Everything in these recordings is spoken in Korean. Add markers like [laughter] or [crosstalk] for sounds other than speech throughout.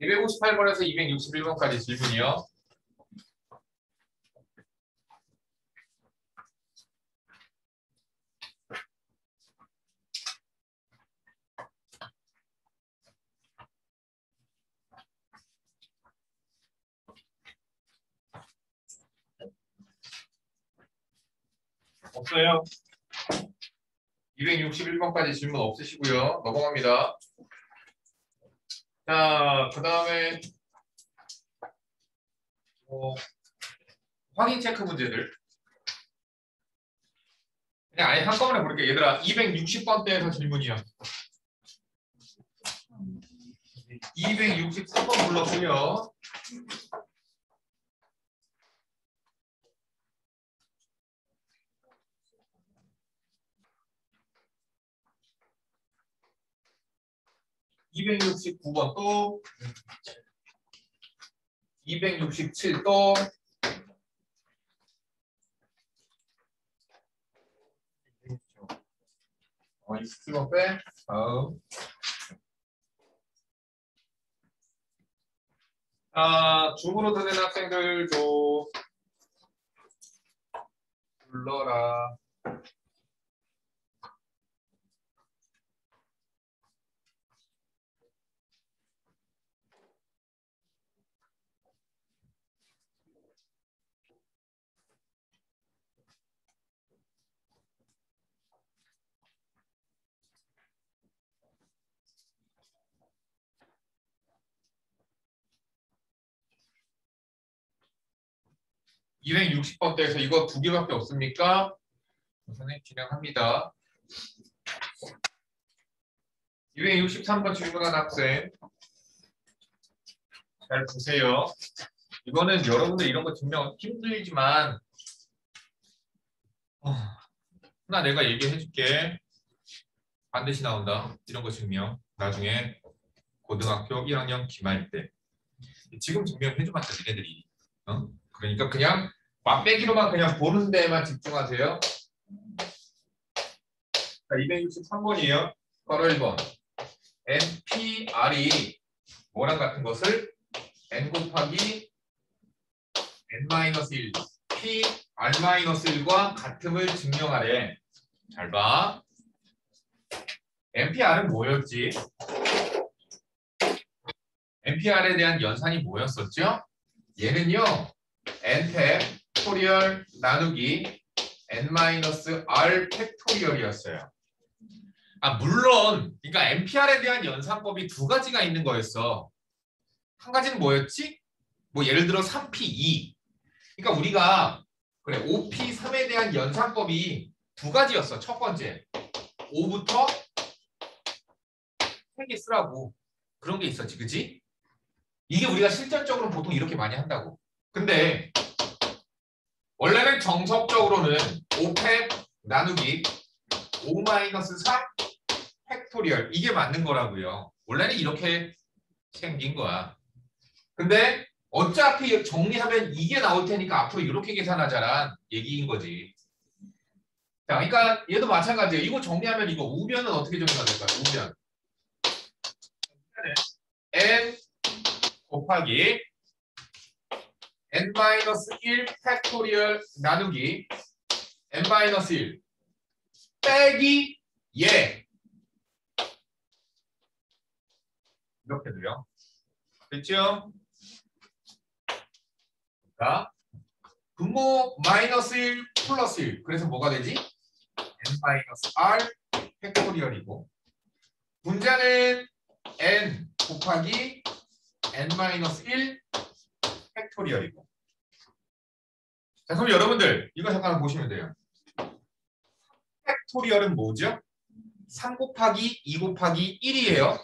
258번에서 261번까지 질문이요. 없어요. 261번까지 질문 없으시고요. 넘어갑니다. 자, 그 다음에 뭐 확인 체크 문제들. 그냥 아예 한꺼번에 볼게요. 얘들아, 260번대에서 질문이야. 263번 불렀고요. (269번) 또 (267) 또 어, 27번 빼 다음 아 중으로 듣는 학생들도 불러라 (260번대에서) 이거 두 개밖에 없습니까? 선생님 진행합니다. 263번 질문한 학생 잘 보세요. 이거는 여러분들 이런 거 증명 힘들지만 어, 하나 내가 얘기해 줄게. 반드시 나온다. 이런 거 증명. 나중에 고등학교 1학년 기말 때. 지금 증명해줘봤자 니네들이. 어? 그러니까 그냥 맛배기로만 그냥 보는 데만 집중하세요. 자, 263번이에요. 바로 1번. NPR이 뭐랑 같은 것을 n 곱하기 n-1 p r-1과 같음을 증명하래. 잘 봐. NPR은 뭐였지? nPr에 대한 연산이 뭐였었죠? 얘는요. n fac factorial 나누기 n-r 팩토리얼이었어요. 아 물론 그러니까 nPr에 대한 연산법이 두 가지가 있는 거였어. 한 가지는 뭐였지? 뭐 예를 들어 3P2. 그러니까 우리가 그래 5P3에 대한 연산법이 두 가지였어. 첫 번째 5부터 3개 쓰라고 그런 게 있었지, 그지? 이게 우리가 실전적으로 보통 이렇게 많이 한다고. 근데 원래는 정석적으로는 5 fac 나누기 5-3 factorial 이게 맞는 거라고요. 원래는 이렇게 생긴 거야. 근데 어차피 정리하면 이게 나올 테니까 앞으로 이렇게 계산하자란 얘기인 거지. 자, 그러니까 얘도 마찬가지예요. 이거 정리하면 이거 우변은 어떻게 정리가 될까요? 우변. n 곱하기 n-1 factorial 나누기 n-1 빼기 예 이렇게 돼요. 됐죠? 자, 분모 마이너스 1 플러스 1 그래서 뭐가 되지? n-r 팩토리얼이고 분자는 n 곱하기 n-1 팩토리얼이고 자 그럼 여러분들 이거 잠깐 보시면 돼요. factorial은 뭐죠? 3 곱하기 2 곱하기 1이에요.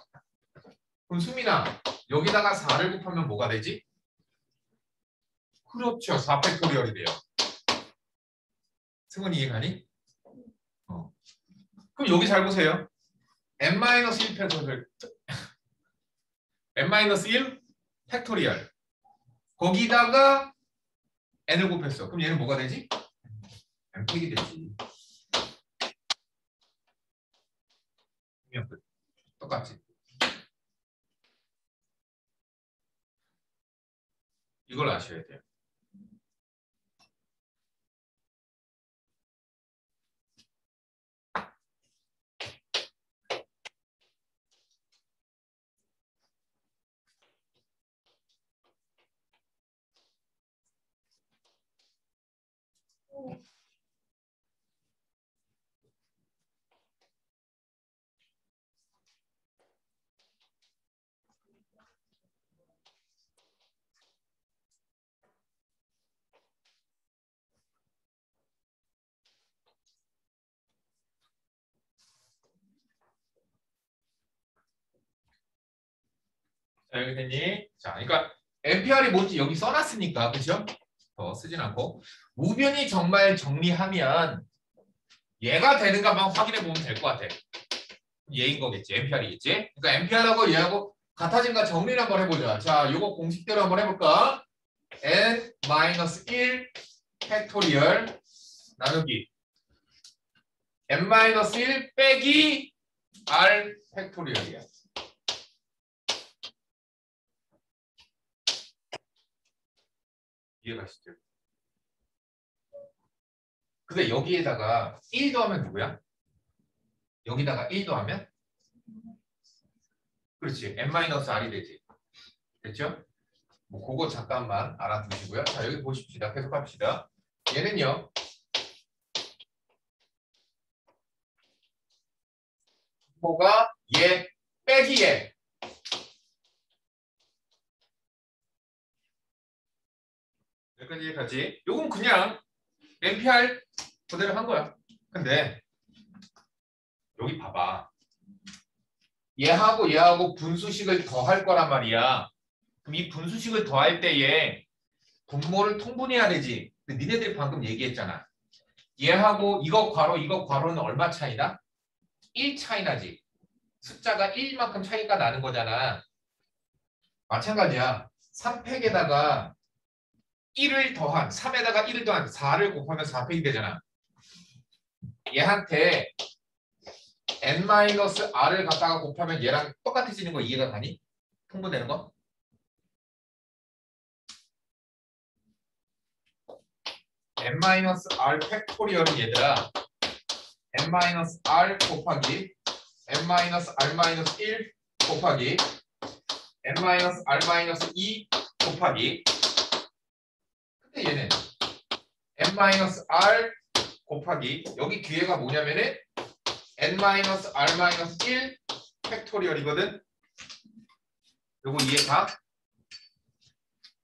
그럼 수민아 여기다가 4를 곱하면 뭐가 되지? 그렇죠. 4 factorial이 돼요. 승훈이 이해가니? 어. 그럼 여기 잘 보세요. n-1 factorial [laughs] n-1 factorial 거기다가 n을 곱했어. 그럼 얘는 뭐가 되지? n팩이 되지. 똑같이. 이걸 아셔야 돼요. 자, 여기 됐니? 자, 그러니까 NPR이 뭔지 여기 써놨으니까, 그죠? 더 쓰진 않고. 우변이 정말 정리하면 얘가 되는가만 확인해 보면 될 것 같아. 얘인 거겠지, NPR이겠지? 그러니까 NPR하고 얘하고 같아진가 정리를 한번 해보자. 자, 요거 공식대로 한번 해볼까? n-1 factorial 나누기 n-1 빼기 r 팩토리얼이야. 이해가시죠? 근데 여기에다가 1 더하면 누구야? 여기다가 1 더하면? 그렇지. n-r이 되지. 됐죠? 뭐 그거 잠깐만 알아두시고요. 자 여기 보십시다. 계속 합시다. 얘는요. 뭐가 얘 빼기 얘. 여기까지. 요건 그냥 NPR 그대로 한 거야. 근데 여기 봐봐. 얘하고 얘하고 분수식을 더할 거란 말이야. 그럼 이 분수식을 더할 때에 분모를 통분해야 되지. 근데 니네들이 방금 얘기했잖아. 얘하고 이거 괄호 이거 괄호는 얼마 차이나? 1 차이 나지. 숫자가 1만큼 차이가 나는 거잖아. 마찬가지야. 3팩에다가 1을 더한 3에다가 1을 더한 4를 곱하면 4팩이 되잖아. 얘한테 n-r을 갖다가 곱하면 얘랑 똑같아지는 거 이해가 가니? 통분되는 거? n-r 팩토리얼은 얘들아 n-r 곱하기 n-r-1 곱하기 n-r-2 곱하기 얘는 n-r 곱하기 여기 뒤에가 뭐냐면은 n-r-1 팩토리얼이거든. 요거 이해 가?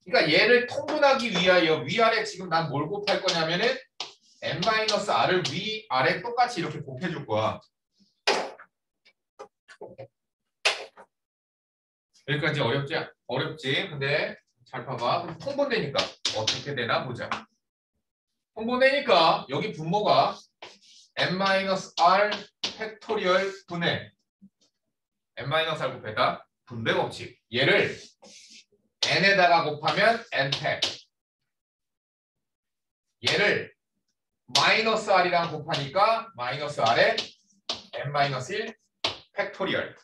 그러니까 얘를 통분하기 위하여 위아래 지금 난 뭘 곱할 거냐면은 n-r을 위아래 똑같이 이렇게 곱해 줄 거야. 여기까지 어렵지? 어렵지? 근데 그럼 통분되니까 어떻게 되나 보자. 통분되니까 여기 분모가 n-r factorial 분의. N-r 곱해다. 분배 법칙. 얘를 n에다가 곱하면 n팩. 얘를 마이너스 r이랑 곱하니까 마이너스 r에 n-1 factorial.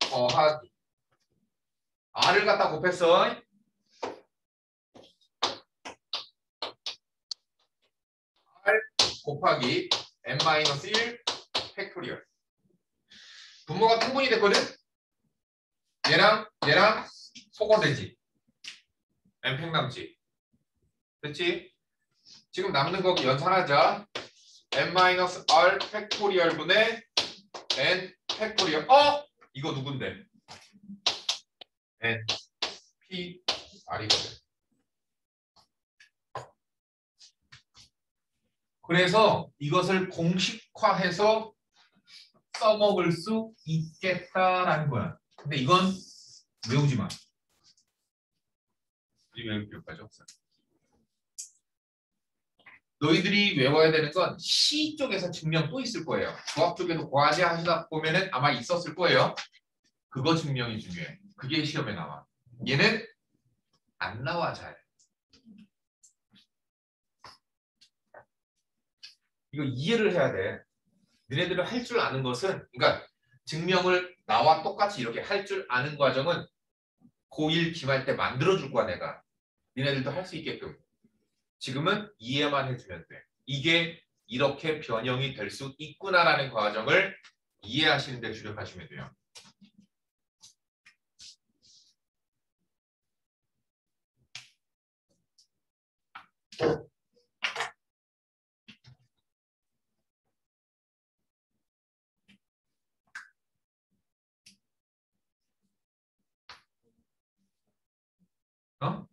더하기 r을 갖다 곱했어 r 곱하기 n-1 factorial 분모가 통분이 됐거든? 얘랑 얘랑 소거되지 n팩 남지 됐지? 지금 남는 거 연산하자 n-r factorial 분의 n factorial 어? 이거 누군데? N p r이거든 그래서 이것을 공식화해서 써먹을 수 있겠다라는 거야. 근데 이건 외우지 마. 굳이 외울 필요까지 없어. 너희들이 외워야 되는 건시 쪽에서 증명 또 있을 거예요. 조합 쪽에도 과제 하시다 보면은 아마 있었을 거예요. 그거 증명이 중요해. 그게 시험에 나와. 얘는 안 나와 잘. 이거 이해를 해야 돼. 너네들은 할 줄 아는 것은 그러니까 증명을 나와 똑같이 이렇게 할 줄 아는 과정은 고1 기말 때 만들어줄 거야 내가. 니네들도 할 수 있게끔. 지금은 이해만 해주면 돼. 이게 이렇게 변형이 될 수 있구나라는 과정을 이해하시는 데 주력하시면 돼요. 어?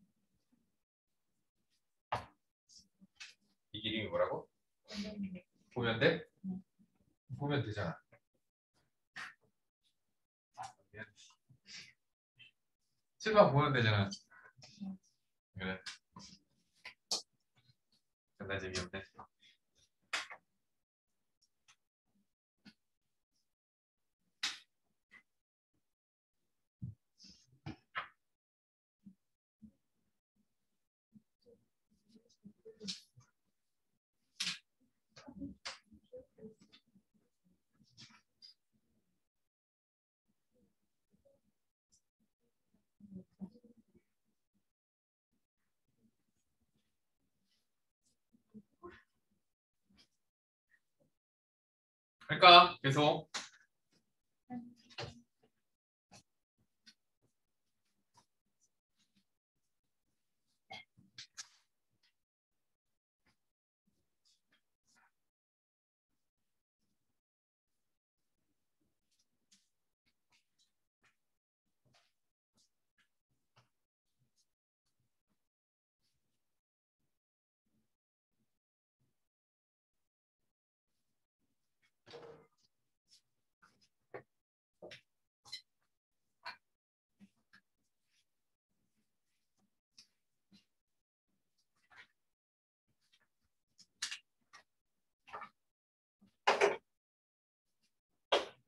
이 이름이 뭐라고? 보면 돼? 보면 되잖아. 칠판 보면 되잖아. 그래. 존나 재미없네. 그러 니까? 계속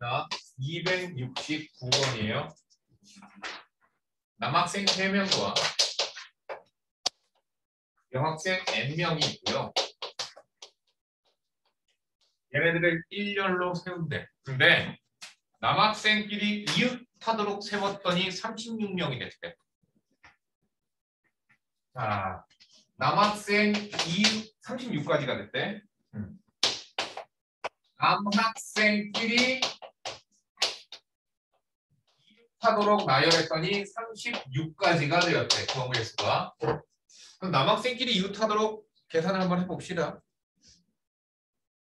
자 269번이에요. 남학생 3명과 여학생 N명이 있고요. 얘네들을 일렬로 세운대. 근데 남학생끼리 이웃하도록 세웠더니 36명이 됐대. 자, 남학생 이웃 36까지가 됐대. 음. 남학생끼리 하도록 나열했더니 36까지가 되었대. 경우의 수가. 그럼 남학생끼리 이웃하도록 계산을 한번 해봅시다.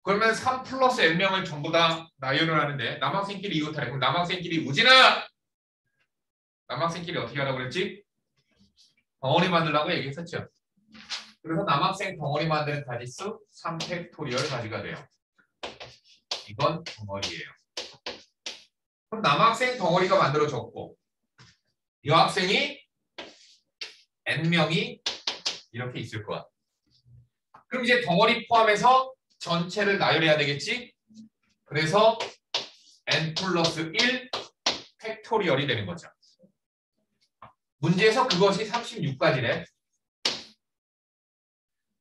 그러면 3 플러스 n명을 전부 다 나열을 하는데 남학생끼리 이웃하래. 그럼 남학생끼리 우진아! 남학생끼리 어떻게 하라고 그랬지? 덩어리 만들라고 얘기했었죠. 그래서 남학생 덩어리 만드는 가지수 3factorial 가지가 돼요. 이건 덩어리예요. 그럼 남학생 덩어리가 만들어졌고 여학생이 n명이 이렇게 있을 거야. 그럼 이제 덩어리 포함해서 전체를 나열해야 되겠지? 그래서 n 플러스 1 factorial이 되는 거죠. 문제에서 그것이 36까지래.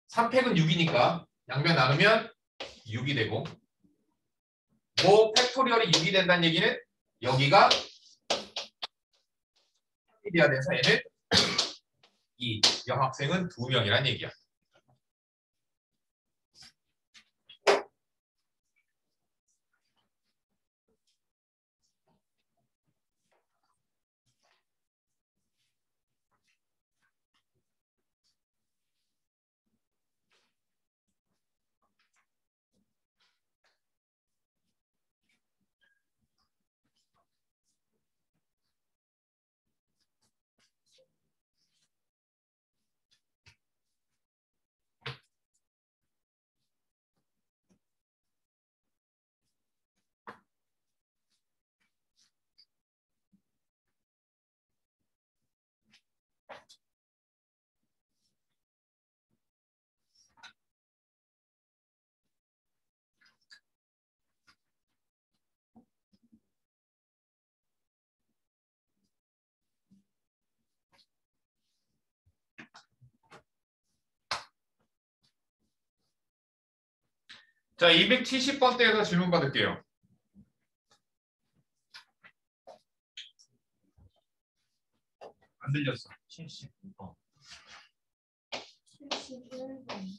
3팩은 6이니까 양면 나누면 6이 되고 뭐 factorial이 6이 된다는 얘기는 여기가 3이어야 돼서 얘는 2 여학생은 2명이란 얘기야. 자, 270번대에서 질문 받을게요. 안 들렸어. 79번. 71번.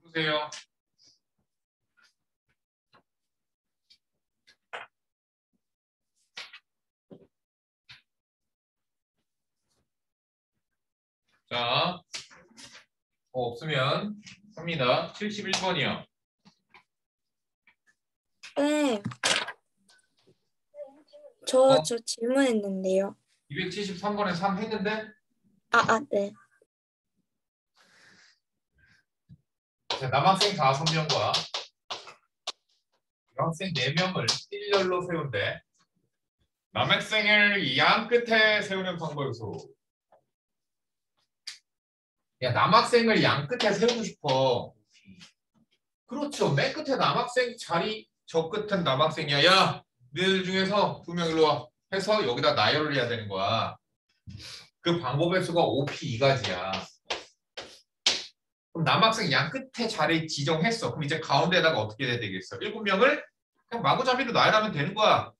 부르세요. 자, 어, 없으면 삽니다. 71번이요. 네. 저, 어? 저 질문했는데요. 273번에 3 했는데 아, 아, 네. 자, 남학생 5명과 여학생 4명을 일렬로 세운데 남학생을 양 끝에 세우는 방법에서 야 남학생을 양 끝에 세우고 싶어 그렇죠 맨 끝에 남학생 자리 저 끝은 남학생이야 야 너희들 중에서 두 명 일로 와 해서 여기다 나열을 해야 되는 거야 그 방법의 수가 5P 2가지야 그럼 남학생 양 끝에 자리 지정했어. 그럼 이제 가운데다가 어떻게 해야 되겠어? 일곱 명을 그냥 마구잡이로 나열하면 되는 거야.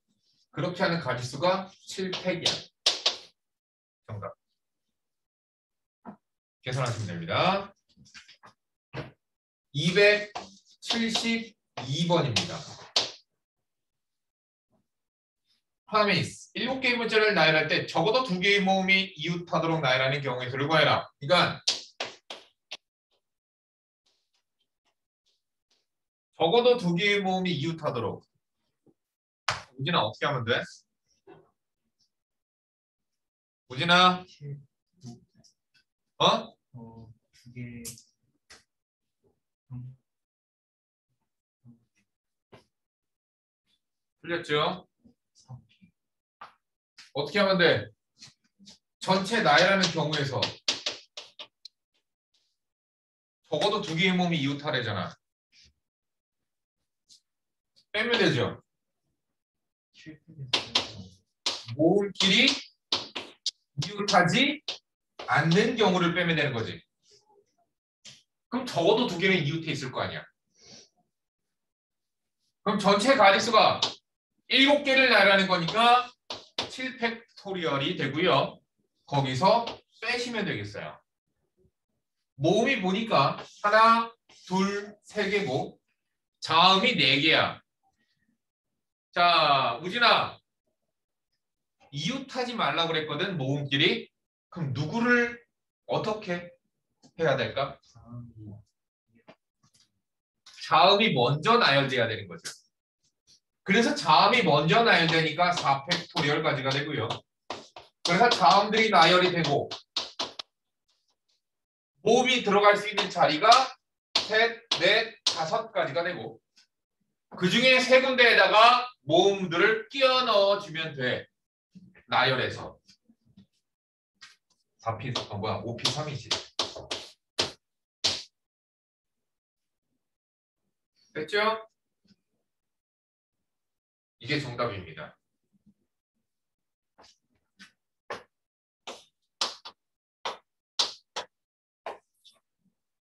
그렇게 하는 가지수가 7팩이야. 정답. 계산하시면 됩니다. 272번입니다. 파미스 7개의 문자를 나열할 때 적어도 2개의 모음이 이웃하도록 나열하는 경우의 수를 구해라. 그러니까 적어도 두 개의 모음이 이웃하도록. 우진아 어떻게 하면 돼? 우진아, 어? 어, 두 개. 3P. 어떻게 하면 돼? 전체 나열하는 경우에서 적어도 두 개의 모음이 이웃하래잖아. 빼면 되죠? 7P에서 모음끼리 이웃하지 않는 경우를 빼면 되는 거지. 그럼 적어도 두 개는 이웃해 있을 거 아니야. 그럼 전체 가지수가 일곱 개를 나열하는 거니까 7팩토리얼이 되고요. 거기서 빼시면 되겠어요. 모음이 보니까 하나, 둘, 세 개고 자음이 네 개야. 자, 우진아. 이웃하지 말라고 그랬거든 모음끼리 그럼 누구를 어떻게 해야 될까? 자음이 먼저 나열돼야 되는 거죠. 그래서 자음이 먼저 나열되니까 4팩토리얼까지가 되고요. 그래서 자음들이 나열이 되고 모음이 들어갈 수 있는 자리가 셋, 넷, 다섯까지가 되고 그 중에 세 군데에다가 모음들을 끼워 넣어주면 돼. 나열해서 4P, 어, 뭐야, 5P 3이지. 됐죠? 이게 정답입니다.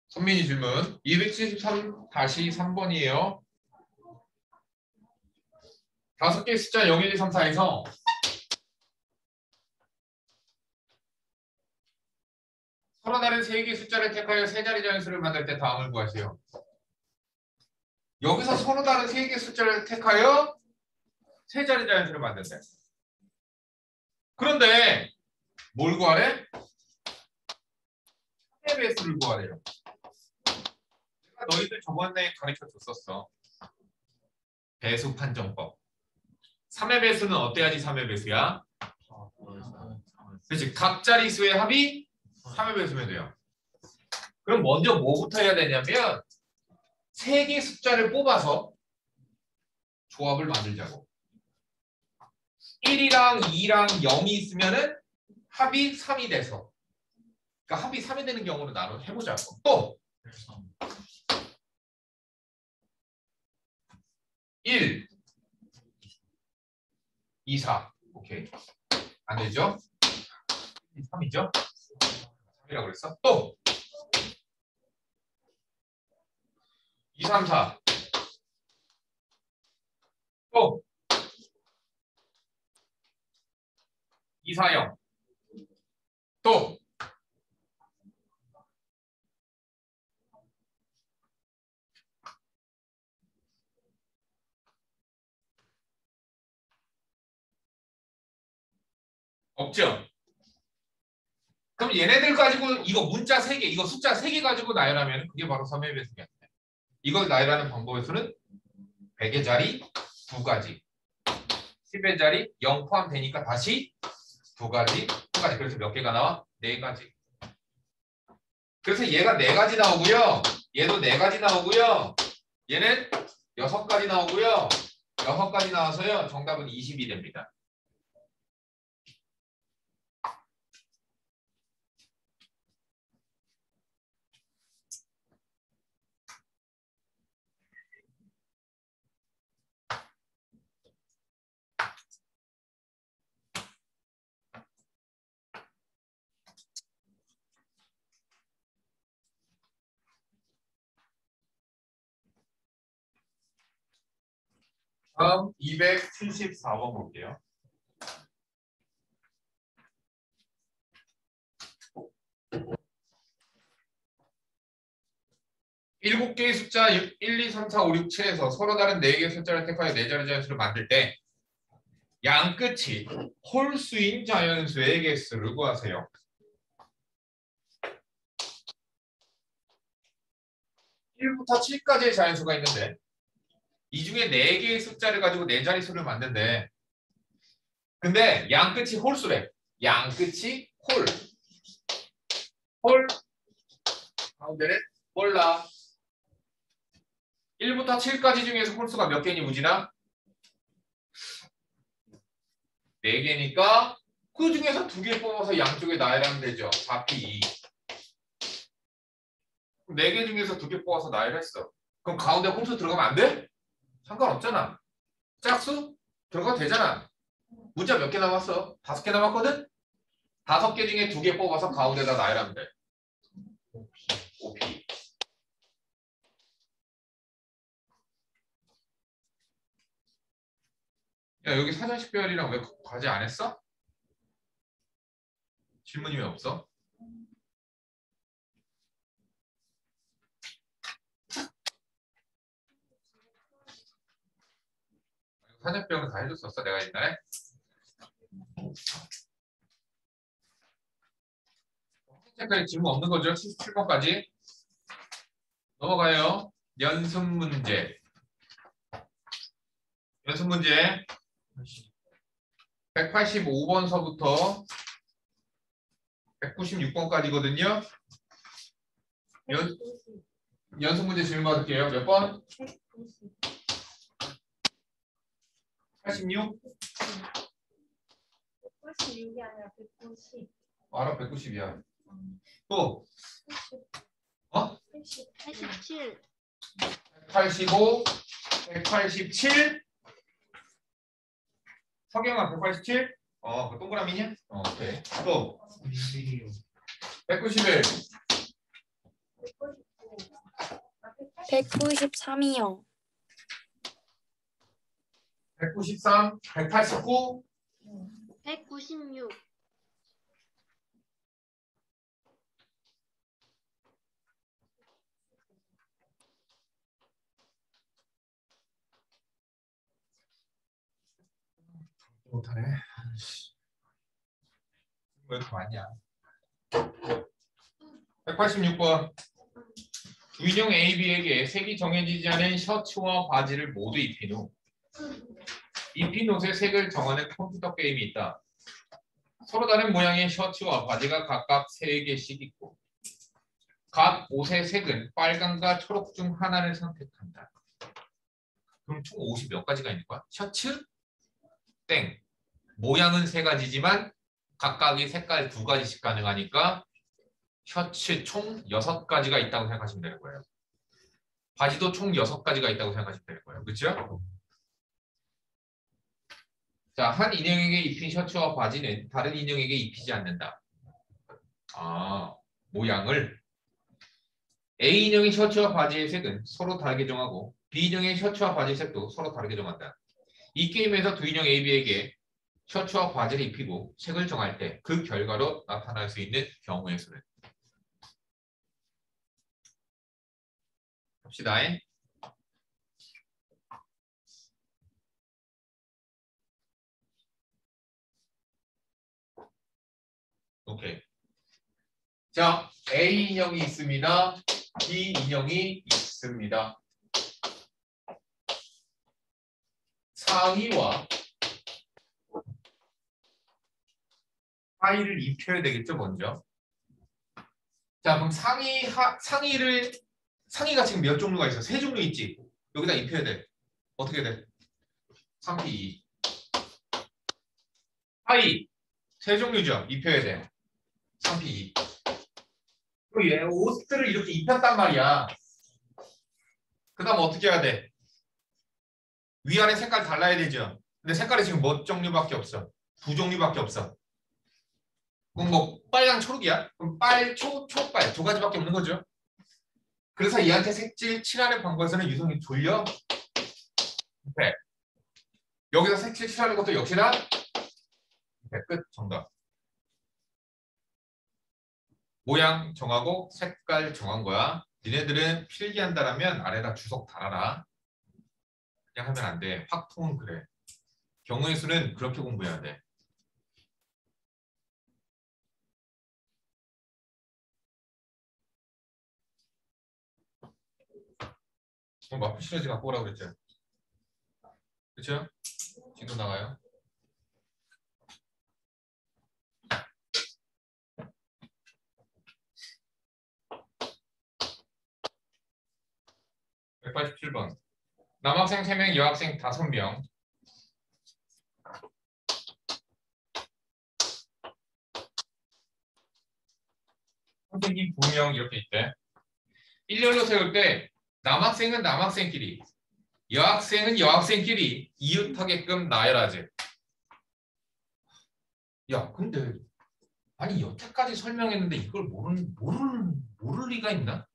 선민이 질문 273-3번이에요. 다섯 개의 숫자 0, 1, 2, 3, 4에서 서로 다른 세 개의 숫자를 택하여 세 자리 장수를 만들 때 다음을 구하세요. 여기서 서로 다른 세 개의 숫자를 택하여 세 자리 장수를 만든대. 그런데 뭘 구하래? 3의 배수를 구하래요. 내가 너희들 저번에 가르쳐 줬었어. 배수 판정법. 3의 배수는 어때야지 3의 배수야? 그렇지. 각 자릿수의 합이 3의 배수면 돼요. 그럼 먼저 뭐부터 해야 되냐면 세 개 숫자를 뽑아서 조합을 만들자고. 1이랑 2랑 0이 있으면은 합이 3이 돼서 그러니까 합이 3이 되는 경우로 나눠 해보자고. 또 그래서 1, 2, 4. 오케이. 안 되죠? 3이죠? 3이라고 그랬어? 또 2, 3, 4. 또 2, 4, 0. 또 없죠? 그럼 얘네들 가지고 이거 문자 3개, 이거 숫자 3개 가지고 나열하면 그게 바로 3의 배수가 돼. 이걸 나열하는 방법에서는 100의 자리 두 가지, 10의 자리 0 포함되니까 다시 두 가지, 두 가지. 그래서 몇 개가 나와? 네 가지. 그래서 얘가 네 가지 나오고요. 얘도 네 가지 나오고요. 얘는 여섯 가지 나오고요. 여섯 가지 나와서요. 정답은 20이 됩니다. 다음 274번 볼게요. 일곱 개의 숫자 1, 2, 3, 4, 5, 6, 7에서 서로 다른 네 개의 숫자를 택하여 네 자리 자연수를 만들 때 양 끝이 홀수인 자연수의 개수를 구하세요. 1부터 7까지의 자연수가 있는데 이 중에 4개의 숫자를 가지고 네 자릿수를 만든대. 근데 양 끝이 홀수래. 양 끝이 홀. 홀. 가운데는 몰라. 1부터 7까지 중에서 홀수가 몇 개니 무진아? 4개니까 그 중에서 두개 뽑아서 양쪽에 나열하면 되죠. 4P2. 4개 중에서 두개 뽑아서 나열했어. 그럼 가운데 홀수 들어가면 안 돼? 상관없잖아. 짝수 들어가도 되잖아. 문자 몇 개 남았어? 다섯 개 남았거든? 다섯 개 중에 두 개 뽑아서 가운데다 나열하면 돼. OP. 야 여기 사전식별이랑 왜 과제 안 했어? 질문이 왜 없어? 사전병은 다 해줬었어 내가 옛날에? 현재까지 질문 없는 거죠? 77번까지? 넘어가요. 연습 문제. 연습 문제. 185번서부터 196번까지거든요. 연, 연습 문제 질문 받을게요. 몇 번? 86? 196이 아니라 190. 알아 190이야 또 87. 85, 187 석영아 187? 어, 그 동그라미냐? 어, 오케이. 또 1이요. 191, 193이요. 193, 189, 196. 못하네. 왜 이렇게 많냐? 186번. 주인용 AB에게 색이 정해지지 않은 셔츠와 바지를 모두 입힌 후 입힌 옷의 색을 정하는 컴퓨터 게임이 있다. 서로 다른 모양의 셔츠와 바지가 각각 3개씩 있고 각 옷의 색은 빨강과 초록 중 하나를 선택한다. 그럼 총 옷이 몇 가지가 있는 거야? 셔츠, 땡. 모양은 세 가지지만 각각의 색깔 두 가지씩 가능하니까 셔츠 총 여섯 가지가 있다고 생각하시면 되는 거예요. 바지도 총 여섯 가지가 있다고 생각하시면 되는 거예요. 그렇죠? 자, 한 인형에게 입힌 셔츠와 바지는 다른 인형에게 입히지 않는다. 아, 모양을 A 인형의 셔츠와 바지의 색은 서로 다르게 정하고 B 인형의 셔츠와 바지의 색도 서로 다르게 정한다. 이 게임에서 두 인형 A, B에게 셔츠와 바지를 입히고 색을 정할 때 그 결과로 나타날 수 있는 경우의 수는 갑시다. 오케이. 자, A 인형이 있습니다. B 인형이 있습니다. 상의와 하의를 입혀야 되겠죠, 먼저. 자, 그럼 상의 하, 상의를 상의가 지금 몇 종류가 있어? 세 종류 있지. 여기다 입혀야 돼. 어떻게 돼? 3P 2. 하의 세 종류죠. 입혀야 돼. 3P 2. 그리고 얘 옷들을 이렇게 입혔단 말이야. 그 다음 어떻게 해야 돼? 위아래 색깔 달라야 되죠. 근데 색깔이 지금 몇 종류밖에 없어. 두 종류밖에 없어. 그럼 뭐 빨강 초록이야? 그럼 빨, 초, 초빨 두 가지밖에 없는 거죠. 그래서 얘한테 색질 칠하는 방법에서는 유성이 돌려 네. 여기서 색칠 칠하는 것도 역시나 네, 끝 정답. 모양 정하고 색깔 정한 거야. 니네들은 필기한다라면 아래다 주석 달아라. 그냥 하면 안 돼. 확통은 그래. 경우의 수는 그렇게 공부해야 돼. 어, 마프 시너지 갖고 오라고 그랬죠? 그쵸? 지금 나가요? (187번) 남학생 3명 여학생 5명 선생님 2명 이렇게 있대 일렬로 세울 때 남학생은 남학생끼리, 여학생은 여학생끼리 이웃하게끔 나열하지. 야, 근데 아니 여태까지 설명했는데 이걸 모르 모를 모를 리가 있나?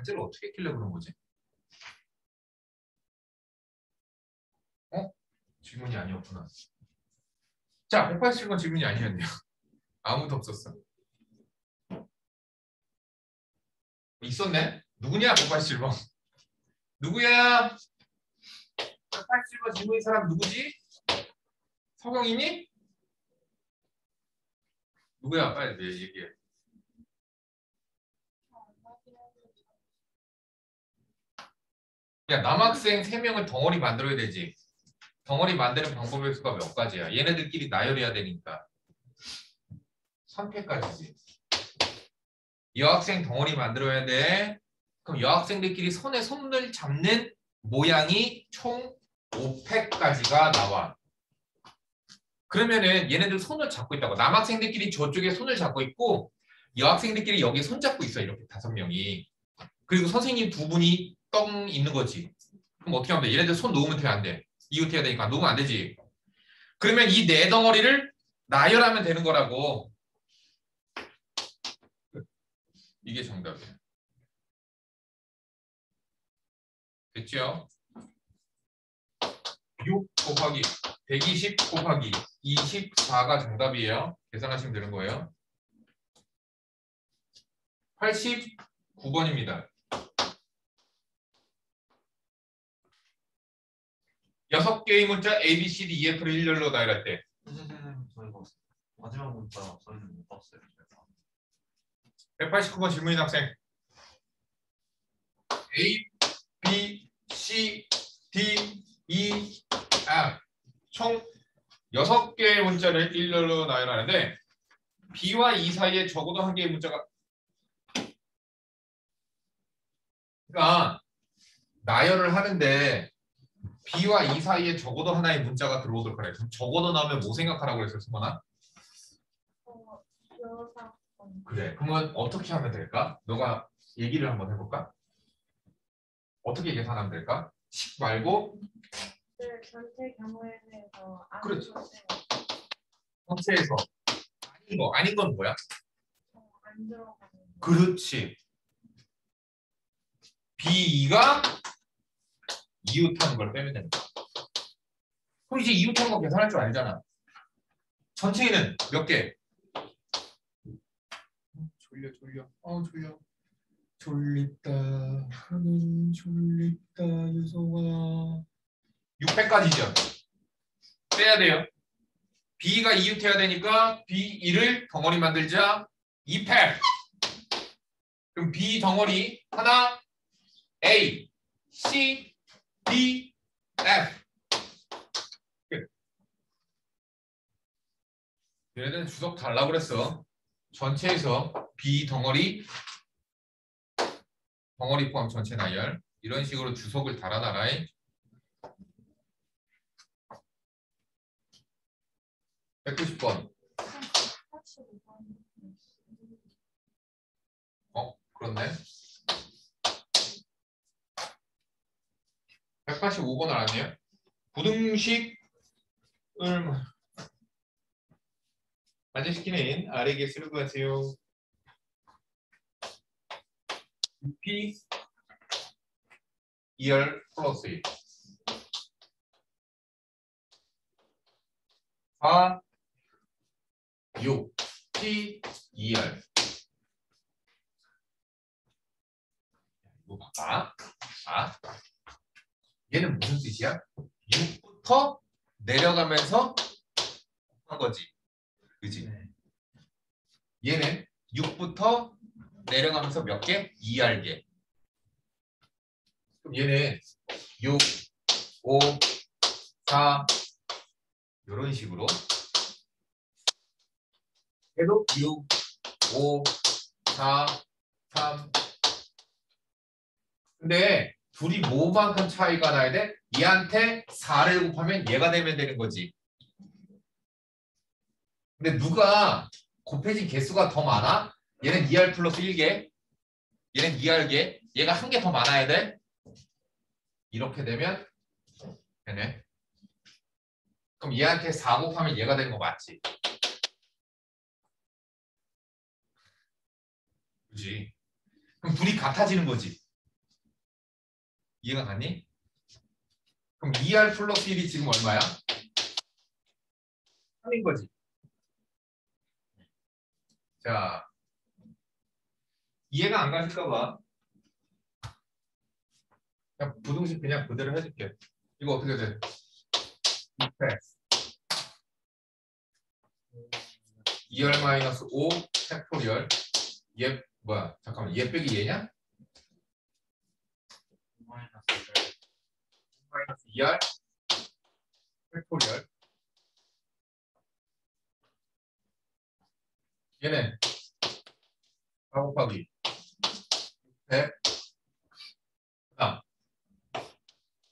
과제를 어떻게 했길래 그런 거지? 어? 질문이 아니었구나. 자, 187번 질문이 아니었네요. [laughs] 아무도 없었어. 있었네? 누구냐? 187번. 누구야? 187번 질문인 사람 누구지? 서경이니? 누구야? 빨리 내 얘기해. 야, 남학생 3명을 덩어리 만들어야 되지. 덩어리 만드는 방법의 수가 몇 가지야. 얘네들끼리 나열해야 되니까. 3패까지지. 여학생 덩어리 만들어야 돼. 그럼 여학생들끼리 손에 손을 잡는 모양이 총 5팩까지가 나와. 그러면은 얘네들 손을 잡고 있다고. 남학생들끼리 저쪽에 손을 잡고 있고 여학생들끼리 여기 손 잡고 있어. 이렇게 다섯 명이. 그리고 선생님 두 분이 떡 있는 거지. 그럼 어떻게 하면 돼? 얘네들 손 놓으면 돼? 안 돼? 이웃 해야 되니까 놓으면 안 되지. 그러면 이 네 덩어리를 나열하면 되는 거라고. 이게 정답이에요. 됐죠? 6 곱하기 120 곱하기 24가 정답이에요. 계산하시면 되는 거예요. 89번입니다. 여섯 개의 문자 A, B, C, D, E, F를 일렬로 나열할 때 선생님 저희가 마지막 문자 저희는 못 봤어요. 제가. 189번 질문인 학생 A, B, C, D, E, F 총 6개의 문자를 일렬로 나열하는데 B와 E 사이에 적어도 한 개의 문자가 그러니까 나열을 하는데 B와 E 사이에 적어도 하나의 문자가 들어오도록 하래. 그럼 적어도 나오면 뭐 생각하라고 그랬어요, 수건아? 그래. 그러면 어떻게 하면 될까? 너가 얘기를 한번 해볼까? 어떻게 계산하면 될까? 10 말고 들 전체 경우에 대해서 아는 그렇죠. 전체에서 아닌 거 아닌 건 뭐야? 어, 안 들어가는 거. 그렇지. B2가 이웃하는 걸 빼면 됩니다. 그럼 이제 이웃하는 거 계산할 줄 알잖아. 전체는 몇 개? 졸려 졸려. 어 졸려. 졸립다. 하는 졸립다 유성아. 600까지죠. 빼야 돼요. B가 이웃해야 되니까 B1을 덩어리 만들자. 2팩. 그럼 B 덩어리 하나 A, C, D, F. 끝. 얘네들은 주석 달라고 그랬어. 전체에서 B 덩어리 덩어리 포함 전체 나열 이런 식으로 주석을 달아놔라. 190번. 85번. 어, 그렇네. 185번을 아니에요? 부등식을 만족시키는 아래 개수를 구하세요. 6P 2열 플러스 1 4 6 P 2열 이거 봐봐. 아, 얘는 무슨 뜻이야? 6부터 내려가면서 한 거지. 그지? 네. 얘는 6부터 내려가면서 몇 개? 2알개. 그럼 얘는 6, 5, 4 이런 식으로 해도 6, 5, 4, 3 근데 둘이 뭐만큼 차이가 나야 돼? 얘한테 4를 곱하면 얘가 되면 되는 거지. 근데 누가 곱해진 개수가 더 많아? 얘는 2R 플러스 1개, 얘는 2R개, 얘가 한 개 더 많아야 돼? 이렇게 되면 되네. 그럼 얘한테 4 곱하면 얘가 되는 거 맞지? 그지? 그럼 둘이 같아지는 거지. 이해가 갔니? 그럼 2R 플러스 1이 지금 얼마야? 3인 거지. 자, 이해가 안 가실까 봐. 그냥 부등식 그냥 그대로 해줄게. 이거 어떻게 돼? 6팩. 2열 마이너스 5 팩토리얼. 얘 뭐야? 잠깐만. 얘 빼기 얘냐? 마이너스 마이너스 2R 팩토리얼 얘는 4 곱하기 100 그다음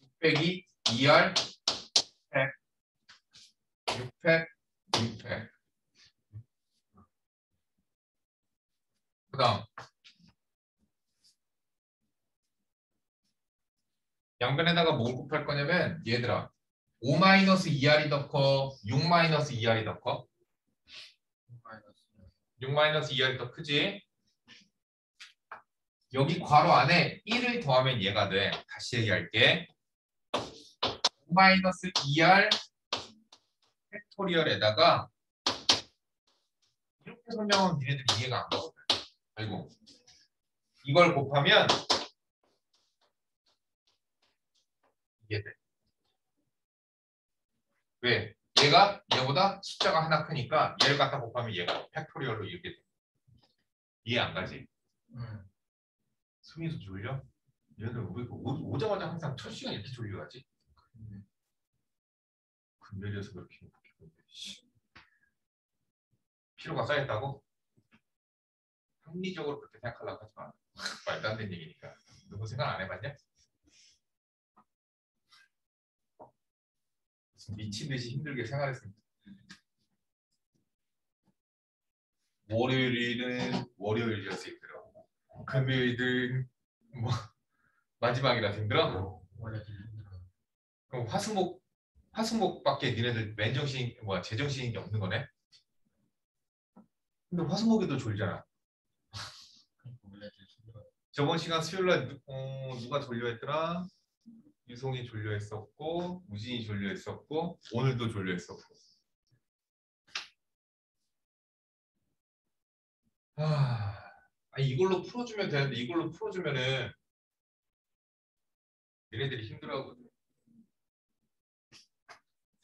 6 빼기 2R 100 600 600 그다음 양변에다가 뭘 곱할 거냐면 얘들아 5-2R이 더 커, 6-2R이 더 커? 6-2R이 더 크지? 여기 괄호 안에 1을 더하면 얘가 돼. 다시 얘기할게. 5-2R 팩토리얼에다가 이렇게 설명하면 니네들이 이해가 안 가거든. 아이고. 이걸 곱하면 이게 돼. 왜? 얘가 얘보다 숫자가 하나 크니까 얘를 갖다 곱하면 얘가 factorial로 이렇게 돼. 이해 안 가지? 응. 승희도 졸려? 얘들 왜 오, 오자마자 항상 첫 시간 이렇게 졸려하지? 금요일에서 그렇게. 피로가 쌓였다고? 합리적으로 그렇게 생각하려고 하지 마. 말도 안 되는 얘기니까. 누구 생각 안 해봤냐? 무슨 미친 듯이 힘들게 생활했습니다. 월요일은 월요일이었어 힘들어. 금요일은 뭐 [laughs] 마지막이라 힘들어. 그럼 화수목 화수목밖에 니네들 맨정신 뭐야 제정신이 없는 거네. 근데 화수목에도 졸잖아. 저번 시간 수요일날 누- 어, 누가 졸려 했더라? 유송이 졸려했었고 우진이 졸려했었고 오늘도 졸려했었고. 아, 이걸로 풀어주면 되는데 이걸로 풀어주면은 얘네들이 힘들어하거든.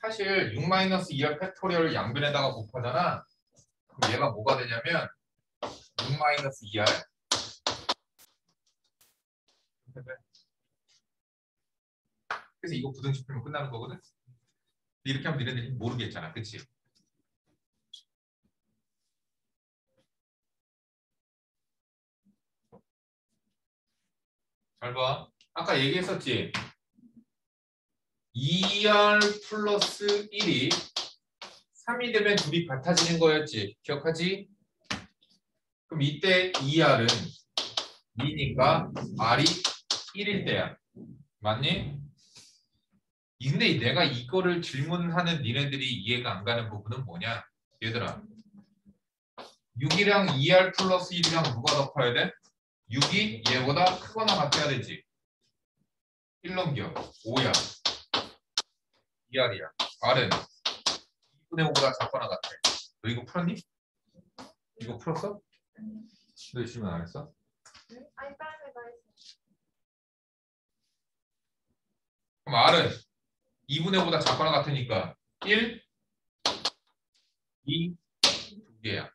사실 6-2R factorial 양변에다가 곱하잖아. 그럼 얘가 뭐가 되냐면 6-2R 그래서 이거 부등식 풀면 끝나는 거거든. 이렇게 하면 니네들이 모르겠잖아. 그치? 잘 봐. 아까 얘기했었지. 2R 플러스 1이 3이 되면 둘이 같아지는 거였지. 기억하지? 그럼 이때 2R은 2니까 R이 1일 때야. 맞니? 근데 내가 이거를 질문하는 니네들이 이해가 안 가는 부분은 뭐냐? 얘들아. 6이랑 2R 플러스 1이랑 누가 더 커야 돼? 6이 얘보다 크거나 같아야 되지. 1 넘겨. 5야. 2R이야. R은 2분의 5보다 작거나 같아. 너 이거 풀었니? 이거 풀었어? 너 질문 안 했어? 아니 다른 애가 했어. 그럼 R은 2분의 5보다 작거나 같으니까 1, 2, 두 개야.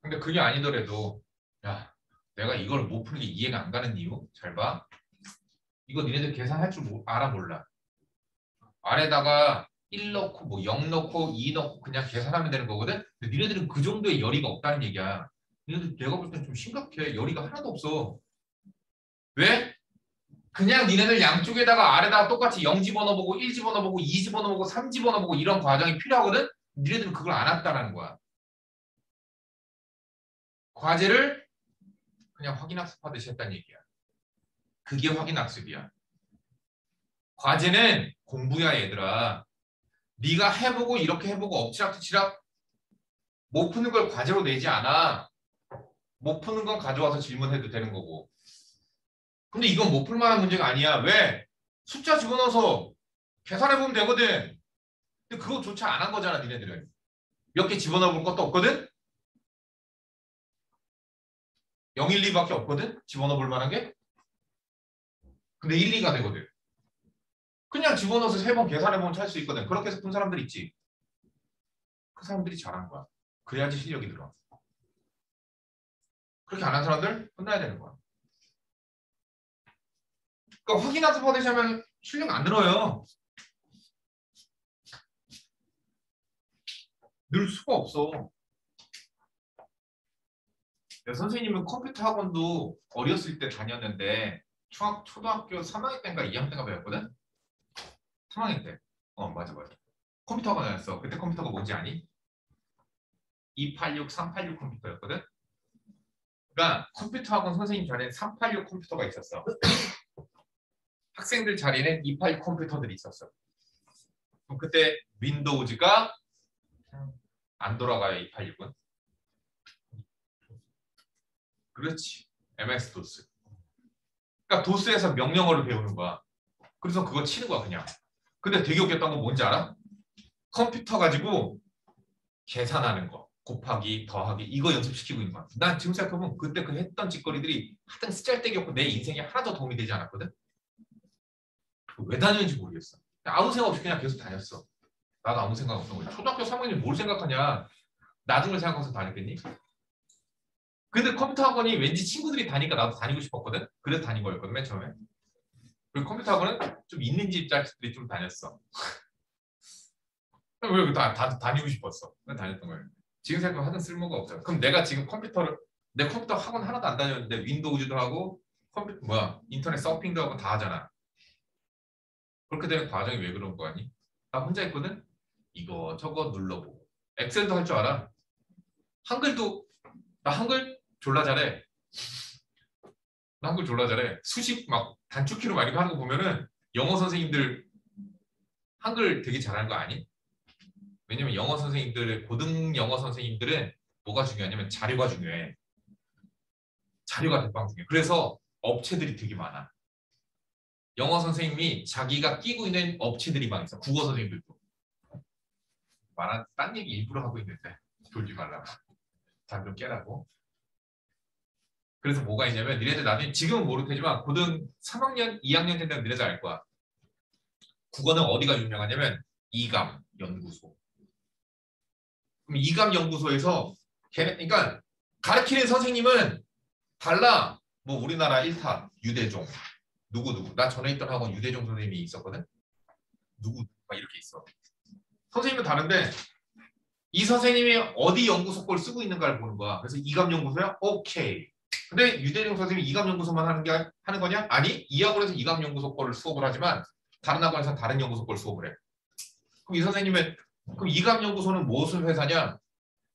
근데 그게 아니더라도 야 내가 이걸 못 푸는 게 이해가 안 가는 이유 잘 봐. 이거 니네들 계산할 줄 모- 알아 몰라. 아래다가 1 넣고 뭐 0 넣고 2 넣고 그냥 계산하면 되는 거거든. 근데 니네들은 그 정도의 열의가 없다는 얘기야. 니네들 내가 볼 땐 좀 심각해. 열의가 하나도 없어. 왜? 그냥 니네들 양쪽에다가 아래다가 똑같이 0 집어넣어보고 1 집어넣어보고 2 집어넣어보고 3 집어넣어보고 이런 과정이 필요하거든. 니네들은 그걸 안 했다라는 거야. 과제를 그냥 확인학습하듯이 했다는 얘기야. 그게 확인학습이야. 과제는 공부야 얘들아. 네가 해보고 이렇게 해보고 엎치락뒤치락 못 푸는 걸 과제로 내지 않아. 못 푸는 건 가져와서 질문해도 되는 거고. 근데 이건 못 풀 만한 문제가 아니야. 왜? 숫자 집어넣어서 계산해보면 되거든. 근데 그거조차 안 한 거잖아 니네들은. 몇 개 집어넣어 볼 것도 없거든? 0, 1, 2밖에 없거든? 집어넣어 볼 만한 게? 근데 1, 2가 되거든. 그냥 집어넣어서 세 번 계산해보면 찰 수 있거든. 그렇게 해서 푼 사람들 있지. 그 사람들이 잘한 거야. 그래야지 실력이 들어. 그렇게 안 한 사람들 혼나야 되는 거야. 그러니까 확인하서 받으시 하면 실력 안 늘어요. 늘 수가 없어. 야, 선생님은 컴퓨터 학원도 어렸을 때 다녔는데 중학 초등학교 3학년 때인가 2학년 때인가 배웠거든? 3학년 때. 어 맞아 맞아. 컴퓨터 학원 다녔어. 그때 컴퓨터가 뭔지 아니? 286, 386 컴퓨터였거든? 그러니까 컴퓨터 학원 선생님 자리에 386 컴퓨터가 있었어. 학생들 자리에는 286 컴퓨터들이 있었어. 그럼 그때 윈도우즈가 안 돌아가요 286은. 그렇지. MS 도스. 그러니까 도스에서 명령어를 배우는 거야. 그래서 그거 치는 거야 그냥. 근데 되게 웃겼던 건 뭔지 알아? 컴퓨터 가지고 계산하는 거. 곱하기, 더하기 이거 연습시키고 있는 거야. 난 지금 생각해보면 그때 그 했던 짓거리들이 하여튼 쓰잘데기 없고 내 인생에 하나도 도움이 되지 않았거든. 왜 다녔는지 모르겠어. 아무 생각 없이 그냥 계속 다녔어. 나도 아무 생각 없던 거야. 초등학교 3학년 뭘 생각하냐. 나중을 생각해서 다녔겠니? 근데 컴퓨터 학원이 왠지 친구들이 다니까 나도 다니고 싶었거든. 그래서 다닌 거였거든 맨 처음에. 그리고 컴퓨터 학원은 좀 있는 집 자식들이 좀 다녔어. [laughs] 왜 다, 다 다니고 싶었어. 다녔던 거예요. 지금 생각하면 하는 쓸모가 없잖아. 그럼 내가 지금 컴퓨터를 내 컴퓨터 학원 하나도 안 다녔는데 윈도우즈도 하고 컴퓨터 뭐야 인터넷 서핑도 하고 다 하잖아. 그렇게 되는 과정이 왜 그런 거 아니? 나 혼자 있거든. 이거 저거 눌러보고 엑셀도 할 줄 알아. 한글도 나 한글 졸라 잘해. 나 한글 졸라 잘해. 수식 막 단축키로 많이 하는 거 보면은 영어 선생님들 한글 되게 잘하는 거 아니? 왜냐면 영어 선생님들 고등 영어 선생님들은 뭐가 중요하냐면 자료가 중요해. 자료가 대빵 중요해. 그래서 업체들이 되게 많아. 영어 선생님이 자기가 끼고 있는 업체들이 있어. 국어 선생님들도. 말한 딴 얘기 일부러 하고 있는데 졸지 말라고. 잠좀 깨라고. 그래서 뭐가 있냐면 니네들 나중에 지금은 모를 테지만 고등 3학년, 2학년 되면 니네들 알 거야. 국어는 어디가 유명하냐면 이감 연구소. 그럼 이감 연구소에서 그러니까 가르치는 선생님은 달라. 뭐 우리나라 1타 유대종 누구 누구 나 전에 있던 학원 유대종 선생님이 있었거든. 누구 막 이렇게 있어. 선생님은 다른데 이 선생님이 어디 연구소 걸 쓰고 있는가를 보는 거야. 그래서 이감 연구소야? 오케이. 근데 유대종 선생님이 이감 연구소만 하는 게 하는 거냐? 아니 이 학원에서 이감 연구소 거를 수업을 하지만 다른 학원에서 다른 연구소 걸 수업을 해. 그럼 이 선생님은 그럼 이감 연구소는 무엇을 회사냐?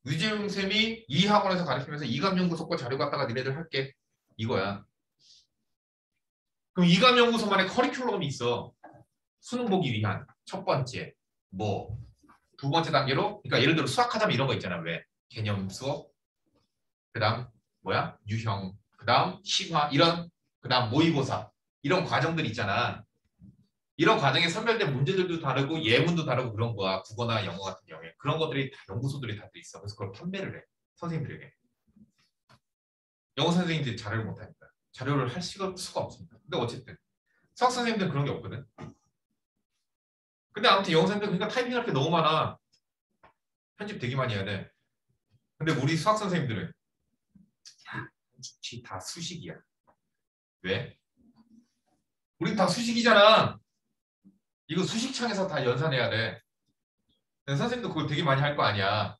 유재용 쌤이 이 학원에서 가르치면서 이감 연구소 거 자료 갖다가 니네들 할게 이거야. 그럼 이감 연구소만의 커리큘럼이 있어. 수능 보기 위한 첫 번째 뭐 두 번째 단계로? 그러니까 예를 들어 수학하자면 이런 거 있잖아. 왜? 개념 수업. 그다음 뭐야? 유형. 그다음 심화. 이런. 그다음 모의고사. 이런 과정들 있잖아. 이런 과정에 선별된 문제들도 다르고 예문도 다르고 그런 거야. 국어나 영어 같은 경우에. 그런 것들이 다 연구소들이 다돼 있어. 그래서 그걸 판매를 해. 선생님들에게. 영어 선생님들이 자료를 못하니까 자료를 할 수가, 없습니다. 근데 어쨌든 수학 선생님들은 그런 게 없거든. 근데 아무튼 영어 선생님들 그러니까 타이핑할 게 너무 많아. 편집 되게 많이 해야 돼. 근데 우리 수학 선생님들은 다 수식이야. 왜? 우린 다 수식이잖아. 이거 수식창에서 다 연산해야 돼. 선생님도 그걸 되게 많이 할 거 아니야.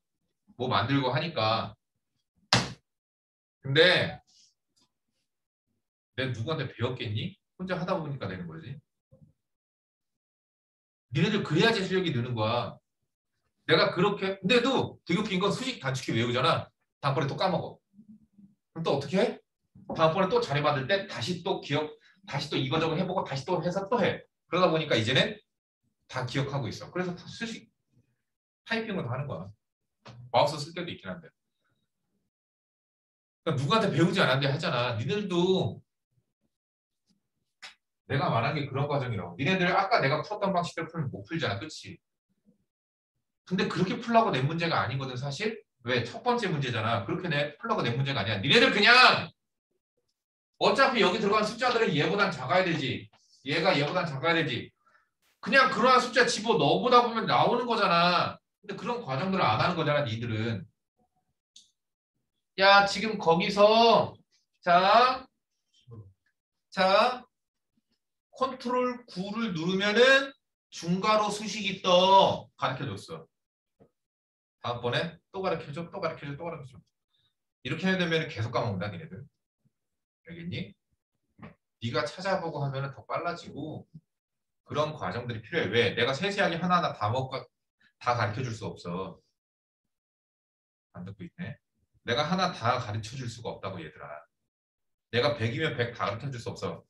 뭐 만들고 하니까. 근데 내가 누구한테 배웠겠니? 혼자 하다 보니까 되는 거지. 니네들 그래야지 실력이 느는 거야. 내가 그렇게 근데도 되게 웃긴 건 수식 단축키 외우잖아. 다음번에 또 까먹어. 그럼 또 어떻게 해? 다음번에 또 자료 받을 때 다시 또 기억 다시 또 이거저거 해보고 다시 또 해서 또 해. 그러다 보니까 이제는 다 기억하고 있어. 그래서 다 수식 타이핑을 다 하는 거야. 마우스 쓸 때도 있긴 한데. 그러니까 누구한테 배우지 않았는데 하잖아. 니네들도 내가 말한 게 그런 과정이라고. 니네들 아까 내가 풀었던 방식대로 풀면 못 풀잖아. 그치? 근데 그렇게 풀라고 낸 문제가 아니거든 사실. 왜? 첫 번째 문제잖아. 그렇게 내 풀라고 낸 문제가 아니야. 니네들 그냥 어차피 여기 들어간 숫자들은 얘보단 작아야 되지. 얘가 얘보단 작아야 되지. 그냥 그러한 숫자 집어 넣어보다 보면 나오는 거잖아. 근데 그런 과정들을 안 하는 거잖아 니들은. 야 지금 거기서 자, 자 컨트롤 9를 누르면은 중괄호 수식이 떠 가르쳐줬어. 다음번에 또 가르쳐줘 또 가르쳐줘 또 가르쳐줘. 이렇게 해야 되면 계속 까먹는다 니네들. 알겠니? 네가 찾아보고 하면 더 빨라지고 그런 과정들이 필요해. 왜? 내가 세세하게 하나하나 다 먹고 다 가르쳐줄 수 없어. 안 듣고 있네. 내가 하나 다 가르쳐줄 수가 없다고 얘들아. 내가 100이면 100 다 가르쳐줄 수 없어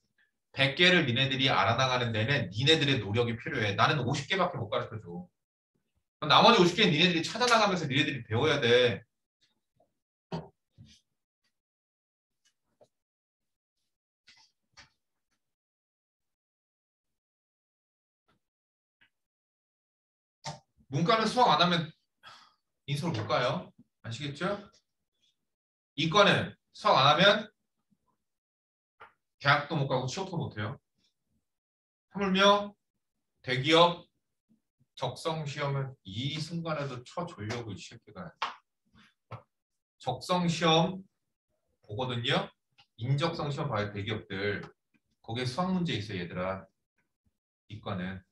100개를 니네들이 알아나가는 데는 니네들의 노력이 필요해 나는 50개밖에 못 가르쳐줘 나머지 50개는 니네들이 찾아나가면서 니네들이 배워야 돼 문과는 수학 안 하면 인수를 못 가요. 아시겠죠? 이과는 수학 안 하면 대학도 못 가고 취업도 못 해요. 하물며 대기업 적성 시험은 이 순간에도 쳐주려고 이 새끼가 적성 시험 보거든요. 인적성 시험 봐요 대기업들 거기에 수학 문제 있어 요 얘들아 이과는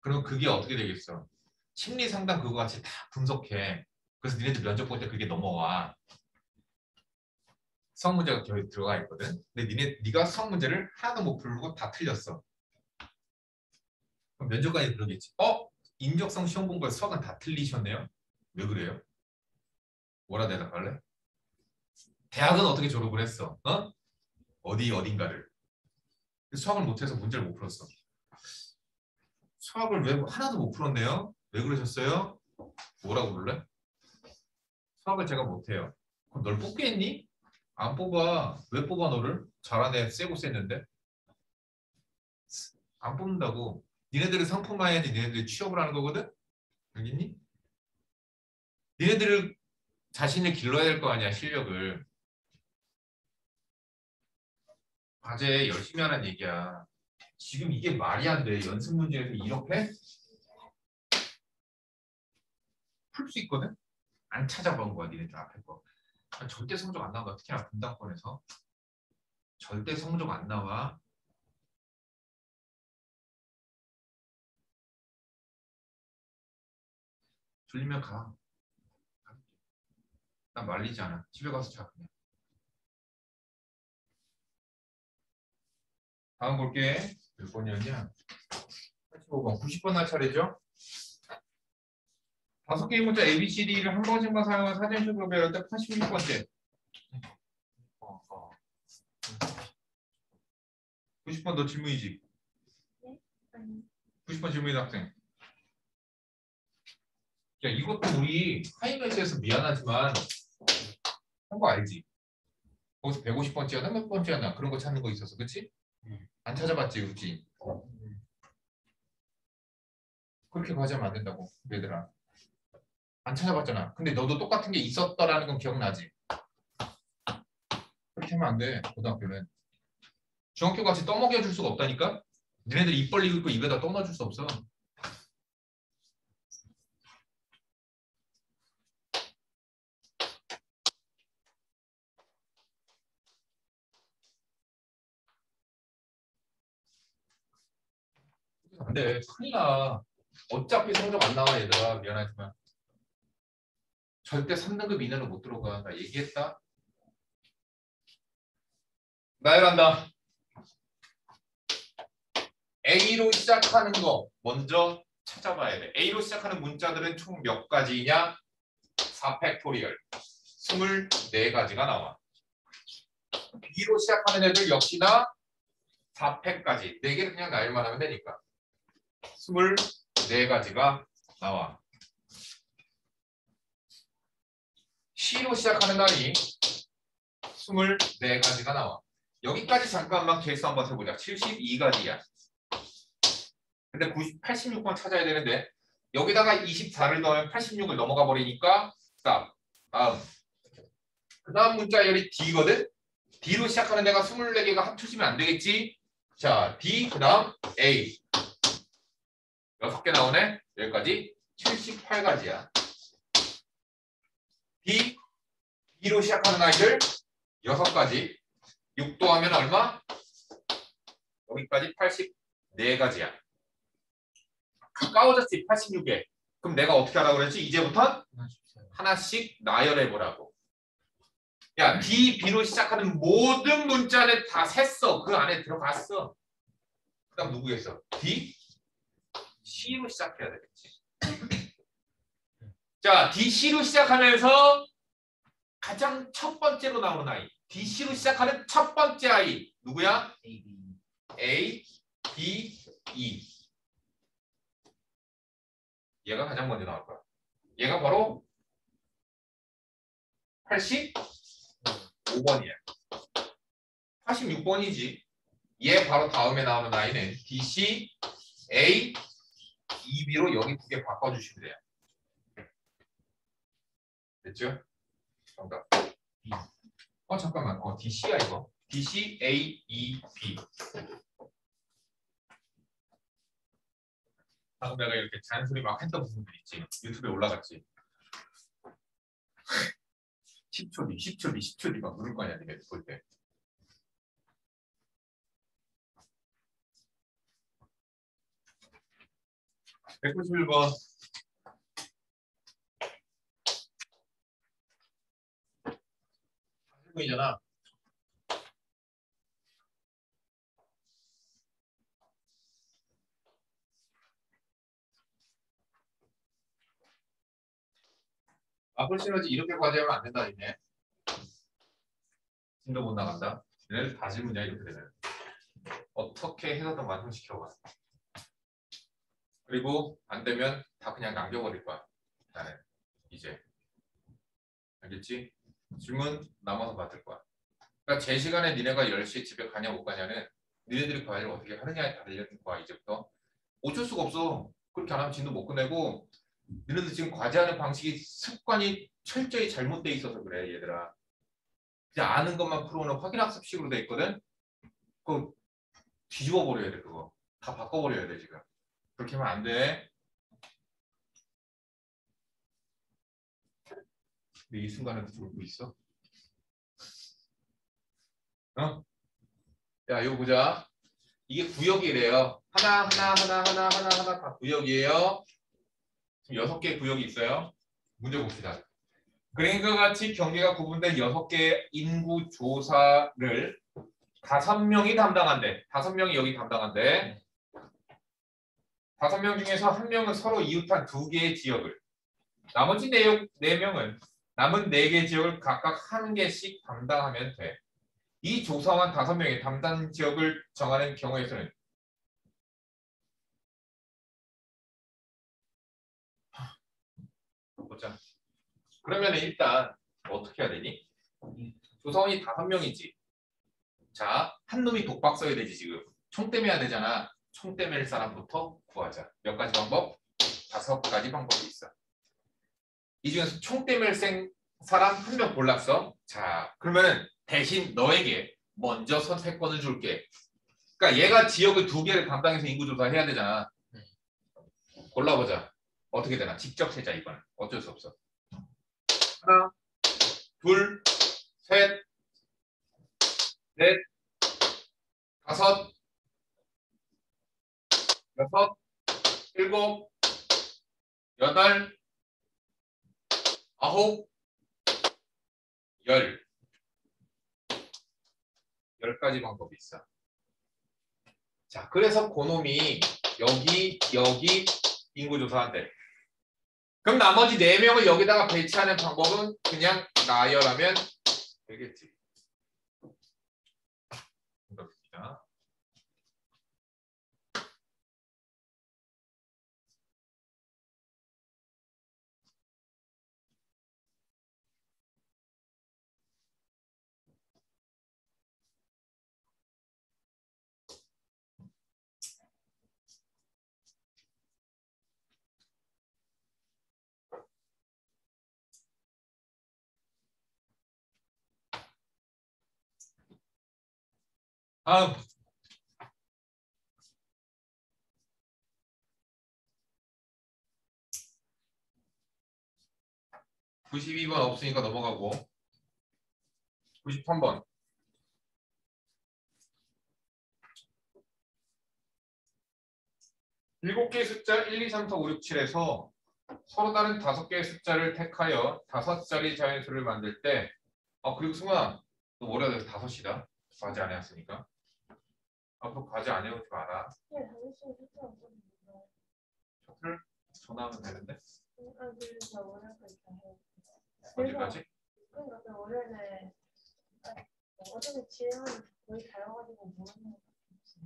그럼 그게 어떻게 되겠어? 심리 상담 그거 같이 다 분석해. 그래서 니네들 면접 볼 때 그게 넘어와. 수학 문제가 거기 들어가 있거든. 근데 니네 네가 수학 문제를 하나도 못 풀고 다 틀렸어. 그럼 면접관이 그러겠지. 어? 인적성 시험 본 거에 수학은 다 틀리셨네요. 왜 그래요? 뭐라 대답할래? 대학은 어떻게 졸업을 했어? 어? 어디 어딘가를. 수학을 못해서 문제를 못 풀었어. 수학을 왜 하나도 못 풀었네요? 왜 그러셨어요? 뭐라고 부를래? 수학을 제가 못해요. 그럼 널 뽑겠니? 안 뽑아. 왜 뽑아 너를? 잘하네. 세고 셌는데. 안 뽑는다고. 니네들은 상품 해야지 니네들이 취업을 하는 거거든? 알겠니? 니네들을 자신을 길러야 될 거 아니야 실력을. 과제 열심히 하라는 얘기야. 지금 이게 말이 안 돼. 연습 문제에서 이렇게 풀 수 있거든? 안 찾아본 거야 니네들 앞에 거. 아, 절대 성적 안 나와. 특히나 분당권에서. 절대 성적 안 나와. 졸리면 가. 난 말리지 않아. 집에 가서 자 그냥. 다음 볼게. 몇 번이었냐? 85번. 90번 날 차례죠? 다섯 개의 문자 A, B, C, D를 한 번씩만 사용한 사전식으로 배울 때 86번째. 어, 어. 90번 너 질문이지? 아니. 90번 질문인 학생. 야 이것도 우리 하이메스에서 미안하지만 한 거 알지? 거기서 150번째였나 몇 번째였나 그런 거 찾는 거 있었어 그치? 음. 안 찾아봤지 그치? 그렇게 과제하면 안 된다고 얘들아 안 찾아봤잖아. 근데 너도 똑같은 게 있었더라는 건 기억나지? 그렇게 하면 안 돼 고등학교는. 중학교 같이 떠먹여 줄 수가 없다니까? 니네들 입 벌리고 입에다 떠넣어줄 수 없어. 안 돼. 큰일 나. 어차피 성적 안 나와 얘들아. 미안하지만 절대 3등급 이내로 못 들어가. 나 얘기했다. 나열한다. A로 시작하는 거 먼저 찾아봐야 돼. A로 시작하는 문자들은 총 몇 가지냐? 4팩토리얼. 24가지가 나와. B로 시작하는 애들 역시나 4팩 가지. 4개를 그냥 나열만 하면 되니까. 24가지가 나와. C로 시작하는 날이 24가지가 나와. 여기까지 잠깐만 개수 한번 해보자. 72가지야. 근데 90, 86번 찾아야 되는데 여기다가 24를 넣으면 86을 넘어가 버리니까 스탑. 다음. 그 다음 문자열이 D거든? D로 시작하는 애가 24개가 합쳐지면 안 되겠지? 자, D, 그 다음 A. 여섯 개 나오네. 여기까지 78가지야. B, B로 시작하는 아이들 여섯 가지. 6도 하면 얼마? 여기까지 84가지야. 가까워졌지 86개. 그럼 내가 어떻게 하라고 그랬지? 이제부터 하나씩 나열해 보라고. 야, D, B로 시작하는 모든 문자는 다 셌어. 그 안에 들어갔어. 그 다음 누구겠어? D, C로 시작해야 되겠지. 자, DC로 시작하면서 가장 첫 번째로 나오는 아이. DC로 시작하는 첫 번째 아이. 누구야? A, B. A, B, E. 얘가 가장 먼저 나올 거야. 얘가 바로 85번이야. 86번이지. 얘 바로 다음에 나오는 아이는 DC, A, EB로 여기 두 개 바꿔주시면 돼요. 됐죠? 정답. B. 어 잠깐만. 어 DC야 이거. DC, A, B. 방금 내가 이렇게 잔소리 막 했던 부분들 있지. 유튜브에 올라갔지. 10초 뒤, 10초 뒤, 10초 뒤막 누를 거 아니야, 니네 볼 때. (191번) 질문이잖아. 마플 시너지 이렇게 과제하면 안 된다 이네. 진도 못 나간다. 얘네들 다 질문이야 이렇게 되면. 어떻게 해서든 완성시켜봐. 그리고 안 되면 다 그냥 남겨버릴 거야. 나는 이제 알겠지? 질문 남아서 받을 거야. 그러니까 제 시간에 니네가 10시에 집에 가냐 못 가냐는 니네들이 과외를 어떻게 하느냐에 달려 있는 거야 이제부터. 어쩔 수가 없어. 그렇게 안 하면 진도 못 끝내고 니네들 지금 과제하는 방식이 습관이 철저히 잘못돼 있어서 그래 얘들아. 그냥 아는 것만 풀어오는 확인학습식으로 돼 있거든. 그거 뒤집어 버려야 돼 그거. 다 바꿔버려야 돼 지금. 그렇게 하면 안 돼. 이 순간에 졸고 있어? 어? 야, 이거 보자. 이게 구역이래요. 하나, 하나, 하나, 하나, 하나, 하나 다 구역이에요. 지금 여섯 개의 구역이 있어요. 문제 봅시다. 그림과 같이 경계가 구분된 여섯 개의 인구 조사를 다섯 명이 담당한대. 다섯 명이 여기 담당한대. 다섯 명 중에서 한 명은 서로 이웃한 두 개의 지역을 나머지 네, 네 명은 남은 네 개의 지역을 각각 한 개씩 담당하면 돼. 이 조사원 다섯 명의 담당 지역을 정하는 경우에서는 보자. 그러면 일단 어떻게 해야 되니? 조사원이 다섯 명이지. 자, 한 놈이 독박 써야 되지 지금. 총대매야 되잖아. 총대맬 사람부터 구하자. 몇 가지 방법? 다섯 가지 방법이 있어. 이 중에서 총대맬 생 사람 한 명 골랐어. 자, 그러면은 대신 너에게 먼저 선택권을 줄게. 그러니까 얘가 지역을 두 개를 담당해서 인구조사 해야 되잖아. 골라보자. 어떻게 되나? 직접 세자 이거는. 어쩔 수 없어. 하나, 둘, 셋, 넷, 다섯, 여섯, 일곱, 여덟, 아홉, 열. 열 가지 방법이 있어. 자, 그래서 고놈이 여기, 여기 인구조사한대. 그럼 나머지 네명을 여기다가 배치하는 방법은 그냥 나열하면 되겠지. 그렇습니다. 다음. 구십이 번 없으니까 넘어가고. 93번. 일곱 개의 숫자 1, 2, 3, 4, 5, 6, 7에서 서로 다른 다섯 개의 숫자를 택하여 다섯 자리 자연수를 만들 때 아, 그리고 승환아 너 월요일에 다섯이다 과제 안 해왔으니까 앞으로 과제 안 해오지 마라 네. 셔틀 전화하면 되는데 아, 해요. 언제까지? 그러니까 그 월요일에 아, 어차피 지금 거의 다 해가지고 모르는 거 없어.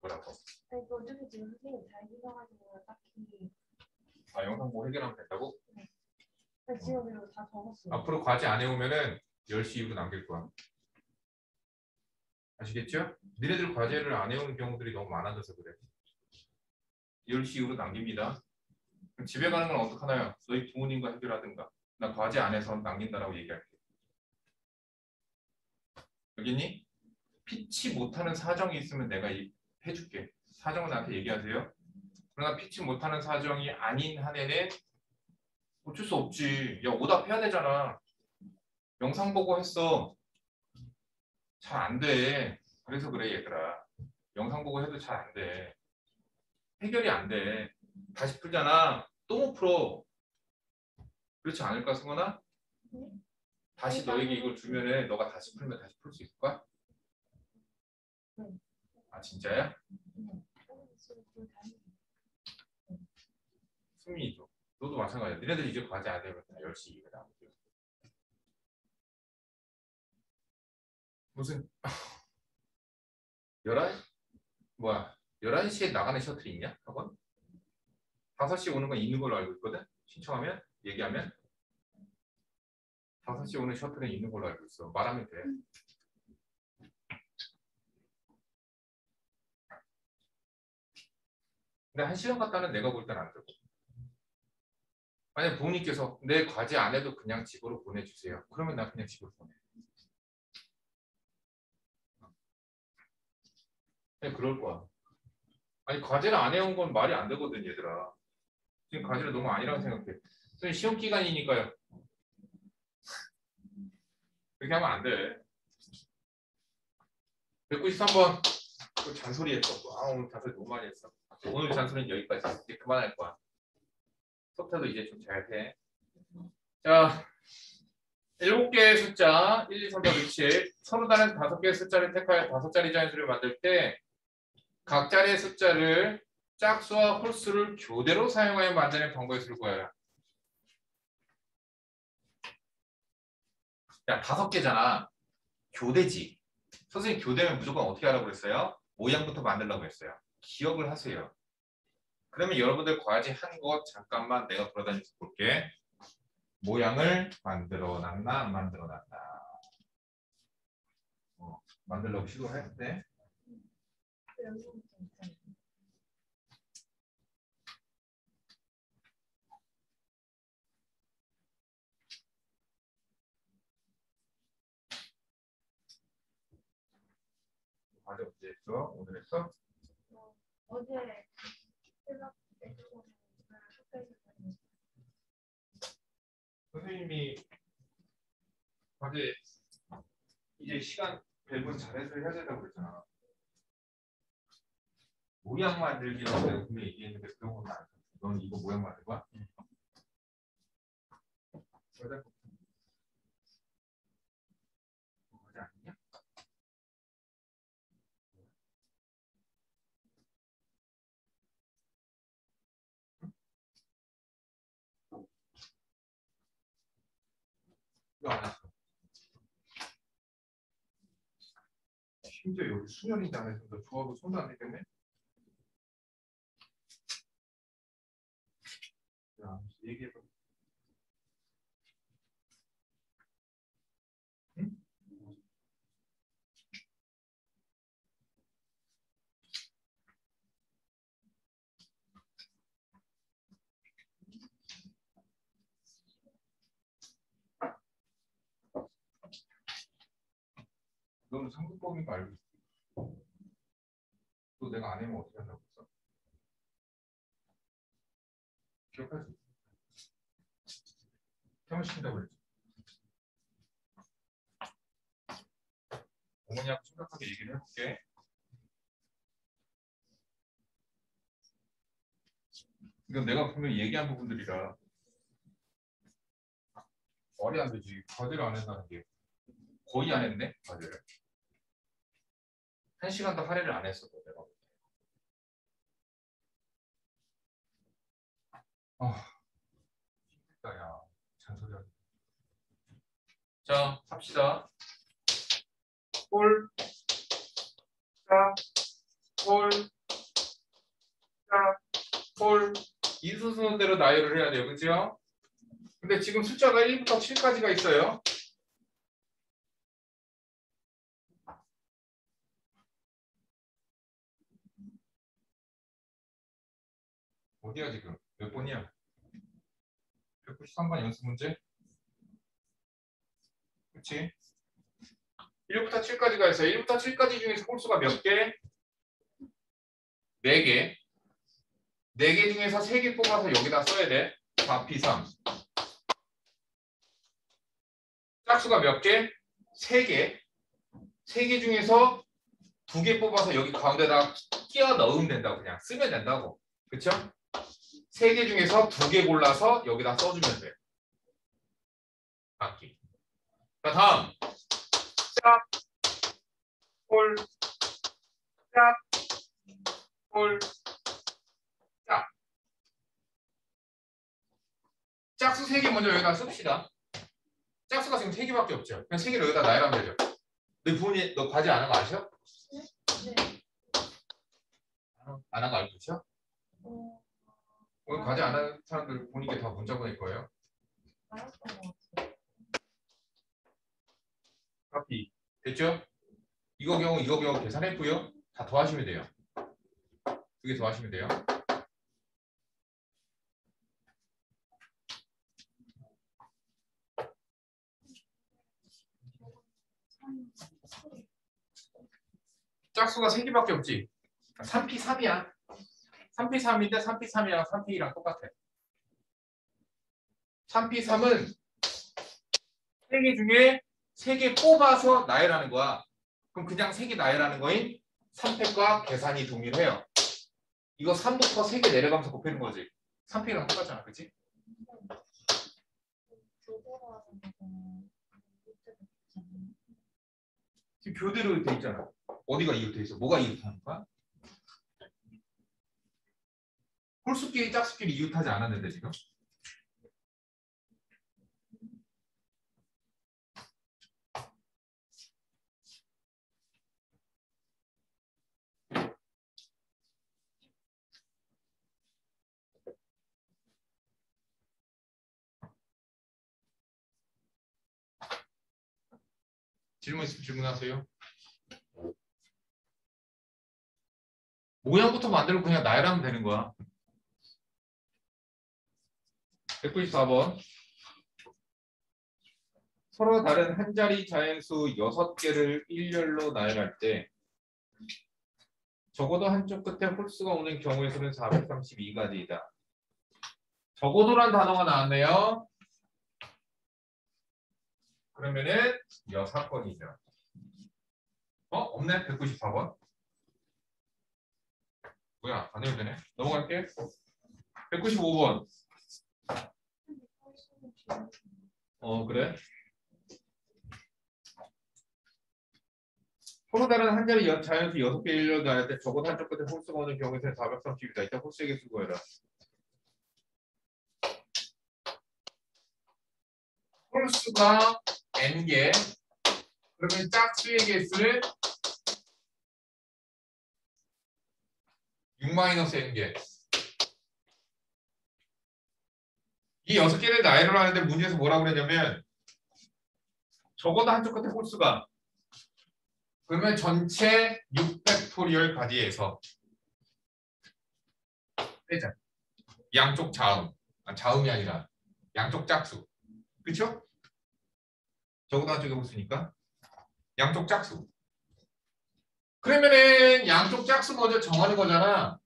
뭐라고? 아니, 그 어차피 지금 선생님 잘 해가지고 딱히 아 영상 뭐 해결하면 된다고? 지금 다 적었어요. 앞으로 과제 안 해오면은 10시 이후로 남길 거야 아시겠죠? 니네들 과제를 안 해오는 경우들이 너무 많아져서 그래 10시 이후로 남깁니다 그럼 집에 가는 건 어떡하나요? 너희 부모님과 해결하든가 나 과제 안 해서 남긴다라고 얘기할게 여기니? 피치 못하는 사정이 있으면 내가 이- 해줄게 사정을 나한테 얘기하세요 그러나 피치 못하는 사정이 아닌 한에는 어쩔 수 없지 야 오답해야 되잖아 영상 보고 했어 잘 안 돼 그래서 그래 얘들아 영상 보고 해도 잘 안 돼 해결이 안 돼 다시 풀잖아 또 못 풀어 그렇지 않을까 승원아? 네. 다시 너에게 이걸 주면은 너가 다시 풀면 다시 풀 수 있을까? 네. 아 진짜야? 했어요. 승민이죠 너도 마찬가지야 니네들 이제 과제 안 되면 다 10시 이후에 나오죠 무슨 11 뭐야 11시에 나가는 셔틀이 있냐? 학원? 5시 오는 건 있는 걸로 알고 있거든? 신청하면? 얘기하면? 5시 오는 셔틀에 있는 걸로 알고 있어. 말하면 돼. 근데 한 시간 갔다는 내가 볼 땐 안 되고. 만약 부모님께서 내 과제 안 해도 그냥 집으로 보내주세요. 그러면 나 그냥 집으로 보내. 그냥 그럴 거야. 아니 과제를 안 해온 건 말이 안 되거든 얘들아. 지금 과제를 너무 아니라고 생각해. 선생님 시험 기간이니까요. 그렇게 하면 안 돼. 193번. 또 잔소리 했어. 또. 아 오늘 잔소리 너무 많이 했어. 오늘 잔소리는 여기까지. 이제 그만할 거야. 속태도 이제 좀 잘 해. 자, 7개의 숫자 1, 2, 3, 4, 5, 6, 7 서로 다른 5개의 숫자를 택하여 5자리 자연수를 만들 때 각 자리의 숫자를 짝수와 홀수를 교대로 사용하여 만드는 방법의 수를 구하라. 야, 다섯 개잖아. 교대지. 선생님 교대면 무조건 어떻게 하라고 그랬어요? 모양부터 만들라고 했어요. 기억을 하세요. 그러면 여러분들 과제 한거 잠깐만 내가 돌아다니면서 볼게. 모양을 만들어 놨나 안 만들어 놨나. 어, 만들려고 시도할 때. 과제 언제 했어? 오늘 했어? 어제 선생님이 과제 이제 시간 배분 잘해서 해야 된다고 그랬잖아. 모양 만들기라고 내가 분명히 얘기했는데 그런 건 안. 넌 이거 모양 만들 거야? 과제 과제 아니냐? 이거 안 했어. 심지어 여기 수면이 안에서 너 좋아하고 손도 안 대겠네? 야, 얘기해봐. 너는 상급법인 거 알고 있어? 또 내가 안 하면 어떻게 한다고 했어? 기억하지? 태어시킨다고 그랬지. 어머니하고 심각하게 얘기를 해볼게. 이건 내가 분명히 얘기한 부분들이라 말이 안 되지. 과제를 안 한다는 게 거의 안 했네 과제를. 한 시간도 할애를 안 했어 내가. 아, 힘들다 야. 잔소리하기. 자, 합시다. 홀, 짝, 홀, 짝, 홀. 이 순서대로 나열을 해야 돼요. 그죠? 근데 지금 숫자가 1부터 7까지가 있어요. 어디야 지금? 몇 번이야? 193번 연습 문제? 그치? 1부터 7까지가 있어요. 1부터 7까지 중에서 홀수가 몇 개? 4개. 4개 중에서 3개 뽑아서 여기다 써야 돼. 4, P, 3. 짝수가 몇 개? 3개. 3개 중에서 2개 뽑아서 여기 가운데다 끼워 넣으면 된다고 그냥 쓰면 된다고. 그쵸? 3개 중에서 2개 골라서 여기다 써주면 돼. 악기. 자, 다음. 짝, 홀, 짝, 홀, 짝. 짝수 3개 먼저 여기다 씁시다. 짝수가 지금 3개밖에 없죠. 그냥 3개를 여기다 나열하면 되죠. 너 부모님, 너 과제 안 한 거 아셔? 네. 안 한 거 알고 계셔? 어, 오늘 과제 안 하는 사람들 보니까 다 문자 보낼 거예요. 4P. 됐죠? 이거 경우 이거 경우 계산했고요. 다 더하시면 돼요. 두 개 더하시면 돼요. 짝수가 3개밖에 없지. 3P 3이야. 3P 3인데 3P 3이랑 3P랑 똑같아. 3P 3은 3개 중에 3개 뽑아서 나열하는 거야. 그럼 그냥 3개 나열하는 거인 3팩과 계산이 동일해요. 이거 3부터 3개 내려가면서 곱하는 거지. 3팩이랑 똑같잖아. 그치? 지금 교대로 돼 있잖아. 어디가 이렇게 돼 있어? 뭐가 이웃하는 거야? 홀수끼리 짝수끼리 이웃하지 않았는데 지금? 질문 있으면 질문하세요. 모양부터 만들고 그냥 나열하면 되는 거야. 194번. 서로 다른 한 자리 자연수 6개를 일렬로 나열할 때 적어도 한쪽 끝에 홀수가 오는 경우의 수는 432가지이다. 적어도란 단어가 나왔네요. 그러면은 여섯 건이죠. 어? 없네? 194번. 뭐야? 안 해도 되네. 넘어갈게. 195번. 어, 그래? 서로 다른 한 자리 연- 자연수 6개 일렬 나열 때 적어도 한쪽 끝에 홀수가 오는 경우에는 430이다. 이따 홀수에게 수고해라. 홀수가 n개 그러면 짝수의 개수는 6-n개 이 여섯 개를 나열을 하는데 문제에서 뭐라고 그랬냐면 적어도 한쪽 끝에 홀수가. 그러면 전체 6팩토리얼 가지에서 빼자. 양쪽 자음. 아, 자음이 아니라 양쪽 짝수. 그쵸? 적어도 한쪽에 홀수니까. 양쪽 짝수. 그러면은 양쪽 짝수 먼저 정하는 거잖아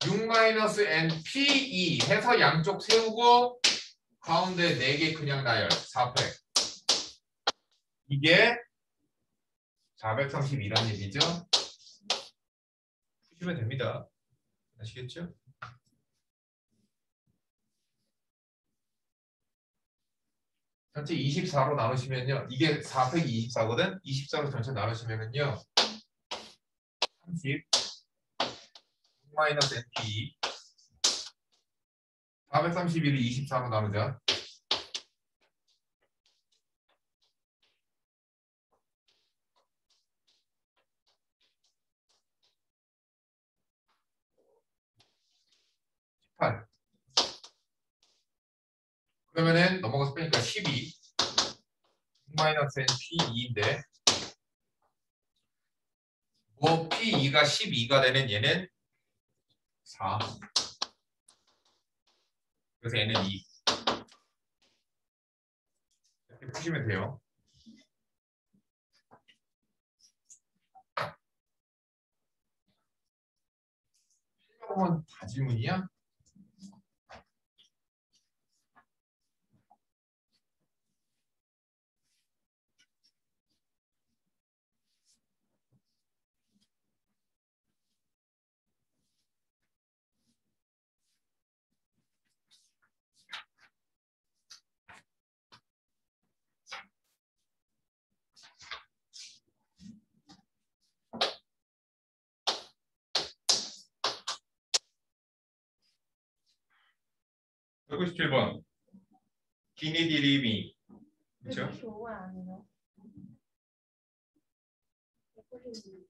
6-NP2 해서 양쪽 세우고 가운데 4개 그냥 나열 4팩. 이게 432란 얘기죠? 푸시면 됩니다. 아시겠죠? 전체 24로 나누시면요. 이게 4팩이 24거든? 24로 전체 나누시면은요. 30 마이너스 NP 431을 24로 나누자. (18) 그러면은 넘어가서 빼니까 12 마이너스 NP2인데 뭐 P2가 12가 되는 얘는 4. 그래서 얘는 2. 이렇게 푸시면 돼요. 실력은 다 질문이야? 197번. 기니디리미. 그렇죠? 195가 아니에요. 196.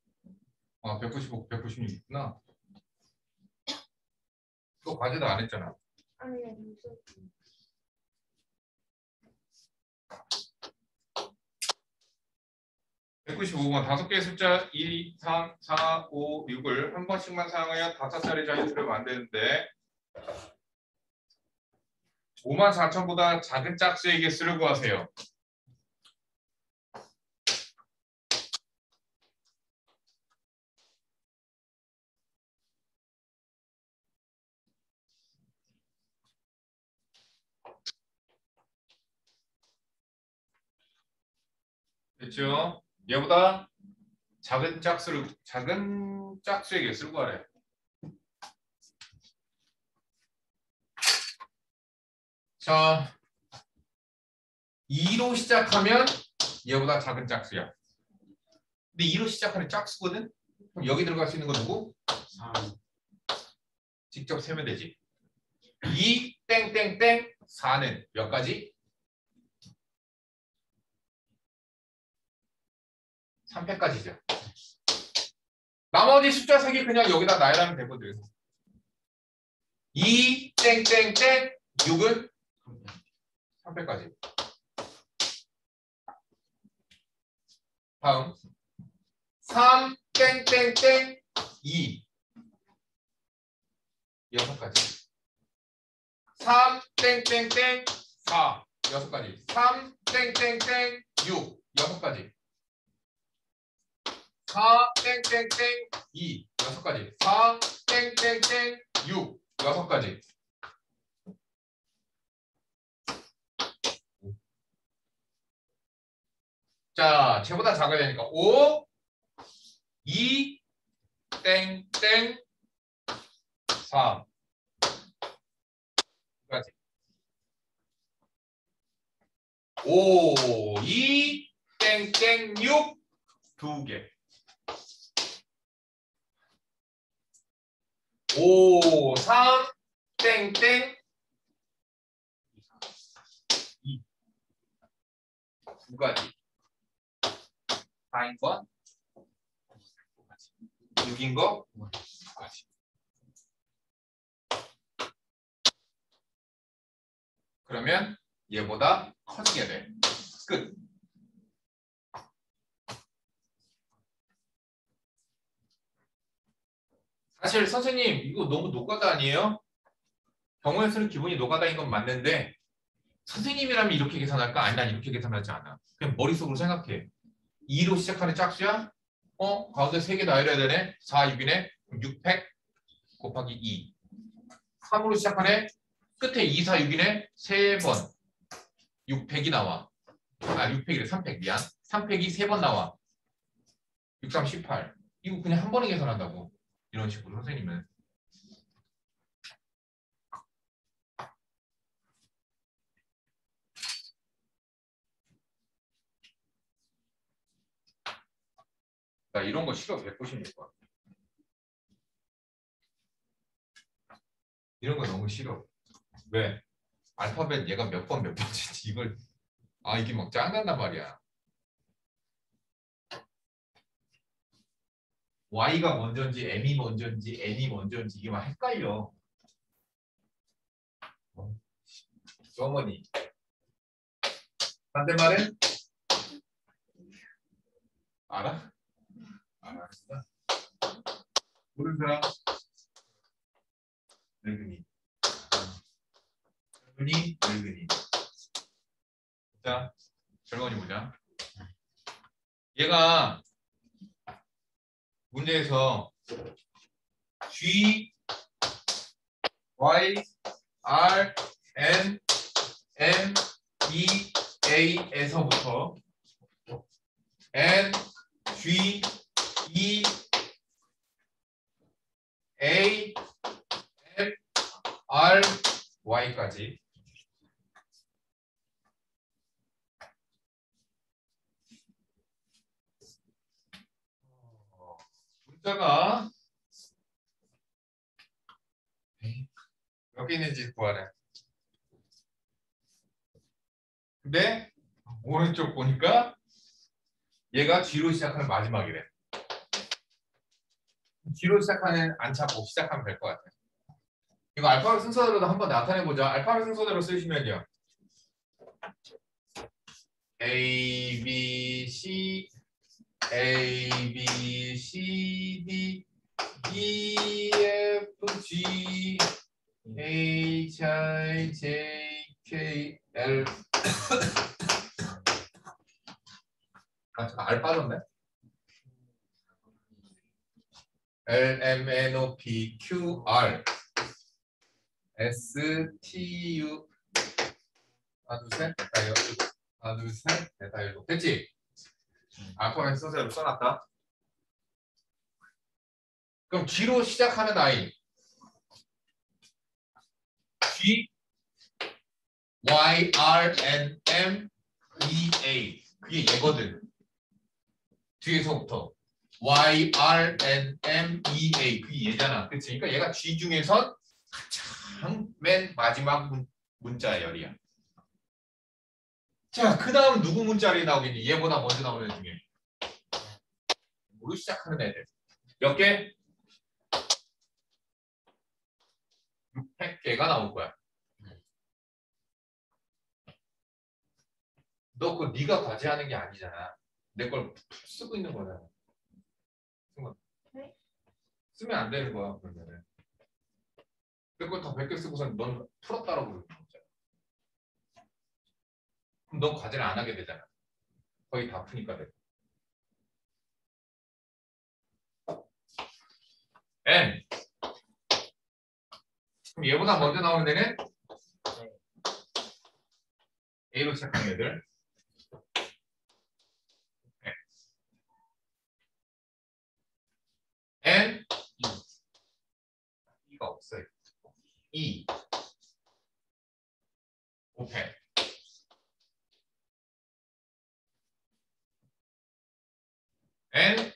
아, 195, 196이구나. 그거 과제도 안 했잖아. 아니요, 무슨 195번 다섯 개의 숫자 2, 3, 4, 5, 6을 한 번씩만 사용하여 다섯 자리 자릿수를 만드는데 5만 4천보다 작은 짝수의 개수를 구하세요. 됐죠? 얘보다 작은 짝수를 작은 짝수의 개수를 구하래. 자, 2로 시작하면 얘보다 작은 짝수야. 근데 2로 시작하는 짝수거든? 그럼 여기 들어갈 수 있는 거 누구? 3 직접 세면 되지. 2 땡땡땡 4는 몇 가지? 3패까지죠. 나머지 숫자 3개 그냥 여기다 나열하면 되거든. 2 땡땡땡 6은 3패까지. 다음 3 땡땡땡 2 여섯 가지. 3 땡땡땡 4 여섯 가지. 3 땡땡땡 6 여섯 가지. 4 땡땡땡 2 여섯 가지. 4 땡땡땡 6 여섯 가지. 자, 쟤보다 작아야 되니까. 5 2 땡땡 4 까지. 5 2 땡 땡 6 2개. 5 3 땡 땡. 2 두 가지 4인 건 6인 거두 가지 그러면 얘보다 커지게 돼. 끝. 사실 선생님 이거 너무 노가다 아니에요? 경우에서는 기본이 노가다인 건 맞는데 선생님이라면 이렇게 계산할까? 아니 난 이렇게 계산하지 않아. 그냥 머릿속으로 생각해. 2로 시작하는 짝수야? 어? 가운데 3개 나열해야 되네? 4, 6이네? 600 곱하기 2. 3으로 시작하네? 끝에 2, 4, 6이네? 3번 600이 나와. 아 600이래 300 미안. 300이 3번 나와. 6, 3, 18. 이거 그냥 한 번에 계산한다고. 이런 식으로 선생님은. 나 이런 거 싫어 196번. 이런 거 너무 싫어. 왜? 알파벳 얘가 몇 번 몇 번인지 이걸 아 이게 막 짱난단 말이야. Y가 먼저인지 M이 먼저인지 N이 먼저인지 이게 막 헷갈려. 어? 어머니. 반대말은? 알아? 알았어. 모르는 사람? 늙은이. 늙은이, 늙은이. 자, 결과문이 보자. 얘가 문제에서 G, Y, R, N, M, E, A에서부터 N, G, E, A, M, R, Y까지 어, 문자가 몇개 있는지 구하래. 근데 오른쪽 보니까 얘가 G로 시작하는 마지막이래. G로 시작하는 안 찾고 시작하면 될 것 같아. 이거 알파벳 순서대로도 한번 나타내 보자. 알파벳 순서대로 쓰시면요. A, B, C, A, B, C, D, E, F, G, H, I, J, K, L. [coughs] 아, 잠깐 알 빠졌네. L, M, N, O, P, Q, R, S, T, U. 하나, 둘, 셋, 넷다, 일곱. 하나, 둘, 셋, 넷다, 일곱. 됐지? 알파벳 순서대로 써놨다. 그럼 G로 시작하는 아이. G, Y, R, N, M, E, A. 그게 얘거든. 뒤에서부터. Y, R, N, M, E, A. 그게 얘잖아. 그치? 그러니까 얘가 G 중에선 가장 맨 마지막 문, 문자 열이야. 자, 그 다음 누구 문자리 나오겠니? 얘보다 먼저 나오는 애 중에. 뭐로 시작하는 애들. 몇 개? 600개가 나올 거야. 너 그거 네가 과제하는 게 아니잖아. 내 걸 쓰고 있는 거잖아. 쓰면- 네? 안 되는 거야, 그러면은. 내걸다 100개 쓰고선 넌 풀었다라고 그러는 거잖아. 그럼 넌 과제를 안 하게 되잖아. 거의 다 푸니까 돼. N. 그럼 얘보다 먼저 나오는 애는 A로 시작하는 애들. 2 오펜 N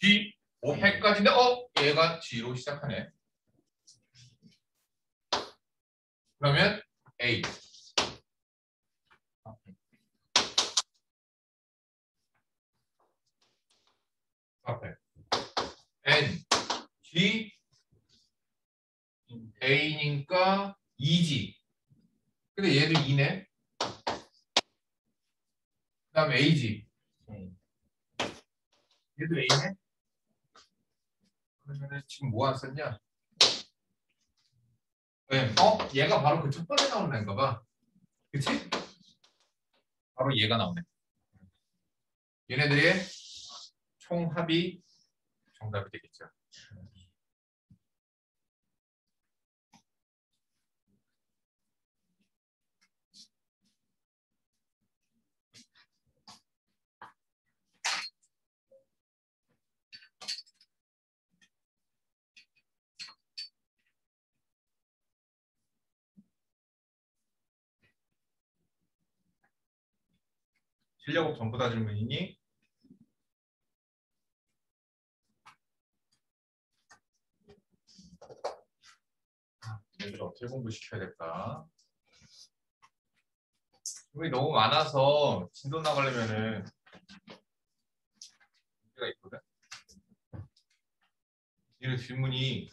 G 오펜까지인데 어? 얘가 G로 시작하네. 그러면 A. 앞에 N G A니까 2G. 근데 얘도 2네. 그 다음에 AG. 얘도 A네. 그러면은 지금 뭐 안 썼냐? 네. 어? 얘가 바로 그 첫 번째 나오는 애인가 봐. 그치? 바로 얘가 나오네. 얘네들의 총합이 정답이 되겠죠. 실력업 전부 다 질문이니? 얘들 어떻게 공부시켜야 될까? 질문이 너무 많아서 진도 나가려면은 문제가 있거든? 이런 질문이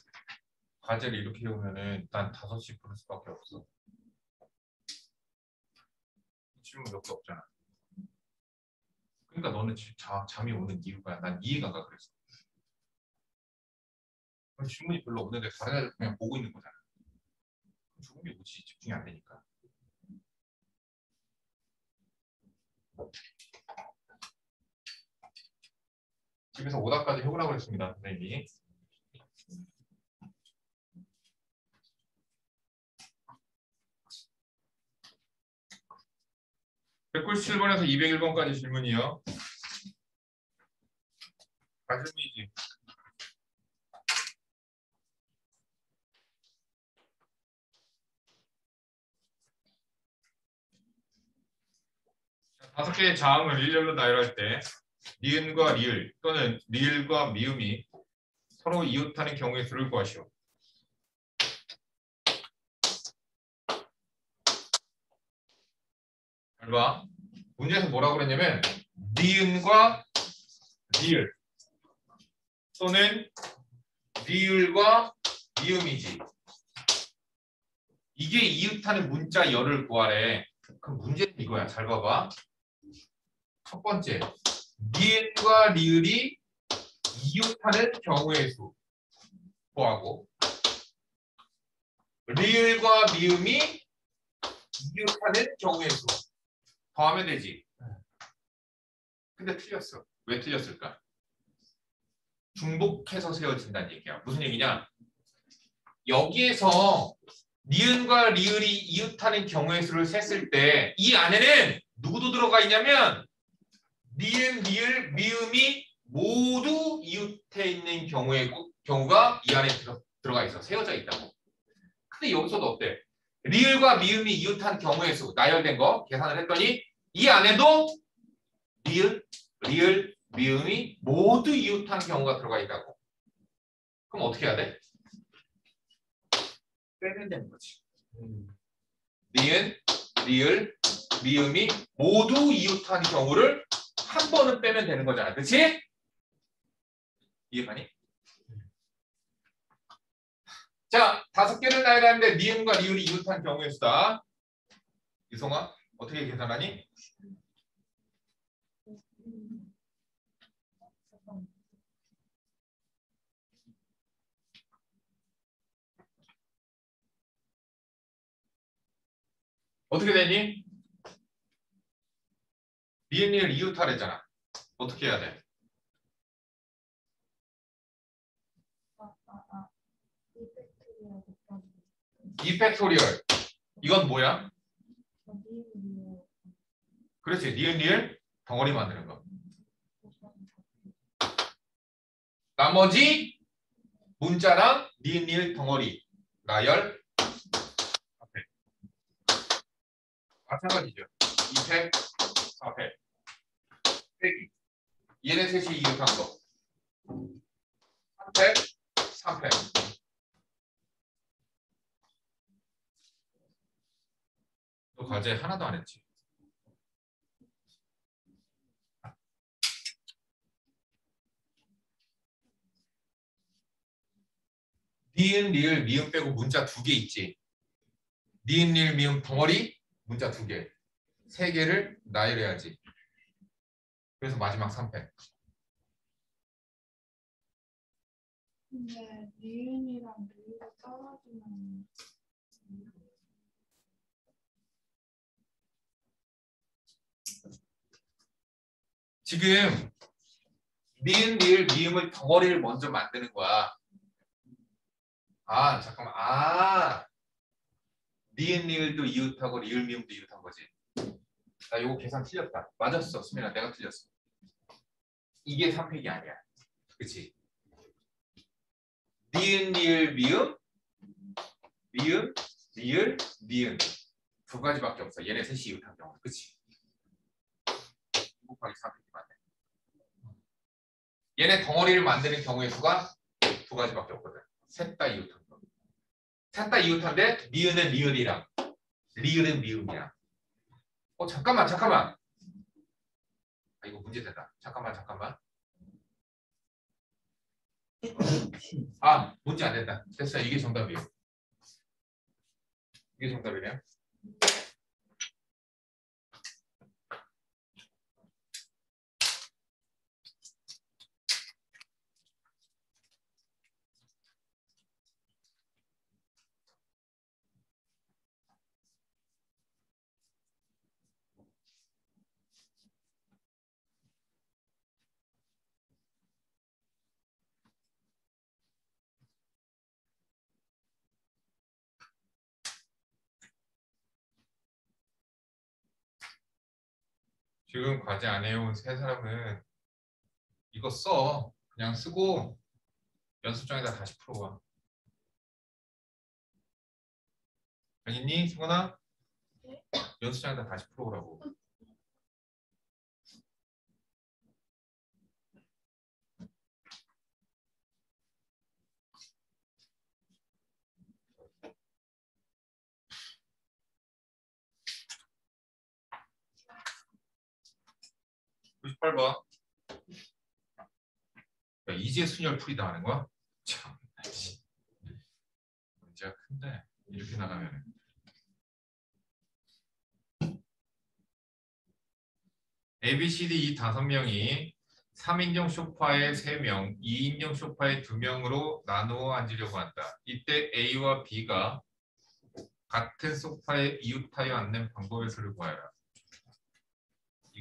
과제를 이렇게 해오면은 일단 5시 풀을 수밖에 없어. 질문 몇 개 없잖아. 그러니까 너는 지- 자, 잠이 오는 이유가 난 이해가 가 그래서. 질문이 별로 없는데 다른 애들 그냥 보고 있는 거잖아. 그럼 죽음이 오지? 집중이 안 되니까. 집에서 오다까지 해보라고 했습니다 선생님이 (197번에서) (201번까지) 질문이요 가슴이지 자, 다섯 개의 자음을 일렬로 나열할 때 니은과 리을 또는 리을과 미음이 서로 이웃하는 경우의 수를 구하시오. 잘 봐. 문제에서 뭐라고 그랬냐면 니은과 리을 또는 리을과 미음이지. 이게 이웃하는 문자 열을 구하래. 그럼 문제는 이거야. 잘 봐봐. 첫 번째, 니은과 리을이 이웃하는 경우의 수 구하고 리을과 미음이 이웃하는 경우의 수 더하면 되지. 근데 틀렸어. 왜 틀렸을까? 중복해서 세워진다는 얘기야. 무슨 얘기냐? 여기에서 니은과 리을이 이웃하는 경우의 수를 셌을 때 이 안에는 누구도 들어가 있냐면 니은, 리을, 미음이 모두 이웃해 있는 경우의 경우가 이 안에 들어, 들어가 있어. 세워져 있다고. 근데 여기서도 어때? 리을과 미음이 이웃한 경우의 수 나열된 거 계산을 했더니 이 안에도 리을, 리을, 미음이 모두 이웃한 경우가 들어가 있다고. 그럼 어떻게 해야 돼? 빼면 되는 거지. 니은, 리을, 미음이 모두 이웃한 경우를 한 번은 빼면 되는 거잖아. 그치? 이해가니? 자, 다섯 개를 나열하는데 니은과 리을이 이웃한 경우의 수다. 이송아, 어떻게 계산하니? 어떻게 되니? 리을 이웃하래잖아. 어떻게 해야 돼? 2팩토리얼. 이건 뭐야? 그렇지. 니은, 리을 덩어리 만드는 거. 나머지 문자랑 니은, 리을 덩어리 나열 앞에. 마찬가지죠. 2팩, 4팩. 빼기. 얘네 셋이 이웃한 거. 3팩, 3팩. 너 과제 하나도 안 했지? 니은, 리을, 미음 빼고 문자 두 개 있지. 니은, 리을, 미음 덩어리 문자 두 개. 세 개를 나열해야지. 그래서 마지막 3팩. 근데 니은이랑 리을이 떨어지면 지금 니은, 리을, 미음을 덩어리를 먼저 만드는 거야. 아, 잠깐만. 아. 니은, 리을도 이웃하고 리을, 미음도 이웃한 거지. 나 이거 계산 틀렸다. 맞았어. 수민아, 내가 틀렸어. 이게 3팩이 아니야. 그치? 니은, 리을, 미음, 미음, 리을, 니은. 두 가지밖에 없어. 얘네 셋이 이웃한 경우. 그치? 곱하기 4팩이 맞네. 얘네 덩어리를 만드는 경우의 수가 두 가지밖에 없거든. 셋 다 이웃한 거. 셋 다 이웃한데 니은은 리을이랑 리을은 미음이야. 어 잠깐만 잠깐만. 아 이거 문제 되다. 잠깐만 잠깐만. 아 문제 안 된다. 됐어 이게 정답이에요. 이게 정답이네요. 지금 과제 안 해온 세 사람은 이거 써. 그냥 쓰고 연습장에다 다시 풀어봐. 아니니 승원아? 연습장에다 다시 풀어보라고. 구십팔 번 야, 이제 순열 풀이다 하는 거야? 참, 씨. 문제가 큰데 이렇게 나가면 A, B, C, D 이 다섯 명이 3인용 소파에 3명, 2인용 소파에 2명으로 나누어 앉으려고 한다. 이때 A와 B가 같은 소파에 이웃하여 앉는 방법의 수를 구하여라.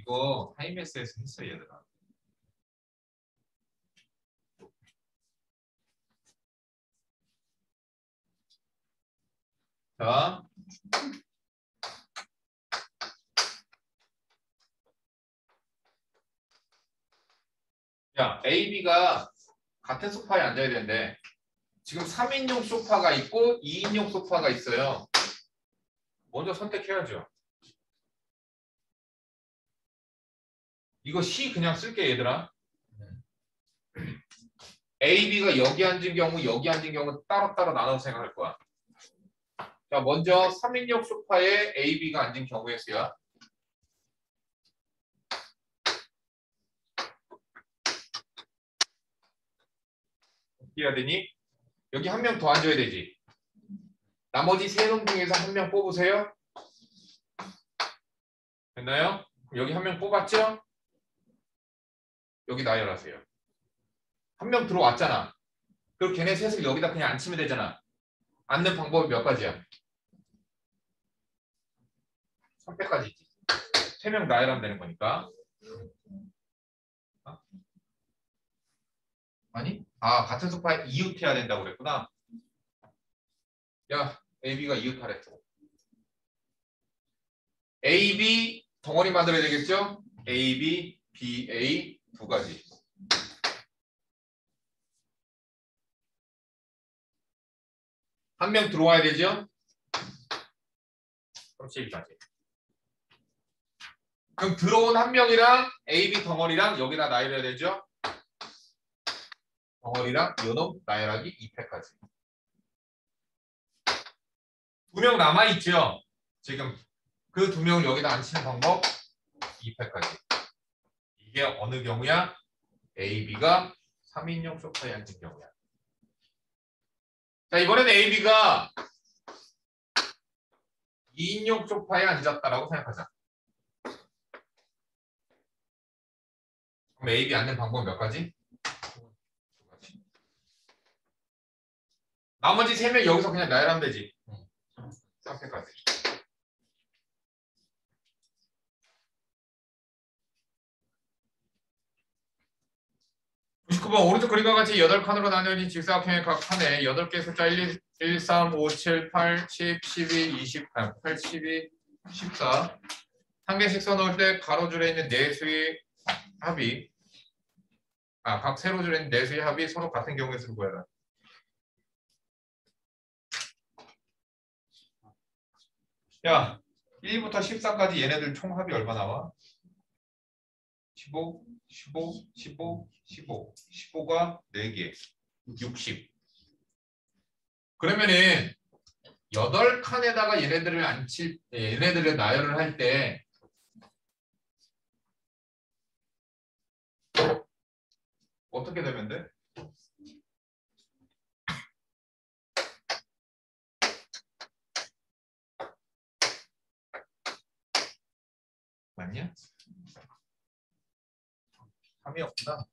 이거 하이메스에서 했어요, 얘들아. 자, 야, A, B가 같은 소파에 앉아야 되는데 지금 3인용 소파가 있고 2인용 소파가 있어요. 먼저 선택해야죠. 이거 C 그냥 쓸게 얘들아. A, B가 여기 앉은 경우 여기 앉은 경우 따로따로 나눠서 생각할 거야. 자, 먼저 3인용 소파에 A, B가 앉은 경우의 수야. 어떻게 해야 되니? 여기 한 명 더 앉아야 되지. 나머지 세 놈 중에서 한 명 뽑으세요. 됐나요? 여기 한 명 뽑았죠? 여기 나열하세요. 한 명 들어왔잖아. 그럼 걔네 셋을 여기다 그냥 앉히면 되잖아. 앉는 방법이 몇 가지야? 선택까지 있지. 세명 나열하면 되는 거니까. 어? 아니? 아, 같은 소파에 이웃해야 된다고 그랬구나. 야, AB가 이웃하랬어. AB 덩어리 만들어야 되겠죠? AB, BA 두 가지. 한 명 들어와야 되죠? 그럼 7까지. 그럼 들어온 한 명이랑 AB 덩어리랑 여기다 나열해야 되죠? 덩어리랑 요놈 나열하기 2패까지. 두 명 남아있죠? 지금 그 두명 여기다 앉히는 방법 2패까지. 이게 어느 경우야? A, B가 3인용 소파에 앉은 경우야. 자 이번에는 A, B가 2인용 소파에 앉았다라고 생각하자. 그럼 A, B 앉는 방법 몇 가지? 두 가지. 나머지 세 명 여기서 그냥 나열하면 되지. 3패까지. 99번 오른쪽 그림과 같이 8칸으로 나뉘어진 직사각형의 각 칸에 8개의 숫자 1, 2, 1, 3, 5, 7, 8, 10, 12, 20, 8, 12, 14. 한 개씩 써놓을 때 가로줄에 있는 네 수의 합이 아, 각 세로줄에 있는 네 수의 합이 서로 같은 경우의 수를 구해라. 야, 1부터 14까지 얘네들 총합이 얼마 나와? 15, 15, 15, 15. 15가 4개. 60. 그러면은 8칸에다가 얘네들을 앉힐 예, 얘네들을 나열을 할 때 어떻게 되면 돼? 맞냐? 감이 없구나.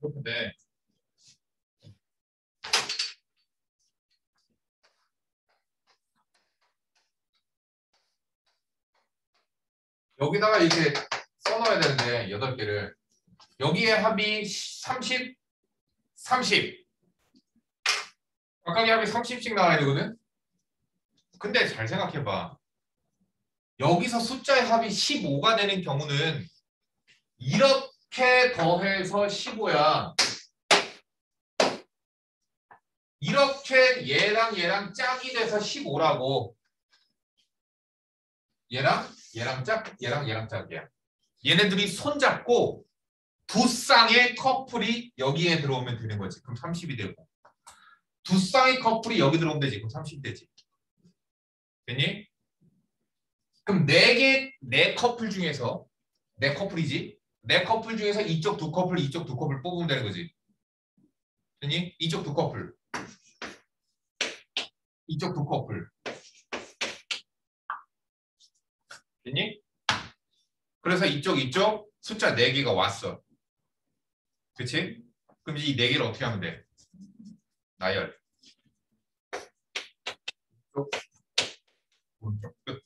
그런데 여기다가 이렇게 써놔야 되는데 8개를 여기에 합이 30, 30 각각의 합이 30씩 나와야 되거든? 근데 잘 생각해봐. 여기서 숫자의 합이 15가 되는 경우는 이렇게 더해서 15야. 이렇게 얘랑 얘랑 짝이 돼서 15라고. 얘랑 얘랑 짝 얘랑 얘랑 짝이야. 얘네들이 손잡고 두 쌍의 커플이 여기에 들어오면 되는 거지. 그럼 30이 되고. 두 쌍의 커플이 여기 들어오면 되지. 그럼 30이 되지. 됐니? 그럼 네 개, 네 커플 중에서 네 커플이지. 네 커플 중에서 이쪽 두 커플, 이쪽 두 커플 뽑으면 되는 거지. 됐니? 이쪽 두 커플. 이쪽 두 커플. 됐니? 그래서 이쪽 이쪽 숫자 4개가 왔어. 그치? 그럼 이 4개를 어떻게 하면 돼? 나열. 쪽, 오른쪽 끝.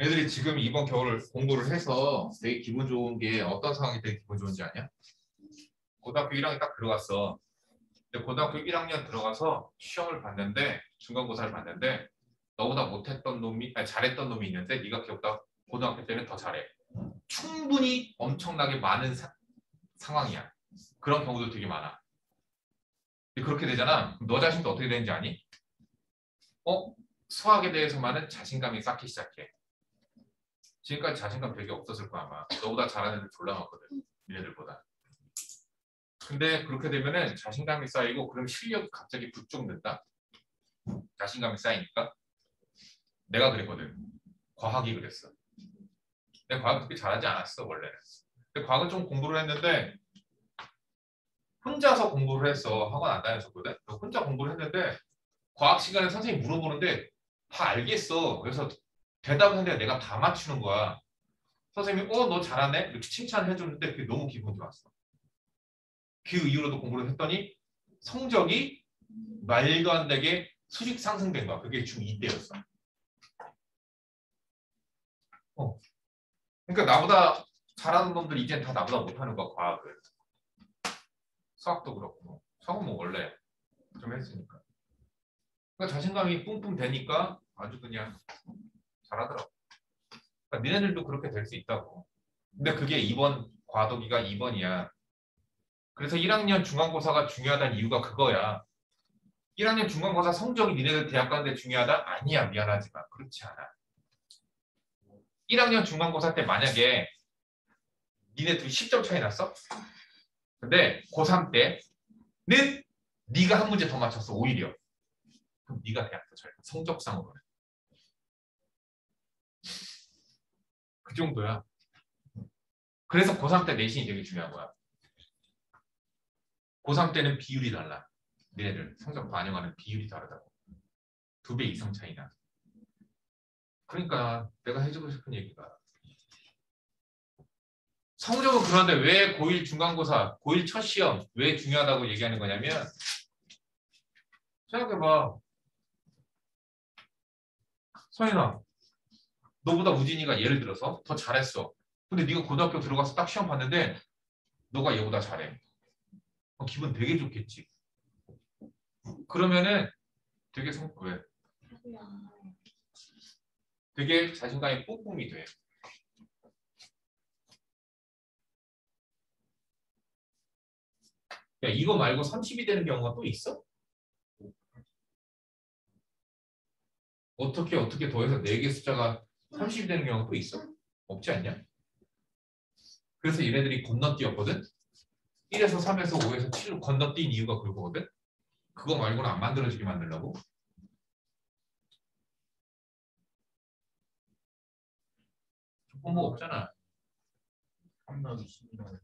애들이 지금 이번 겨울을 공부를 해서 되게 기분 좋은 게 어떤 상황이 되게 기분 좋은지 아냐? 고등학교 1학년 딱 들어갔어. 근데 고등학교 1학년 들어가서 시험을 봤는데 중간고사를 봤는데 너보다 못했던 놈이 아니, 잘했던 놈이 있는데 네가 기억다 고등학교 때는 더 잘해. 충분히 엄청나게 많은 사- 상황이야. 그런 경우도 되게 많아. 근데 그렇게 되잖아. 너 자신도 어떻게 되는지 아니? 어? 수학에 대해서만은 자신감이 쌓기 시작해. 지금까지 자신감 되게 없었을 거야 아마. 너보다 잘하는 애들 졸라 많거든. 얘네들보다. 근데 그렇게 되면은 자신감이 쌓이고 그럼 실력이 갑자기 부쩍 는다. 자신감이 쌓이니까. 내가 그랬거든. 과학이 그랬어. 내가 과학 그렇게 잘하지 않았어 원래는. 근데 과학은 좀 공부를 했는데 혼자서 공부를 했어. 학원 안 다녔었거든. 혼자 공부를 했는데 과학 시간에 선생님이 물어보는데 다 알겠어. 그래서 대답하는데 내가 다 맞추는 거야. 선생님이 어 너 잘하네 이렇게 칭찬해 줬는데 그게 너무 기분 좋았어. 그 이후로도 공부를 했더니 성적이 말도 안 되게 수직 상승된 거야. 그게 중2 때였어. 어. 그러니까 나보다 잘하는 놈들 이젠 다 나보다 못하는 거야 과학을. 수학도 그렇고 수학은 뭐 원래 좀 했으니까. 그러니까 자신감이 뿜뿜 되니까 아주 그냥 잘하더라고. 그러니까 니네들도 그렇게 될 수 있다고. 근데 그게 이번 과도기가 2번이야. 그래서 1학년 중간고사가 중요하다는 이유가 그거야. 1학년 중간고사 성적이 니네들 대학 가는데 중요하다? 아니야 미안하지만 그렇지 않아. 1학년 중간고사 때 만약에 니네 둘이 10점 차이 났어? 근데 고3 때는 네가 한 문제 더 맞췄어 오히려. 그럼 네가 대학 더 잘. 가, 성적상으로는. 그 정도야. 그래서 고3 때 내신이 되게 중요한 거야. 고3 때는 비율이 달라. 니네들 성적 반영하는 비율이 다르다고. 두 배 이상 차이나. 그러니까 내가 해주고 싶은 얘기가 성적은 그런데 왜 고1 중간고사, 고1 첫 시험 왜 중요하다고 얘기하는 거냐면 생각해봐. 서인아, 너보다 우진이가 예를 들어서 더 잘했어. 근데 네가 고등학교 들어가서 딱 시험 봤는데 너가 얘보다 잘해. 어, 기분 되게 좋겠지. 그러면은 되게 성 왜? 되게 자신감이 뿜뿜이 돼. 야, 이거 말고 30이 되는 경우가 또 있어? 어떻게 어떻게 더해서 4개 숫자가 30이 되는 경우가 또 있어? 없지 않냐? 그래서 얘네들이 건너뛰었거든? 1에서 3에서 5에서 7로 건너뛴 이유가 그거거든? 그거 말고는 안 만들어지게 만들려고? 조건부 없잖아. 3나기 10이라는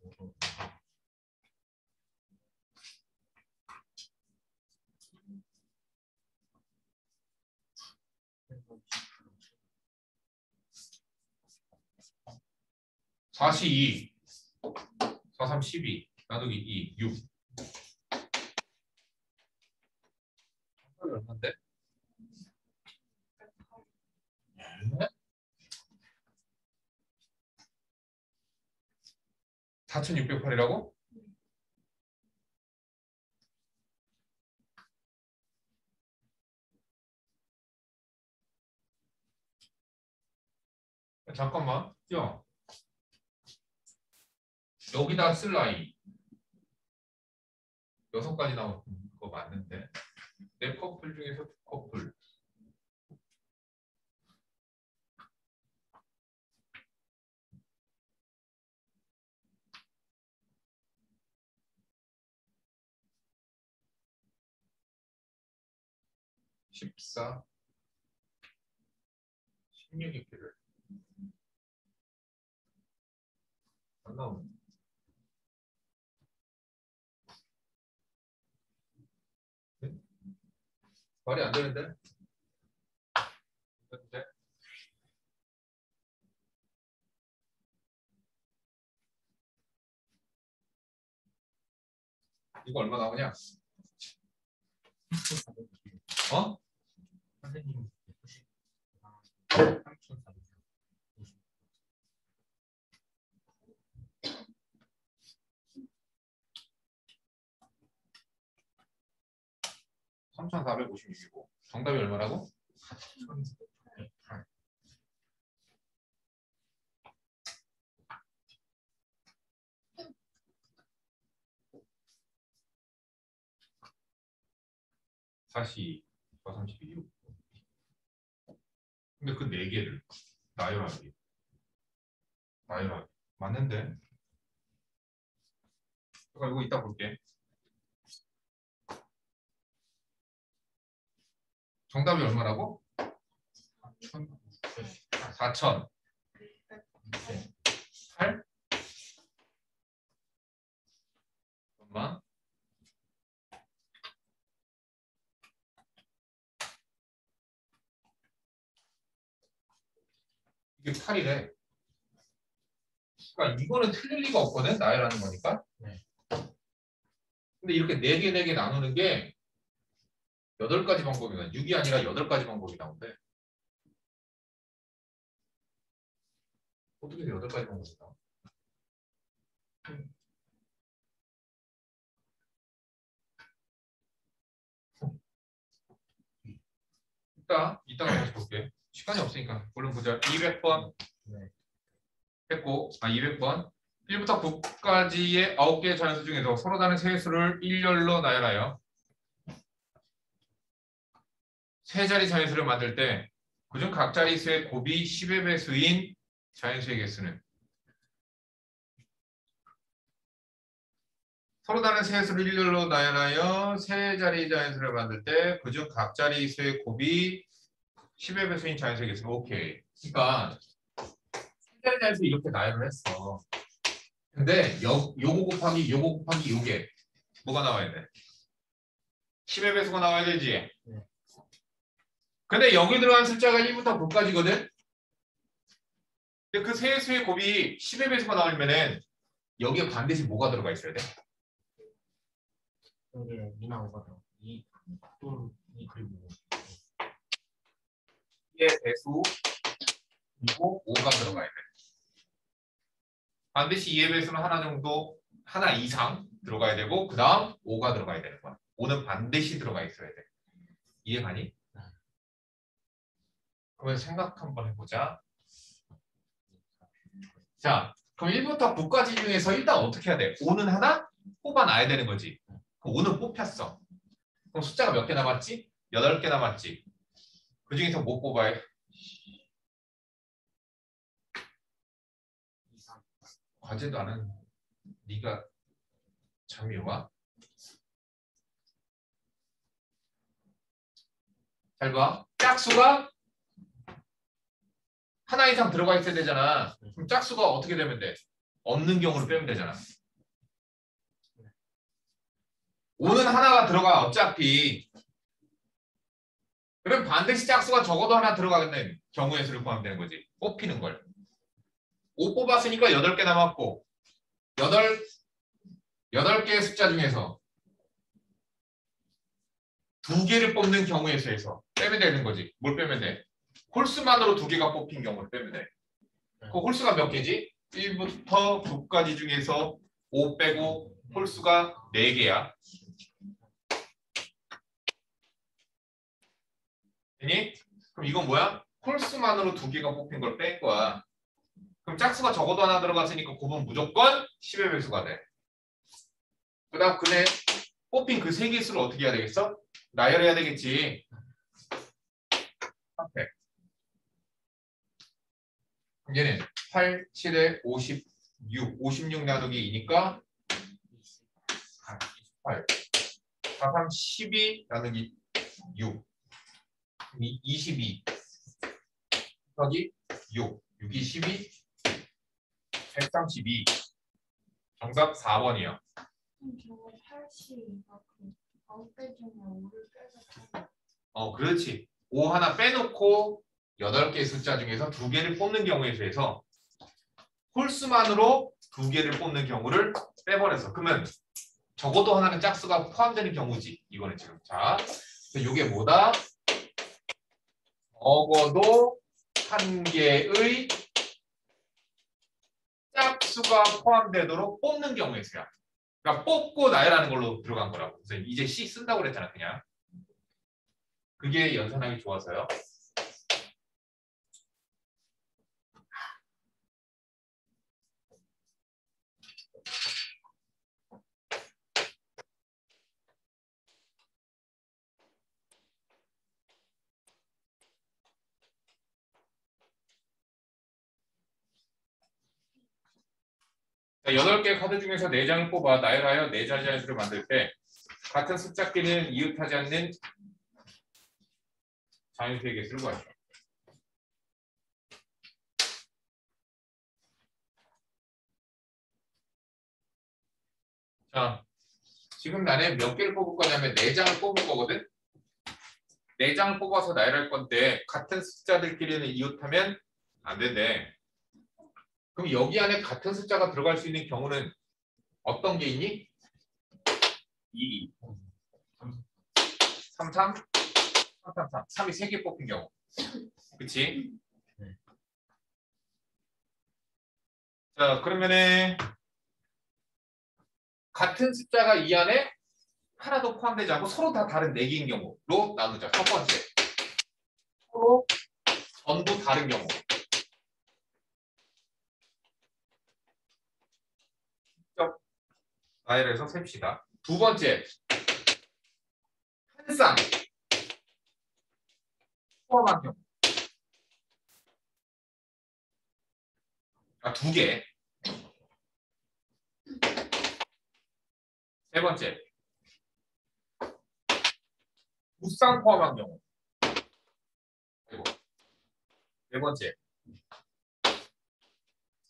42, 43, 12 나누기 2, 6. 얼마인데? (4608이라고) 잠깐만 야 여기다 쓸라이 여섯 가지 나온 거 맞는데 네 커플 중에서 두 커플 14 십육이 필요해. 안 나오네. 말이 안 되는데? 되는데? 이거 얼마 나오냐? 어? 선생님 3,400. 3,456이고 정답이 얼마라고? 4,400. 42, 32. 근데 그 네 개를 나열하기. 나열하기. 맞는데? 잠깐 이거 이따 볼게. 정답이 얼마라고? 4천. 8? 잠깐만. 이게 8이래. 그러니까 이거는 틀릴 리가 없거든. 나열하는 거니까. 네. 근데 이렇게 4개, 4개 나누는 게 8가지 방법이 나 6이 아니라 8가지 방법이 나온대. 어떻게 8가지 방법이 나와? 이따, 이따가 다시 볼게. 시간이 없으니까. 얼른 보자. 200번. 네. 했고, 아, 200번. 1부터 9까지의 9개의 자연수 중에서 서로 다른 세수를 일렬로 나열하여 세 자리 자연수를 만들 때 그중 각 자릿수의 곱이 10의 배수인 자연수의 개수는 서로 다른 세수를 일렬로 나열하여 세 자리 자연수를 만들 때 그중 각 자릿수의 곱이 10의 배수인 자연수의 개수는 오케이. 그러니까 세 자리 자연수 이렇게 나열을 했어. 근데 요, 요거 곱하기 요거 곱하기 요게 뭐가 나와야 돼? 10의 배수가 나와야 되지? 네. 근데 여기 들어간 숫자가 1부터 9까지거든? 근데 그 세 수의 곱이 10의 배수가 나오려면은 여기에 반드시 뭐가 들어가 있어야 돼? 여기에 미나 오버더 2 또는 2 그리고 2의 배수 그리고 5가 들어가야 돼. 반드시 2의 배수는 하나 정도, 하나 이상 들어가야 되고 그 다음 5가 들어가야 되는 거야. 5는 반드시 들어가 있어야 돼. 이해가니? 그러면 생각 한번 해보자. 자, 그럼 1부터 9까지 중에서 일단 어떻게 해야 돼? 5는 하나 뽑아놔야 되는 거지. 그럼 5는 뽑혔어. 그럼 숫자가 몇 개 남았지? 8개 남았지. 그 중에서 못 뽑아야 해? 2, 3 과제도 안 하는 네가 잠이 와? 잘 봐. 짝수가 하나 이상 들어가 있어야 되잖아. 그럼 짝수가 어떻게 되면 돼? 없는 경우로 빼면 되잖아. 5는 하나가 들어가 어차피. 그럼 반드시 짝수가 적어도 하나 들어가는 경우의 수를 구하면 되는 거지. 뽑히는 걸. 5 뽑았으니까 8개 남았고 8, 8개의 숫자 중에서 두 개를 뽑는 경우의 수에서 빼면 되는 거지. 뭘 빼면 돼? 홀수만으로 두 개가 뽑힌 경우를 빼면 돼. 그 홀수가 몇 개지? 1부터 9까지 중에서 5 빼고 홀수가 4개야. 되니? 그럼 이건 뭐야? 홀수만으로 두 개가 뽑힌 걸뺀 거야. 그럼 짝수가 적어도 하나 들어갔으니까 곱은 무조건 10의 배수가 돼. 그 다음 그네 뽑힌 그 세개 수를 어떻게 해야 되겠어? 나열해야 되겠지. 앞에. 얘는 8, 7에 56, 56 나누기 2니까 28. 4, 3, 12 나누기 6. 이- 22 곱하기 6 6이 12 132 정답 4번이요. 그럼 저거 80이가 그 아홉 배 중에 5를 빼서 8. 어, 그렇지. 5 하나 빼놓고 8개의 숫자 중에서 2개를 뽑는 경우에 비해서 홀수만으로 2개를 뽑는 경우를 빼버려서 그러면 적어도 하나는 짝수가 포함되는 경우지. 이거는 지금. 자, 이게 뭐다? 적어도 한 개의 짝수가 포함되도록 뽑는 경우의 수야. 그러니까 뽑고 나열하는 걸로 들어간 거라고. 그래서 이제 C 쓴다고 그랬잖아, 그냥. 그게 연산하기 좋아서요. 자, 8개 카드 중에서 4장을 뽑아 나열하여 4자리의 수를 만들 때 같은 숫자끼리는 이웃하지 않는 자연수에게 쓸고 하죠. 자, 지금 나는 몇 개를 뽑을 거냐면 4장을 뽑을 거거든. 4장을 뽑아서 나열할 건데 같은 숫자들끼리는 이웃하면 안 된대. 그럼 여기 안에 같은 숫자가 들어갈 수 있는 경우는 어떤 게 있니? 2, 3, 3, 3, 3, 3. 3이 3개 뽑힌 경우. 그치? 네. 자, 그러면은 같은 숫자가 이 안에 하나도 포함되지 않고 서로 다 다른 4개인 경우로 나누자. 첫 번째. 서로 전부 다른 경우. 직접 나열해서 셉시다. 두 번째. 한 쌍. 포함한 경우. 아, 두 개. 세 번째. 두쌍 포함한 경우. 그리고 네 번째.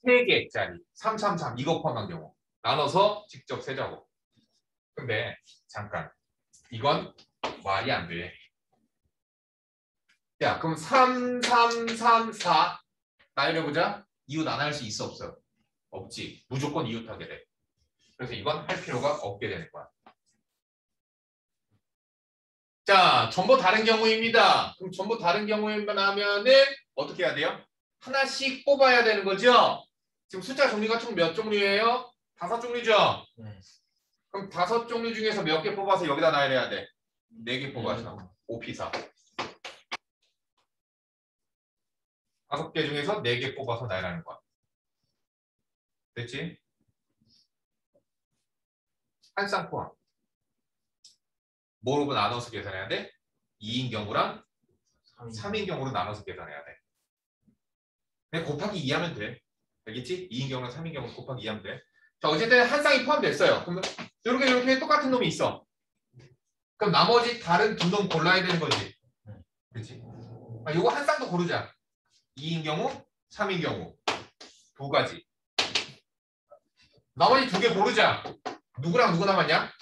세 개짜리 333 이거 포함한 경우. 나눠서 직접 세자고. 근데 잠깐. 이건 말이 안 돼. 야, 그럼 3, 3, 3, 4 나열해보자. 이웃 안 할 수 있어 없어? 없지. 무조건 이웃하게 돼. 그래서 이건 할 필요가 없게 되는 거야. 자, 전부 다른 경우입니다. 그럼 전부 다른 경우에만 하면은 어떻게 해야 돼요? 하나씩 뽑아야 되는 거죠? 지금 숫자 종류가 총 몇 종류예요? 다섯 종류죠? 네. 그럼 다섯 종류 중에서 몇 개 뽑아서 여기다 나열해야 돼? 네 개 뽑아서. 5피사. 다섯 개 중에서 네 개 뽑아서 나열하는 거야. 됐지? 한 쌍 포함. 뭐로 나눠서 계산해야 돼? 2인 경우랑 3인 경우로 나눠서 계산해야 돼. 그냥 곱하기 2 하면 돼. 알겠지? 2인 경우랑 3인 경우 곱하기 2 하면 돼. 자, 어쨌든 한 쌍이 포함됐어요. 그러면 이렇게 이렇게 똑같은 놈이 있어. 그럼 나머지 다른 두 놈 골라야 되는 거지. 그렇지? 아, 요거 한 쌍도 고르자. 2인 경우, 3인 경우. 두 가지. 나머지 두 개 고르자. 누구랑 누구 남았냐?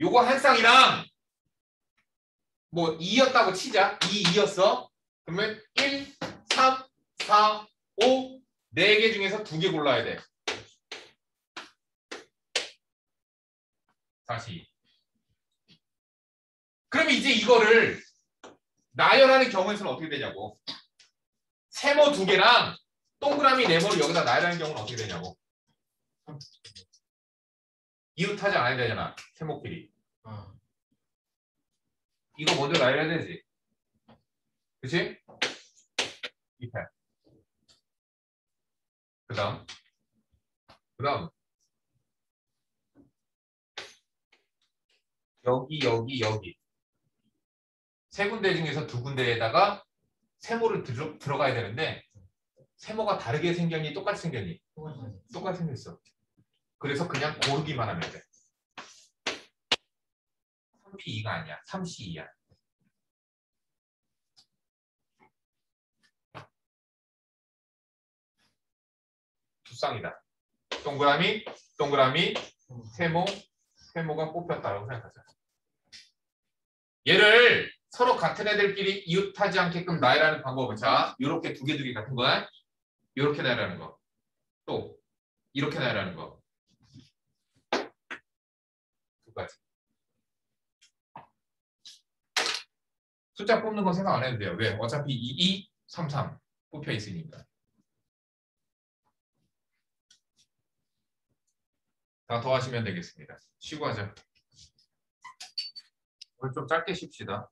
요거 한 쌍이랑 뭐 2였다고 치자. 2, 2였어. 그러면 1, 3, 4, 5, 4개 중에서 두 개 골라야 돼. 다시. 그러면 이제 이거를 나열하는 경우에서는 어떻게 되냐고. 세모 두 개랑 동그라미 네모를 여기다 나열하는 경우는 어떻게 되냐고. 이웃하지 않아야 되잖아. 세모끼리. 어. 이거 먼저 나열해야 되지. 그치? 이패. 그 다음. 그 다음. 여기, 여기, 여기. 세 군데 중에서 두 군데에다가 세모를 들어, 들어가야 되는데 세모가 다르게 생겼니? 똑같이 생겼니? 똑같이 생겼어. 그래서 그냥 고르기만 하면 돼. 3P2가 아니야. 3C2야. 두 쌍이다. 동그라미, 동그라미, 세모, 세모가 뽑혔다라고 생각하자. 얘를 서로 같은 애들끼리 이웃하지 않게끔 나열하는 방법은 자, 이렇게 두 개 두 개 같은 거야. 이렇게 나열하는 거. 또 이렇게 나열하는 거. 두 가지. 숫자 뽑는 건 생각 안 해도 돼요. 왜? 어차피 2, 2, 3, 3 뽑혀 있으니까. 다 더하시면 되겠습니다. 쉬고 하자. 오늘 좀 짧게 쉽시다.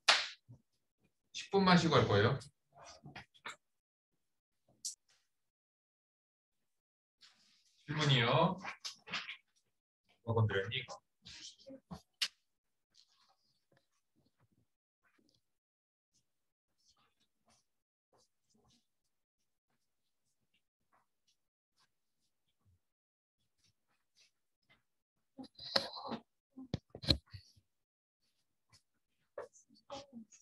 10분만 쉬고 할 거예요. 질문이요. 뭐 건드렸니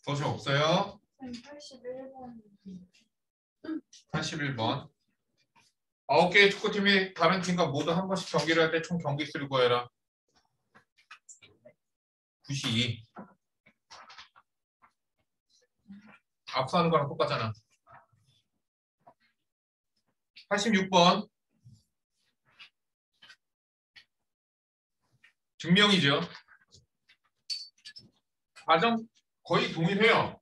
도시 없어요? 81번 81번. 아홉 개의 축구팀이 다른 팀과 모두 한 번씩 경기를 할 때 총 경기 수를 구해라. 92. 앞서 하는 거랑 똑같잖아. 86번. 증명이죠. 과정 거의 동일해요.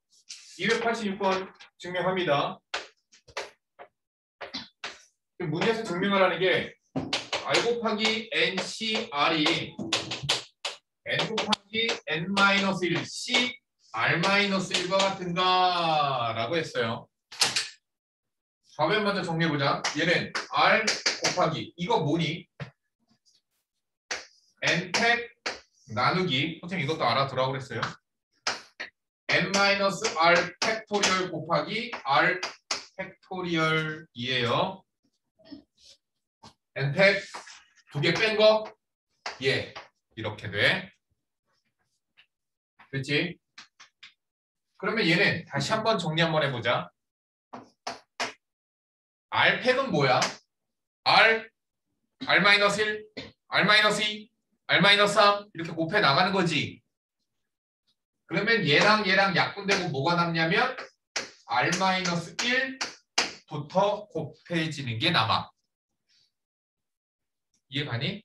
286번 증명합니다. 문제에서 증명하라는 게 r 곱하기 n c r이 n 곱하기 n-1 c r-1과 같은가 라고 했어요. 좌변 먼저 정리해보자. 얘는 r 곱하기 이거 뭐니? N 팩 나누기 선생님 이것도 알아두라고 그랬어요. n-r 팩토리얼 곱하기 r 팩토리얼이에요. n팩 두개 뺀 거? 예. 이렇게 돼. 됐지? 그러면 얘는 다시 한번 정리 한번 해보자. r팩은 뭐야? r, r-1, r-2, r-3 이렇게 곱해 나가는 거지. 그러면 얘랑 얘랑 약분되고 뭐가 남냐면 r-1부터 곱해지는 게 남아. 이해 가니?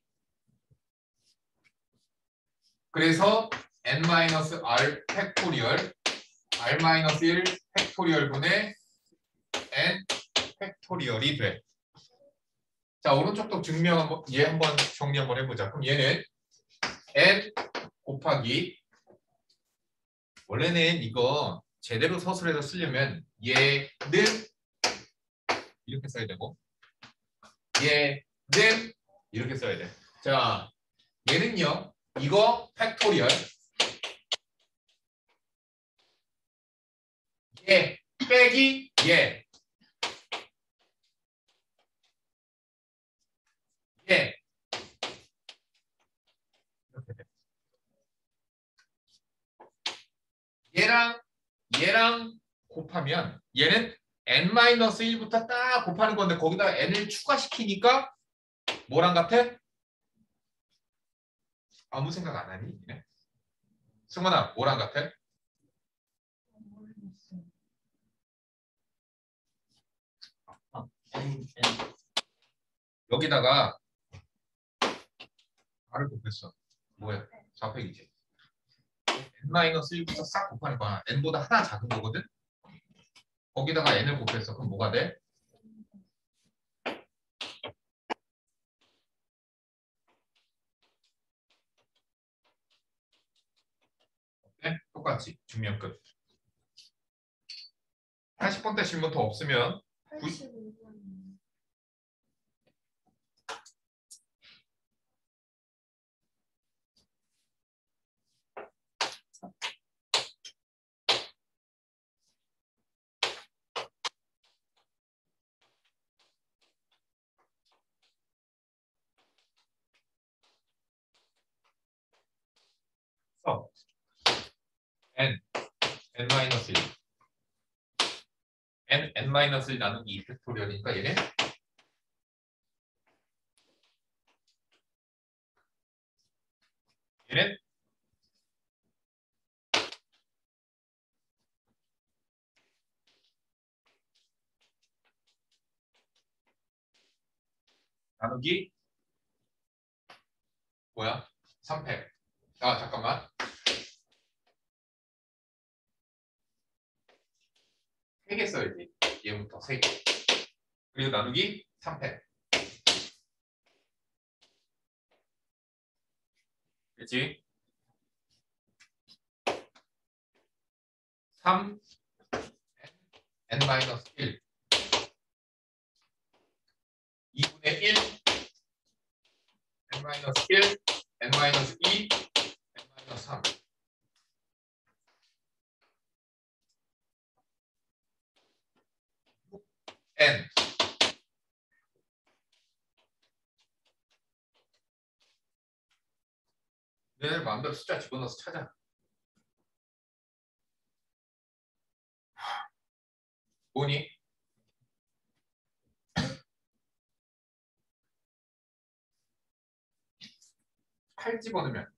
그래서 n-r 팩토리얼 r-1 팩토리얼 분의 n 팩토리얼이 돼. 자 오른쪽도 증명 한번 얘 한번 정리 한번 해 보자. 그럼 얘는 n 곱하기 원래는 이거 제대로 서술해서 쓰려면 얘는 이렇게 써야 되고 얘는 이렇게 써야 돼. 자, 얘는요. 이거 팩토리얼. 얘 빼기 얘. 얘. 이렇게 돼. 얘랑 얘랑 곱하면 얘는 n-1부터 딱 곱하는 건데 거기다 n을 추가시키니까 뭐랑 같아? 아무 생각 안 하니? 네? 승관아, 뭐랑 같아? N N 여기다가 r을 곱했어. 뭐야? 4팩이지. N-1부터 싹 곱하는 거야. n보다 하나 작은 거거든? 거기다가 n을 곱했어. 그럼 뭐가 돼? 네? 똑같지. 증명 끝. 80번대 질문 더 없으면 81번 마이너스를 나누기 2 팩토리얼이니까 얘네 1은 나누기 뭐야? 3팩. 아 잠깐만. 3개 써야지. 얘부터 3개. 그리고 나누기 3패. 그치? 3 n-1 2분의 1 n-1 n-2 n-3 n 마이너스 2 n 마이너스 3 n 내 마음대로 숫자 집어넣어서 찾아. 뭐니? 8 집어넣으면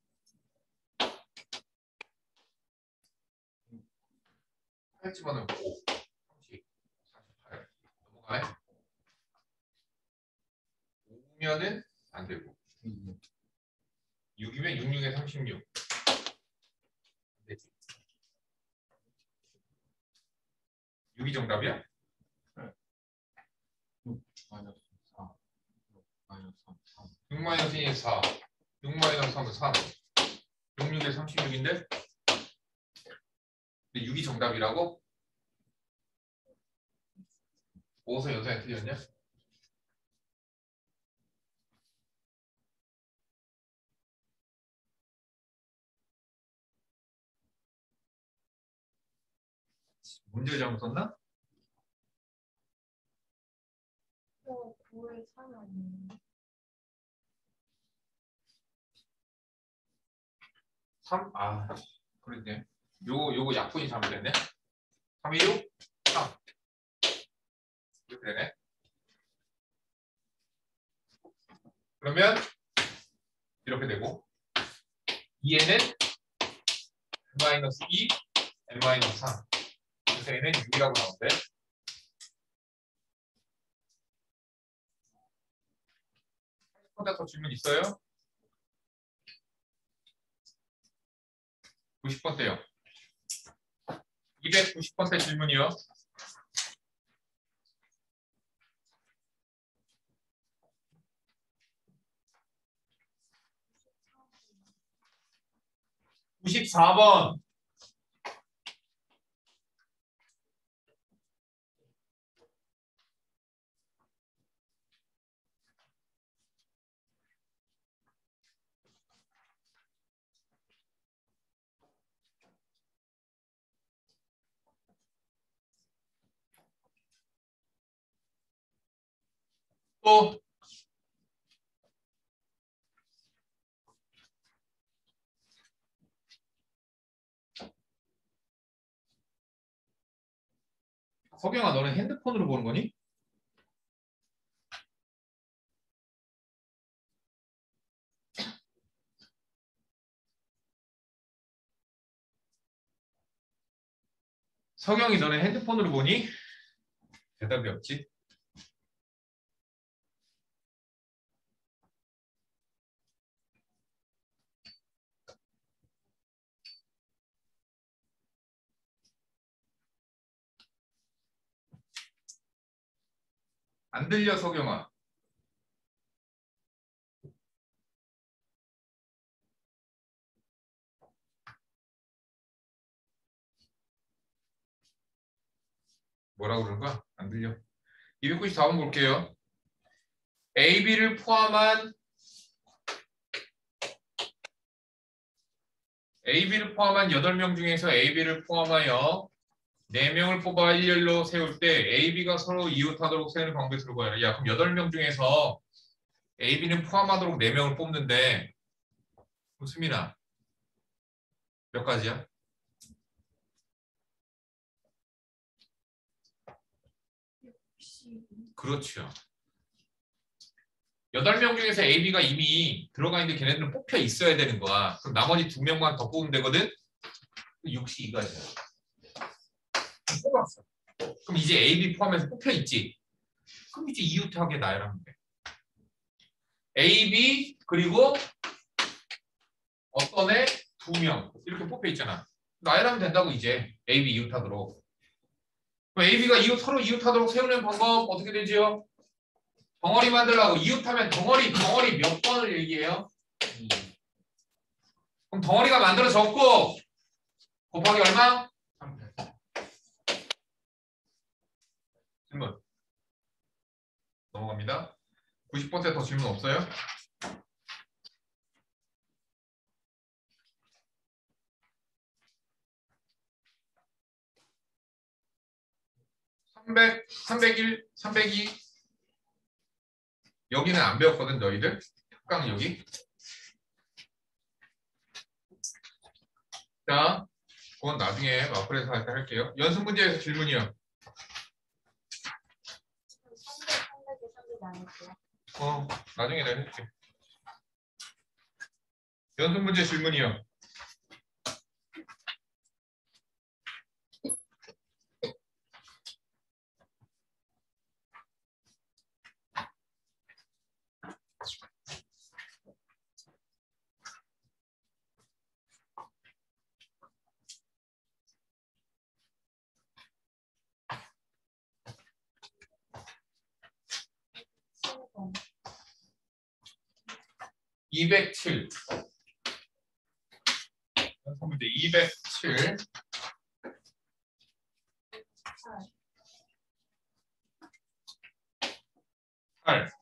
8 집어넣으면 5, 30, 48 넘어가네 5면은 안 되고. 6이면 66에 36안 되지 6이 정답이야? 마이너스 4 마이너스 3 3 6 마이너스 2에 4 6 마이너스 3은 3 66에 36인데? 근데 6이 정답이라고? 5서 연산이 틀렸냐? 문제 잘못 썼나? 또 9의 3 아니에요? 3? 아, 그랬네. 요거, 요거 약분이 잘못됐네. 3이 6? 3. 이렇게 되네. 그러면 이렇게 되고 2에는 n-2, n-3. 그래서 얘는 6이라고 나오는데 더 질문 있어요? 90번대요. 290번대 질문이요. (94번) 또 석영아 너는 핸드폰으로 보는 거니? 석영이 너는 핸드폰으로 보니? 대답이 없지. 안 들려 석영아. 뭐라고 거야? 안 들려. 294번 볼게요. A, B를 포함한 A, B를 포함한 8명 중에서 A, B를 포함하여 4명을 뽑아 일렬로 세울 때 A, B가 서로 이웃하도록 세우는 방법에 들어가야 야 그럼 8명 중에서 A, B는 포함하도록 4명을 뽑는데 수민아 몇 가지야? 그렇죠. 여덟 명 중에서 A, B가 이미 들어가 있는데 걔네들은 뽑혀 있어야 되는 거야. 그럼 나머지 두 명만 더 뽑으면 되거든. 62가 돼. 뽑았어. 그럼 이제 A, B 포함해서 뽑혀 있지. 그럼 이제 이웃하게 나열하면 돼. A, B 그리고 어떤 애 두 명 이렇게 뽑혀 있잖아. 나열하면 된다고 이제 A, B 이웃하도록. 그럼 A, B가 이웃 서로 이웃하도록 세우는 방법 어떻게 되지요? 덩어리 만들라고 이웃하면 덩어리 덩어리 몇 번을 얘기해요? 그럼 덩어리가 만들어졌고 곱하기 얼마? 3패. 질문. 넘어갑니다. 90%더 질문 없어요? (300) (301) (302) 여기는 안 배웠거든 너희들. 특강 여기. 자 그건 나중에 마플에서 할게요. 연습 문제에서 질문이요 300에 300 나눌게요. 어, 나중에 내가 해줄게. 연습 문제 질문이요. 207. 연습 문제 207. 8.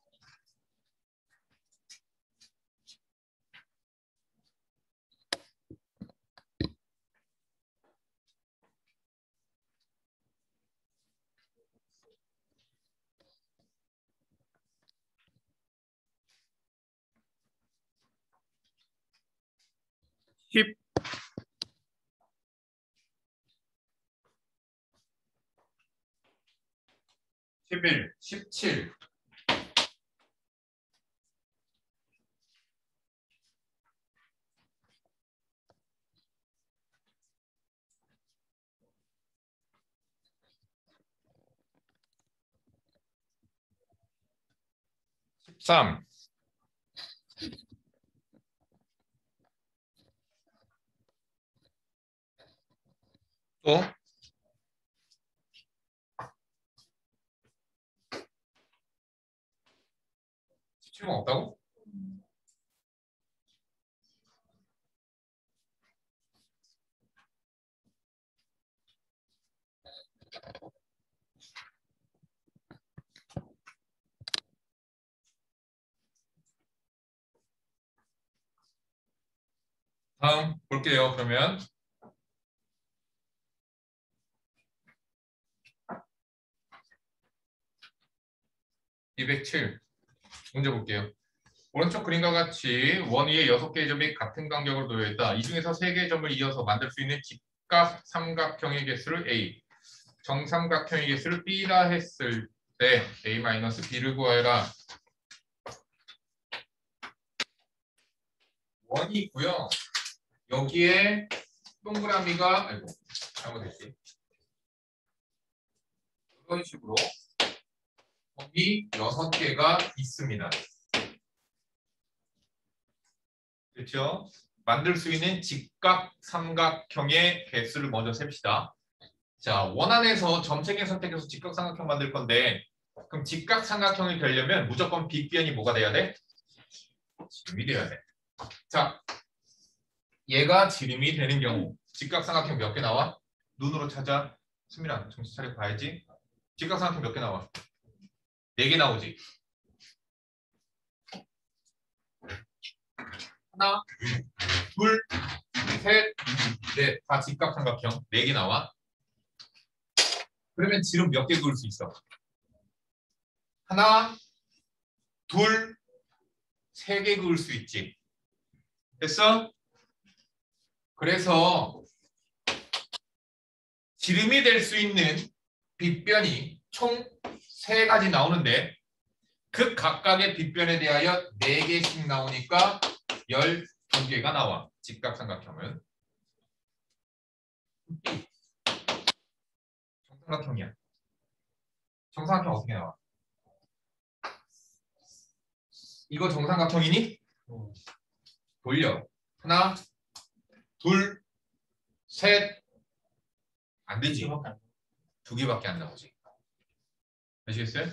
십. 십일, 십칠, 십삼, 또 십칠번 없다고? 다음 볼게요. 그러면 207 문제 볼게요. 오른쪽 그림과 같이 원 위에 6개의 점이 같은 간격으로 놓여 있다. 이 중에서 3개의 점을 이어서 만들 수 있는 직각 삼각형의 개수를 A, 정삼각형의 개수를 B라 했을 때 A-B를 구하여라. 원이 있고요. 여기에 동그라미가 아이고 잘못했지. 이런 식으로 범위 6개가 있습니다. 그렇죠? 만들 수 있는 직각 삼각형의 개수를 먼저 셉시다. 자, 원안에서 점 3개 선택해서 직각 삼각형 만들 건데 그럼 직각 삼각형이 되려면 무조건 빗변이 뭐가 돼야 돼? 지름이 돼야 돼. 자, 얘가 지름이 되는 경우 직각 삼각형 몇 개 나와? 눈으로 찾아. 수민아, 정신 차려 봐야지. 직각 삼각형 몇 개 나와? 네 개 나오지. 하나, 둘, 셋, 넷. 다 직각 삼각형. 네 개 나와. 그러면 지름 몇 개 그을 수 있어? 하나, 둘, 세 개 그을 수 있지. 됐어? 그래서 지름이 될 수 있는 빗변이 총 세 가지 나오는데 그 각각의 빗변에 대하여 4개씩 나오니까 12개가 나와. 직각삼각형은. 정삼각형이야. 정삼각형 어떻게 나와? 이거 정삼각형이니? 어. 돌려. 하나, 둘, 셋. 안 되지. 두 개밖에 안 나오지. 아시겠어요?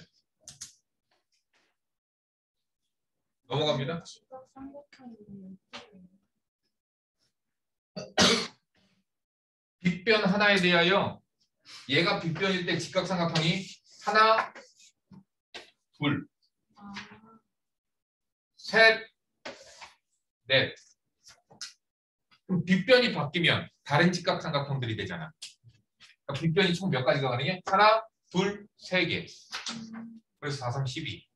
넘어갑니다. 빗변 하나에 대하여 얘가 빗변일 때 직각삼각형이 하나, 둘, 아, 셋, 넷. 그럼 빗변이 바뀌면 다른 직각삼각형들이 되잖아. 그러니까 빗변이 총 몇 가지가 가능해? 하나, 둘, 세 개. 음, 그래서 4, 3, 12.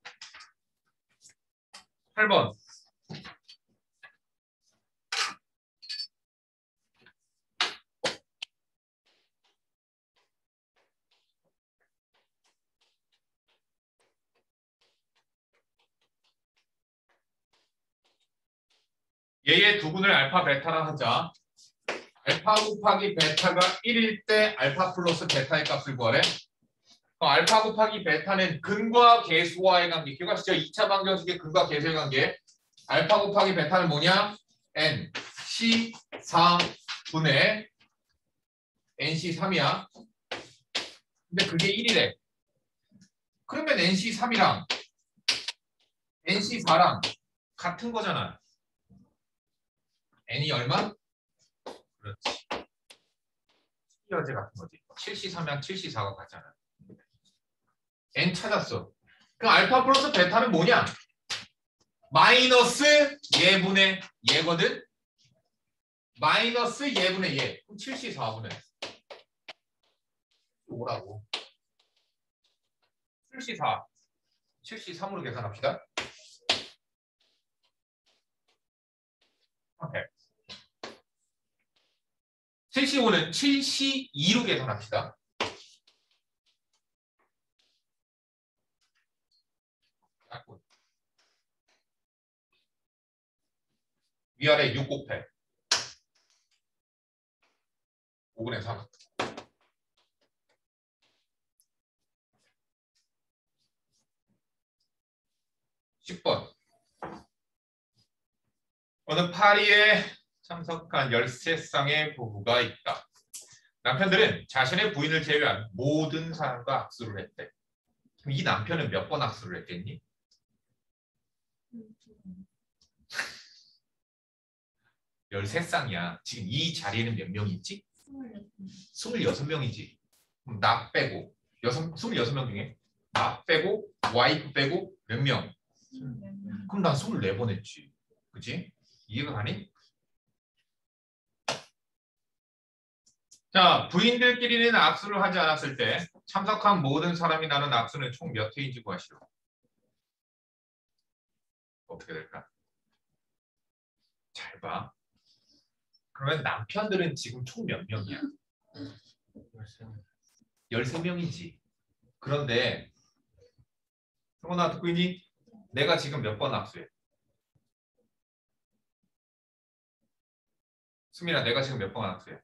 8번. 얘의 두근을 알파 베타라 하자. 알파 곱하기 베타가 1일 때 알파 플러스 베타의 값을 구하래. 어, 알파 곱하기 베타는 근과 계수와의 관계. 기억하시죠? 2차 방정식의 근과 계수의 관계. 알파 곱하기 베타는 뭐냐? n c 4 분의 nc 3이야. 근데 그게 1이래. 그러면 nc 3이랑 nc 4랑 같은 거잖아. n이 얼마? 그렇지. 여제 같은 거지. 7C3이랑 7C4가 같잖아. N 찾았어. 그럼 알파 플러스 베타는 뭐냐? 마이너스 예분의 예거든? 마이너스 예분의 예. 그럼 7C 4분의 5라고. 7C 4. 7C 3으로 계산합시다. 오케이. 7C5는 7C2로 계산합시다. 약분. 위아래 6 곱해 5분의 3 10번 어느 파리에 참석한 13쌍의 부부가 있다. 남편들은 자신의 부인을 제외한 모든 사람과 악수를 했대. 이 남편은 몇 번 악수를 했겠니? 13쌍이야. 지금 이 자리에는 몇 명이 있지? 스물여섯. 26명이지. 그럼 나 빼고 여섯, 26명 중에 나 빼고 와이프 빼고 몇 명? 그럼 난 24번 했지. 그치? 이해가 가니? 자, 부인들끼리는 악수를 하지 않았을 때 참석한 모든 사람이 나눈 악수는 총 몇 회인지 구하시오. 어떻게 될까? 잘 봐. 그러면 남편들은 지금 총 몇 명이야? 13명이지. 그런데 성원아 듣고 있니? 내가 지금 몇 번 악수해? 수민아 내가 지금 몇 번 악수해?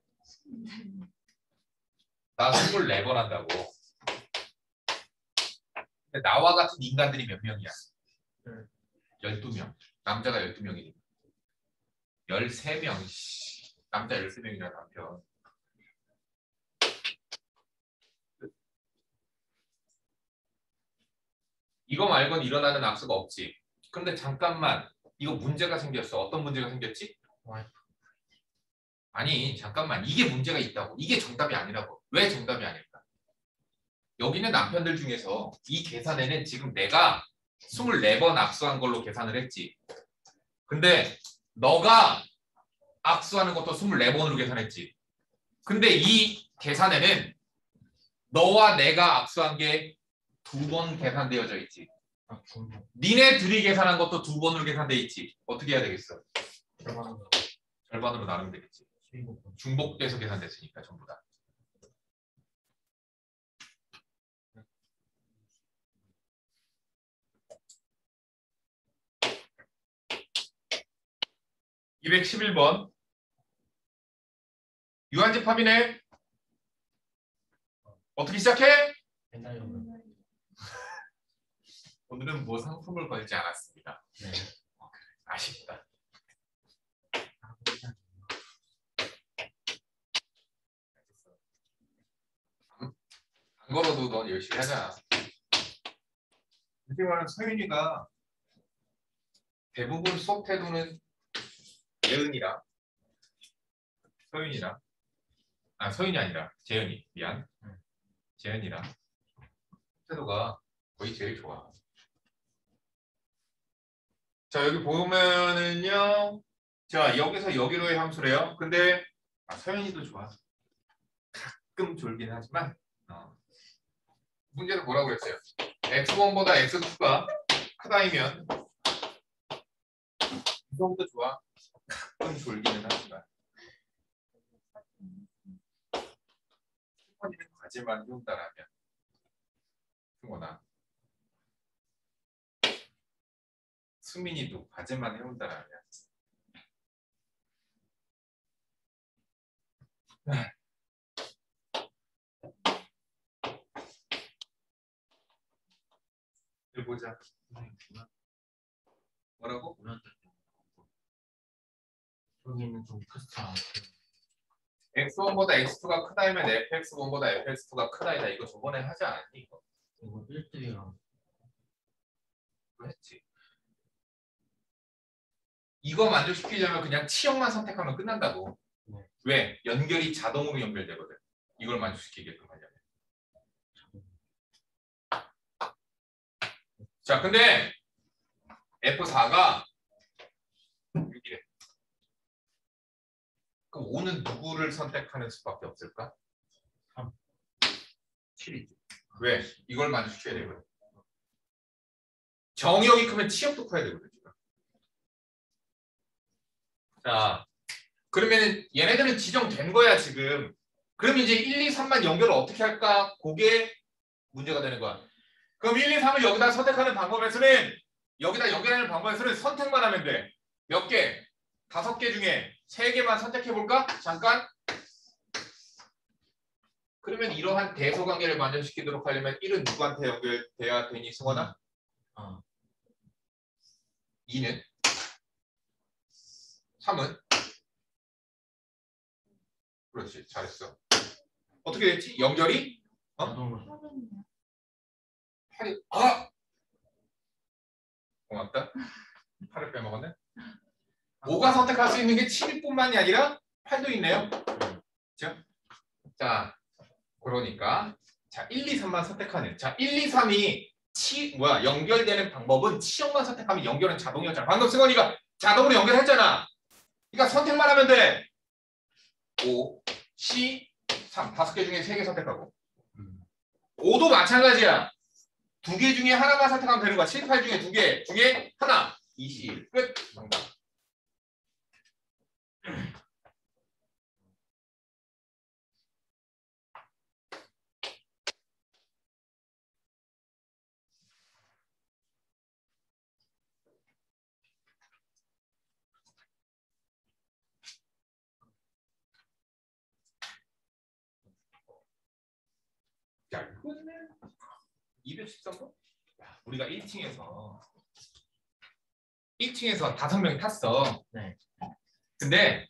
나 24번 한다고. 근데 나와 같은 인간들이 몇 명이야? 12명. 남자가 12명이니까. 13명. 씨. 남자 13명이라 남편. 이거 말고는 일어나는 악수가 없지. 근데 잠깐만. 이거 문제가 생겼어. 어떤 문제가 생겼지? 아니 잠깐만 이게 문제가 있다고 이게 정답이 아니라고 왜 정답이 아닐까 여기는 남편들 중에서 이 계산에는 지금 내가 24번 악수한 걸로 계산을 했지 근데 너가 악수하는 것도 24번으로 계산했지 근데 이 계산에는 너와 내가 악수한 게 두 번 계산되어져 있지. 니네 둘이 계산한 것도 두 번으로 계산돼 있지 어떻게 해야 되겠어. 절반으로 나누면 되겠지 중복돼서 계산됐으니까 전부 다. 211번. 유한집합이네. 어떻게 시작해? [laughs] 오늘은 뭐 상품을 걸지 않았습니다. 네. 아쉽다. 안- 안 걸어도 넌 열심히 하잖아. 솔직히 말하면 서윤이가 대부분 수업 태도는 예은이랑 서윤이랑 아 서윤이 아니라 재현이 미안 재현이랑 태도가 거의 제일 좋아. 자 여기 보면은요. 자 여기서 여기로의 함수래요. 근데 아, 서현이도 좋아. 가끔 졸긴 하지만 어. 문제는 뭐라고 그랬어요? x1보다 x2가 크다이면 이거보다 좋아. 가끔 졸기는 하지만. 승원이는 과제만 해온다라면 승원아 수민이도 과제만 해온다라면. 이거 보자. 뭐라고? 여기는 좀 크스타 x1보다 x2가 크다면 fx1보다 fx2가 크다이다 이거 저번에 하지 않았니? 이거 이거 1등이랑 이거 했지 이거 만족시키려면 그냥 치형만 선택하면 끝난다고 네. 왜? 연결이 자동으로 연결되거든 이걸 만족시키게끔 하려면 자 근데 F4가 6이래 [laughs] 그럼 5는 누구를 선택하는 수밖에 없을까? 7이지 왜? 이걸 만족시켜야 되거든 정의역이 크면 치역도 커야 되거든 지금. 자 그러면 얘네들은 지정된 거야 지금 그럼 이제 1, 2, 3만 연결을 어떻게 할까? 그게 문제가 되는 거야 그럼 1, 2, 3을 여기다 선택하는 방법에서는 여기다 연결하는 방법에서는 선택만 하면 돼. 몇 개? 다섯 개 중에 세 개만 선택해 볼까? 잠깐. 그러면 이러한 대소관계를 만족시키도록 하려면 1은 누구한테 연결돼야 되니 승원아? 아 2는? 3은? 그렇지 잘했어. 어떻게 됐지? 연결이? 어? 팔이 아 고맙다. 팔을 빼먹었네. 5가 선택할 수 있는 게 7뿐만이 아니라 8도 있네요. 그죠? 자, 그러니까 자 1, 2, 3만 선택하는 자 1, 2, 3이 치 뭐야 연결되는 방법은 치역만 선택하면 연결은 자동이었잖아. 방금 승원이가 자동으로 연결했잖아. 그러니까 선택만 하면 돼. 5, C, 3 다섯 개 중에 세 개 선택하고 음. 5도 마찬가지야. 두 개 중에 하나만 선택하면 되는 거야. 7, 8 중에 두 개, 중에 하나. 21. 끝. 정답. 야, 이거는 213번? 야, 우리가 1층에서 1층에서 다섯 명이 탔어. 네. 근데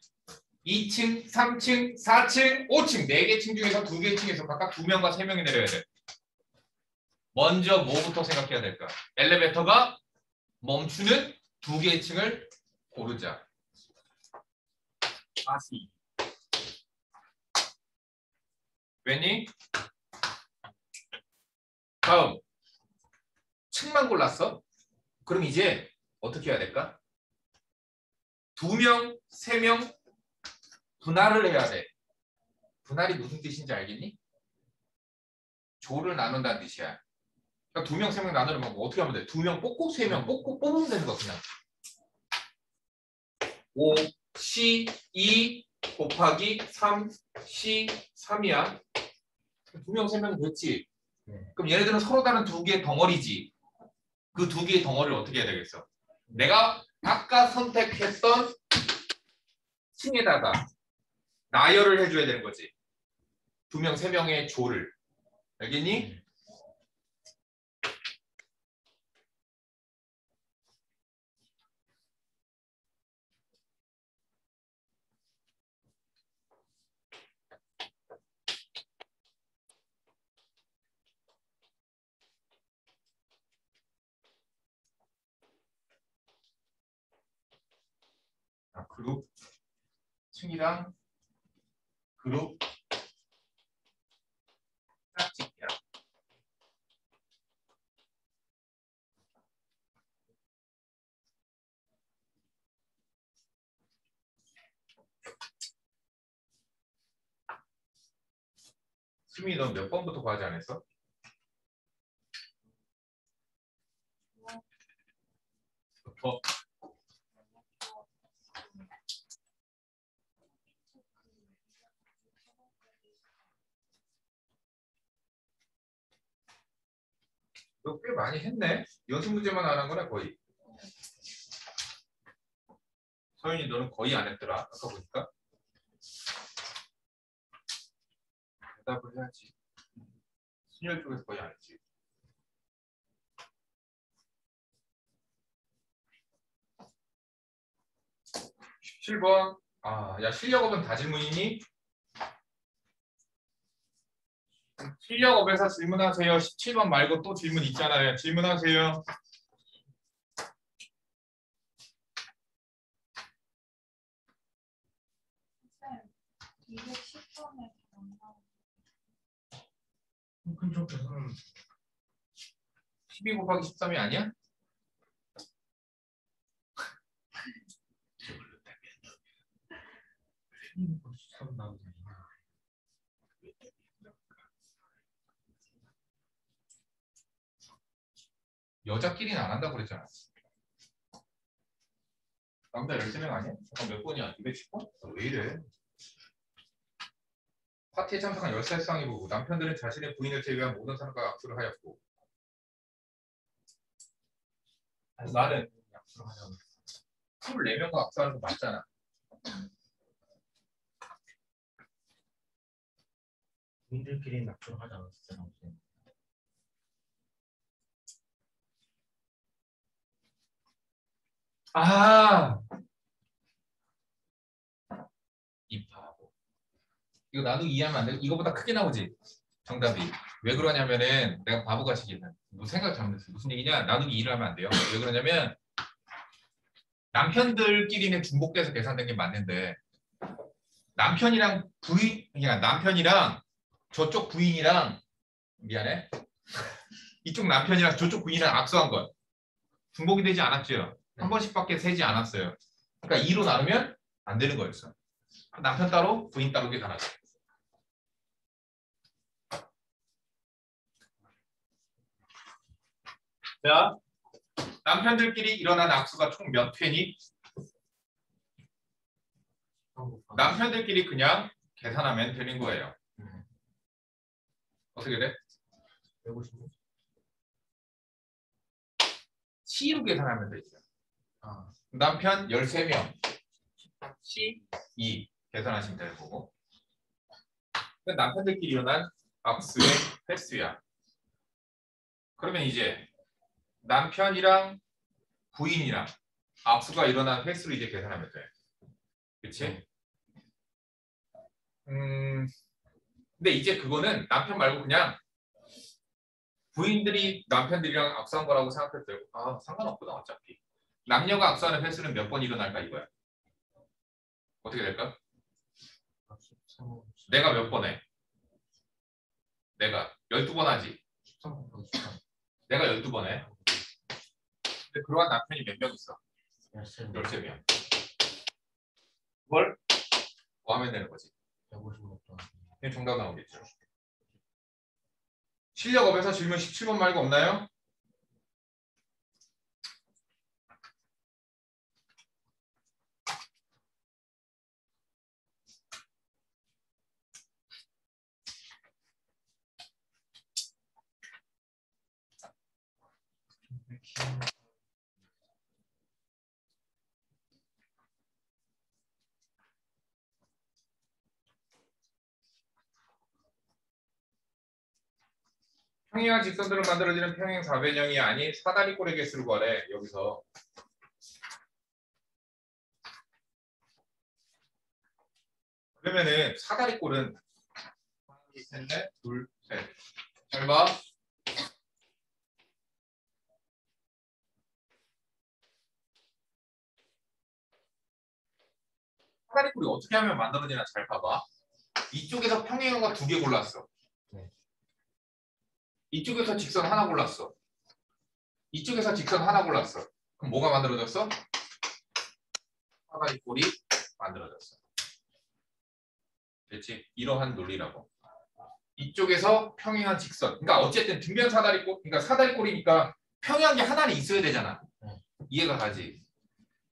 2층, 3층, 4층, 5층 네 개 층 중에서 두 개 층에서 각각 두 명과 세 명이 내려야 돼. 먼저 뭐부터 생각해야 될까? 엘리베이터가 멈추는 두 개의 층을 고르자. 아시. 왜니? 다음 층만 골랐어? 그럼 이제 어떻게 해야 될까? 두 명, 세 명 분할을 해야 돼. 분할이 무슨 뜻인지 알겠니? 조를 나눈다는 뜻이야. 그러니까 두 명, 세 명 나누려면 뭐 어떻게 하면 돼? 두 명 뽑고 세 명 뽑고 뽑으면 되는 거야 그냥. 5, C, 2 곱하기 3, C, 3이야. 두 명, 세 명 됐지? 네. 그럼 얘네들은 서로 다른 두 개의 덩어리지. 그 두 개의 덩어리를 어떻게 해야 되겠어? 내가 아까 선택했던 층에다가 나열을 해줘야 되는 거지. 두 명, 세 명의 조를. 알겠니? 자, 그룹 층이랑 그룹 짝짓기야. 수미 너 몇 번부터 과제 안 했어? 더 너 꽤 많이 했네. 연습 문제만 안 한 거네 거의. 서윤이 너는 거의 안 했더라. 아까 보니까. 대답을 해야지. 순열 쪽에서 거의 안 했지. 십칠 번 아, 야 실력업은 다 질문이니? 실력업에서 질문하세요. 17번 말고 또 질문 있잖아요. 질문하세요. 쌤, 210번에 안 나오고 큰쪽 계산은 12 곱하기 13이 아니야? [laughs] 참 나오네. 여자끼리는 안 한다고 그랬잖아. 남자 13명 아니야? 잠깐 몇 번이야? 210번? 왜 이래? 파티에 참석한 10살 이상이 보고 남편들은 자신의 부인을 제외한 모든 사람과 악수를 하였고 나는 약속을 하자고. 24명과 악수하는 거 맞잖아. 민들끼리 약속을 하지 않았어요. 아! 이 바보. 이거 나도 이해하면 안 돼. 이거보다 크게 나오지. 정답이. 왜 그러냐면은 내가 바보같이 얘기해. 뭐 생각 잘못했어. 무슨 얘기냐? 나누기 일을 하면 안 돼요. 왜 그러냐면 남편들끼리는 중복돼서 계산된 게 맞는데 남편이랑 부인, 그러니까 남편이랑 저쪽 부인이랑 미안해. [laughs] 이쪽 남편이랑 저쪽 부인이랑 악수한 건 중복이 되지 않았죠. 한 번씩밖에 세지 않았어요. 그러니까 2로 나누면 안 되는 거였어. 남편 따로, 부인 따로 게 가나죠. 자, 남편들끼리 일어난 악수가 총 몇 회니? 남편들끼리 그냥 계산하면 되는 거예요. 어떻게 돼? 150분? C로 계산하면 되죠. 아, 남편 13명, C 2 계산하시면 되는 거고. 그 남편들끼리 일어난 악수의 횟수야. 그러면 이제 남편이랑 부인이랑 악수가 일어난 횟수를 이제 계산하면 돼. 그치? 음, 근데 이제 그거는 남편 말고 그냥 부인들이 남편들이랑 악수한 거라고 생각해도 되고, 아, 상관없구나, 어차피. 남녀가 악수하는 횟수는 몇 번 일어날까 이거야. 어떻게 될까? 13번. 내가 몇 번 해? 내가 12번 하지. 13번 곱하기 13. 내가 12번 해. 근데 그러한 남편이 몇 명 있어? 13번. 13명. 그걸 뭐 하면 되는 거지? 150분 동안. 이게 정답 나오겠죠. 실력 업에서 질문 17번 말고 없나요? 평행한 직선들로 만들어지는 평행 사변형이 아닌 사다리 꼬리 개수를 구하래 여기서 그러면은 사다리 꼴은 하나, 둘, 셋. 잘 봐. 사다리꼴이 어떻게 하면 만들어지나 잘 봐봐. 이쪽에서 평행한 거두개 골랐어. 네. 이쪽에서 직선 하나 골랐어. 이쪽에서 직선 하나 골랐어. 그럼 뭐가 만들어졌어? 사다리꼴이 만들어졌어. 됐지? 이러한 논리라고. 이쪽에서 평행한 직선. 그러니까 어쨌든 등변 사다리꼴, 그러니까 사다리꼴이니까 평행한 게 하나는 있어야 되잖아. 네. 이해가 가지?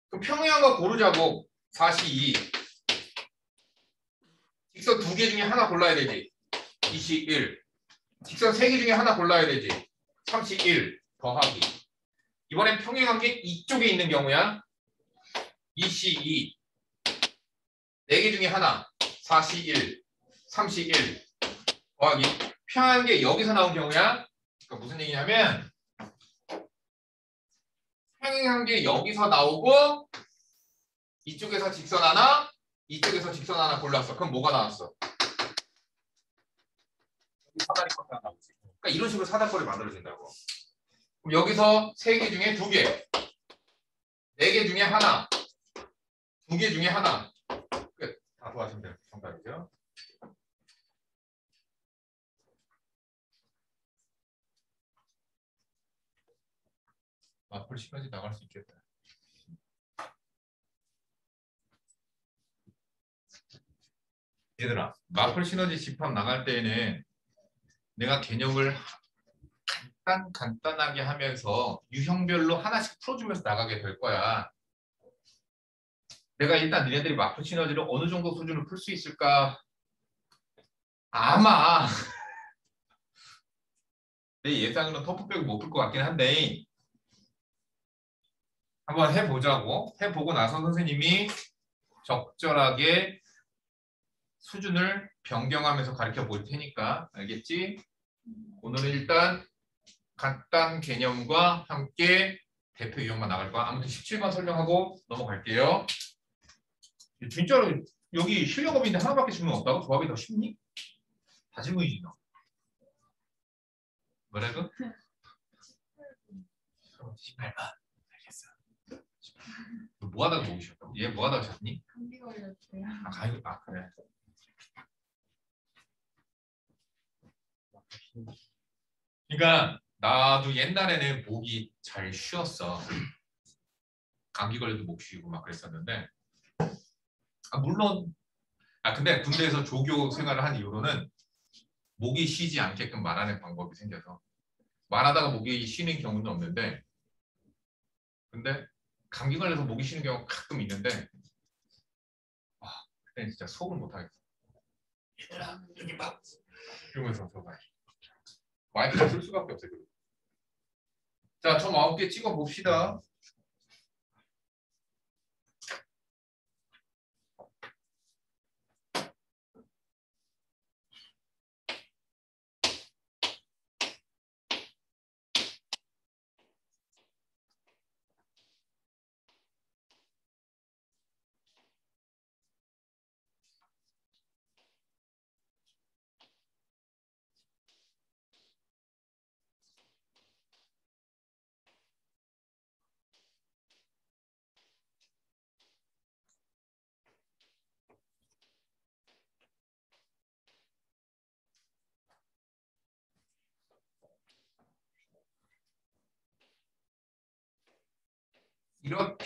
그럼 평행한 거 고르자고. 42. 직선 두 개 중에 하나 골라야 되지. 21. 직선 세 개 중에 하나 골라야 되지. 31 더하기. 이번엔 평행한 게 이쪽에 있는 경우야. 22. 네 개 중에 하나. 41. 31 더하기. 평행한 게 여기서 나온 경우야. 그러니까 무슨 얘기냐면 평행한 게 여기서 나오고 이쪽에서 직선 하나, 이쪽에서 직선 하나 골랐어. 그럼 뭐가 나왔어? 사다리꼴이 하나 나오지. 그러니까 이런 식으로 사다리꼴이 만들어진다고. 그럼 여기서 세 개 중에 두 개, 네 개 중에 하나, 두 개 중에 하나. 끝. 다 도와주면 돼요. 정답이죠. 마플 시까지 나갈 수 있겠다. 얘들아, 마플 시너지 집합 나갈 때에는 내가 개념을 간단 간단하게 하면서 유형별로 하나씩 풀어주면서 나가게 될 거야. 내가 일단 니네들이 마플 시너지를 어느 정도 수준을 풀수 있을까? 아마 [laughs] 내 예상으로는 터프 빼고 못풀 것 같긴 한데 한번 해보자고 해보고 나서 선생님이 적절하게 수준을 변경하면서 가르쳐 볼 테니까 알겠지? 오늘은 일단 간단 개념과 함께 대표 유형만 나갈 거야. 아무튼 17번 설명하고 넘어갈게요. 진짜로 여기 실력업인데 하나밖에 질문 없다고? 조합이 더 쉽니? 다 질문이지 너. 뭐라고? 18번. 알겠어. 뭐 하다가 쉬었다고? 얘 뭐 하다가 쉬었니? 감기 걸렸어요. 아? 아, 그래. 그러니까 나도 옛날에는 목이 잘 쉬었어. 감기 걸려도 목 쉬고 막 그랬었는데 아, 물론 아 근데 군대에서 조교 생활을 한 이후로는 목이 쉬지 않게끔 말하는 방법이 생겨서 말하다가 목이 쉬는 경우는 없는데 근데 감기 걸려서 목이 쉬는 경우가 가끔 있는데 아 그때 진짜 속을 못 하겠어. 얘들아 여기 봐 이러면서 저가 마이크를 쓸 수밖에 없어요. 자, 점 9개 찍어 봅시다.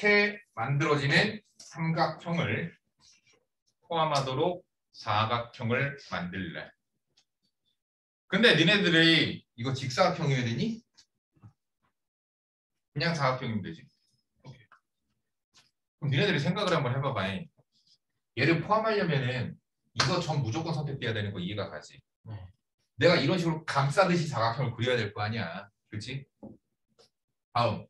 이렇게 만들어지는 삼각형을 포함하도록 사각형을 만들래. 근데 니네들이 이거 직사각형이어야 되니? 그냥 사각형이면 되지. 그럼 니네들이 생각을 한번 해봐봐. 얘를 포함하려면은 이거 전 무조건 선택돼야 되는 거 이해가 가지. 네. 내가 이런 식으로 감싸듯이 사각형을 그려야 될 거 아니야. 그렇지? 다음.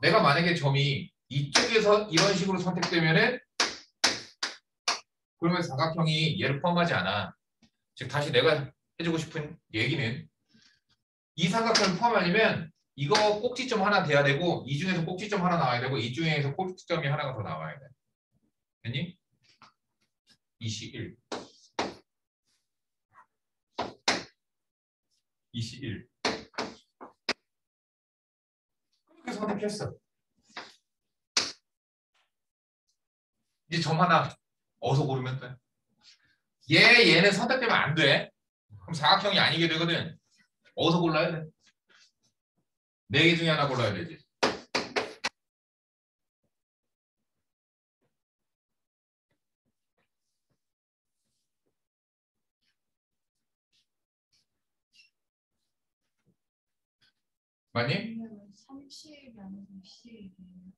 내가 만약에 점이 이쪽에서 이런 식으로 선택되면은 그러면 사각형이 얘를 포함하지 않아. 즉 다시 내가 해주고 싶은 얘기는 이 삼각형을 포함하려면 이거 꼭지점 하나 돼야 되고 이 중에서 꼭지점 하나 나와야 되고 이 중에서 꼭지점이 하나가 더 나와야 돼. 됐니? 21 21 그렇게 선택했어. 이제 점 하나 어디서 고르면 돼? 얘 얘는 선택되면 안 돼. 그럼 사각형이 아니게 되거든. 어디서 골라야 돼? 네 개 중에 하나 골라야 되지. 맞니? 30이 아니고 60이에요.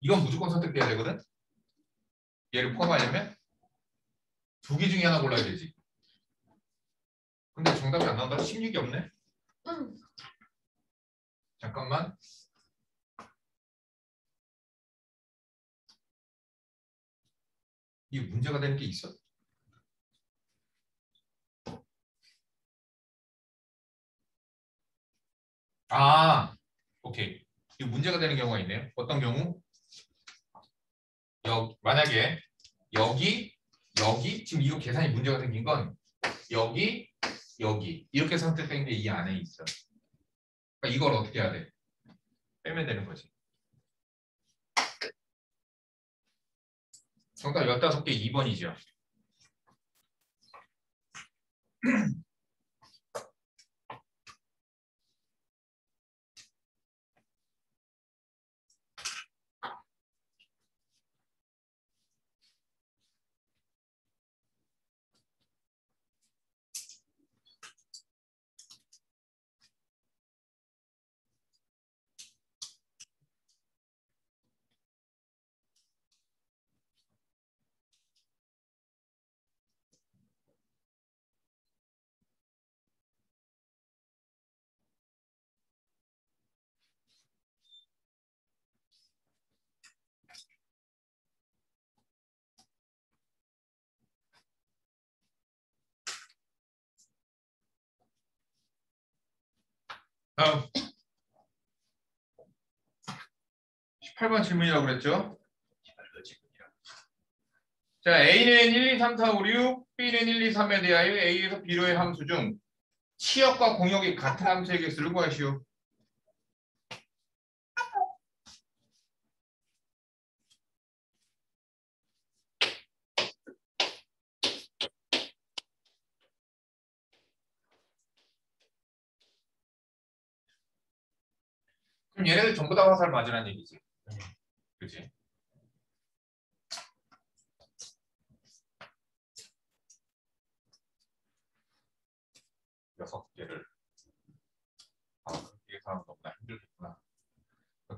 이건 무조건 선택돼야 되거든. 얘를 포함하려면 두 개 중에 하나 골라야 되지. 근데 정답이 안 나온다. 16이 없네. 응. 잠깐만. 이게 문제가 되는 게 있어? 아, 오케이. 이 문제가 되는 경우가 있네요. 어떤 경우? 여, 만약에 여기, 여기, 지금 이거 계산이 문제가 생긴 건 여기, 여기 이렇게 선택된 게 이 안에 있어. 그러니까 이걸 어떻게 해야 돼? 빼면 되는 거지. 정답 15개 2번이죠. [clears throat] 다음 18번 질문이라고 그랬죠? 자, A는 1, 2, 3, 4, 5, 6, B는 1, 2, 3에 대하여 A에서 B로의 함수 중 치역과 공역이 같은 함수의 개수를 구하시오. 그럼 얘네들 전부 다 화살 맞으라는 얘기지. 그치? 여섯 개를 아, 계산하면 너무나 힘들겠구나.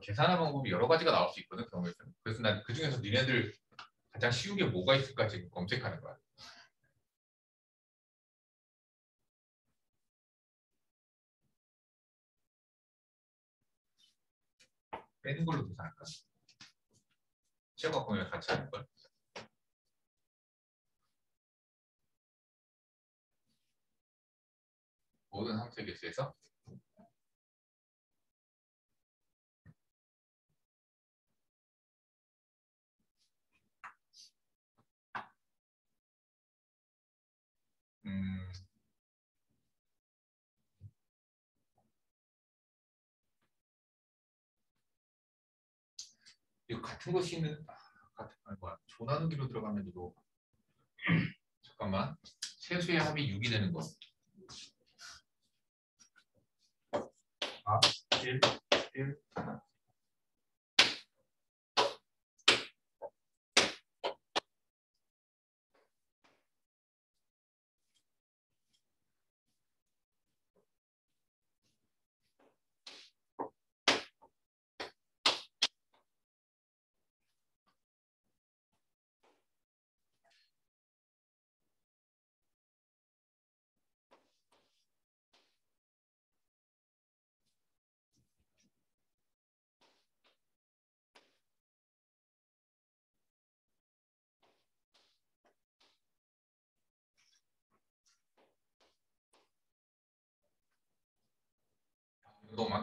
계산하는 방법이 여러 가지가 나올 수 있거든 경우에서는. 그래서 난 그 중에서 니네들 가장 쉬운 게 뭐가 있을까 지금 검색하는 거야. 빼는 걸로 계산할까? 시험과 공연 같이 하는 걸. 모든 함수 개수에서 음, 이거 같은 것이 있는 아, 같은 아니 뭐야. 조나누기로 들어가면 이거. [clears throat] 잠깐만. 세수의 합이 6이 되는 거. 아, 1, 1,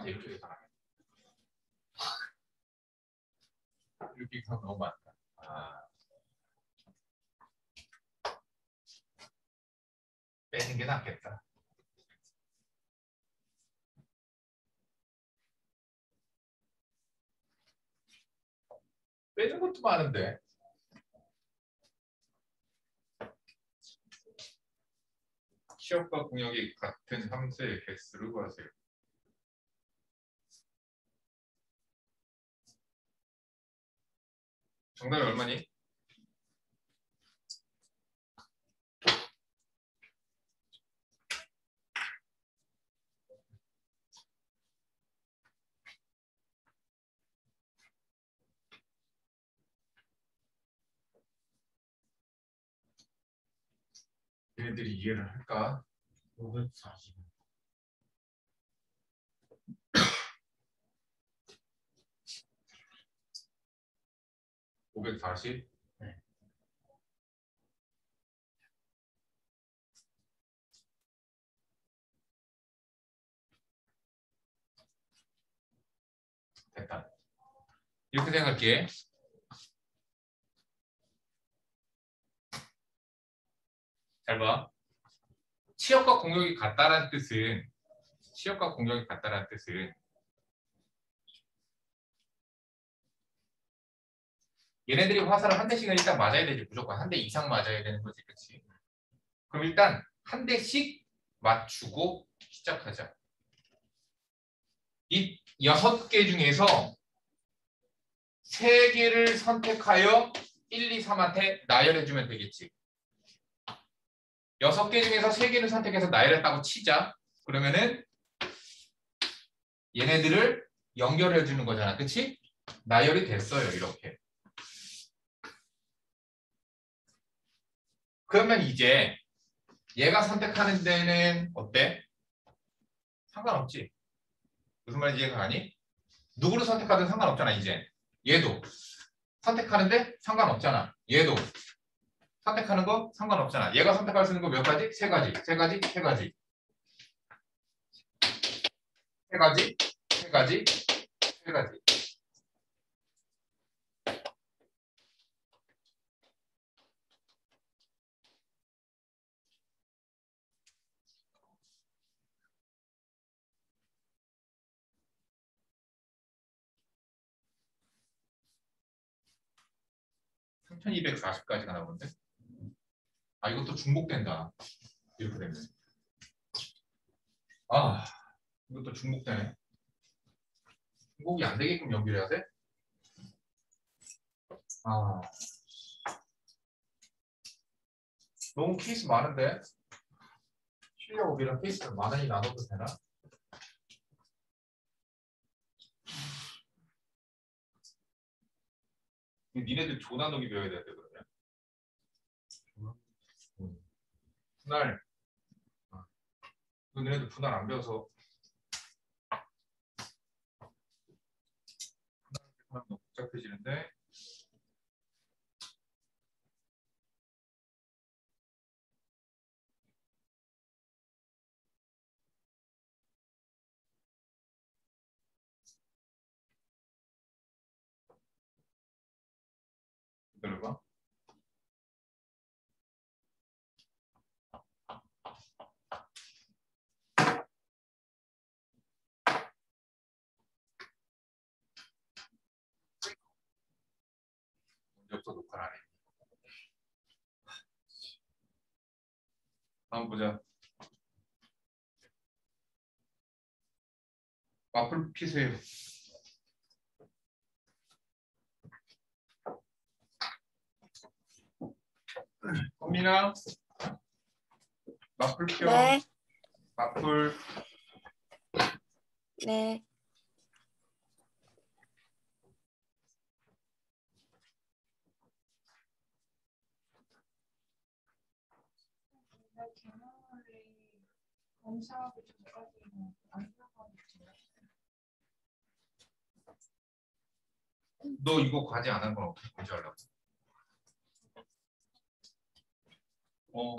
3한테 이렇게 계산하면 이렇게 계산 너무 많다. 아. 빼는 게 낫겠다. 빼는 것도 많은데. 시업과 공역이 같은 함수의 개수를 구하세요. 정답이 얼마니? 얘네들이 이해를 할까? 540. 540? 네. 됐다. 이렇게 생각할게. 잘 봐. 치역과 공역이 같다라는 뜻은 치역과 공역이 같다라는 뜻은 얘네들이 화살을 한 대씩은 일단 맞아야 되지 무조건. 한 대 이상 맞아야 되는 거지 그렇지 그럼 일단 한 대씩 맞추고 시작하자. 이 여섯 개 중에서 세 개를 선택하여 1, 2, 3한테 나열해주면 되겠지. 여섯 개 중에서 세 개를 선택해서 나열했다고 치자. 그러면은 얘네들을 연결해 주는 거잖아 그치? 나열이 됐어요 이렇게 그러면 이제 얘가 선택하는 데는 어때? 상관없지. 무슨 말인지 이해가 가니? 누구를 선택하든 상관없잖아 이제. 얘도 선택하는데 상관없잖아. 얘도 선택하는 거 상관없잖아. 얘가 선택할 수 있는 거 몇 가지? 세 가지. 세 가지? 세 가지. 세 가지? 세 가지? 세 가지. (3240) 까지가 나오는데? 아 이것도 중복된다. 이렇게 되면 아 이것도 중복되네. 중복이 안 되게끔 연결해야 돼? 아. 너무 케이스 많은데? 실력 이런 케이스를 많이 나눠도 되나? 니네들 조나누기 배워야 되는데 그러면 음. 분할 아. 너네들 분할 안 배워서 분할 너무 복잡해지는데 기다려봐 먼저부터 녹화를 안 해. 다음 보자. 와플 피세요. 꽃미나 마플 켜. 네, 마플 네. 검사하기 전까지는 안. 너 이거 과제 안 한 건 어떻게 알라고? 어.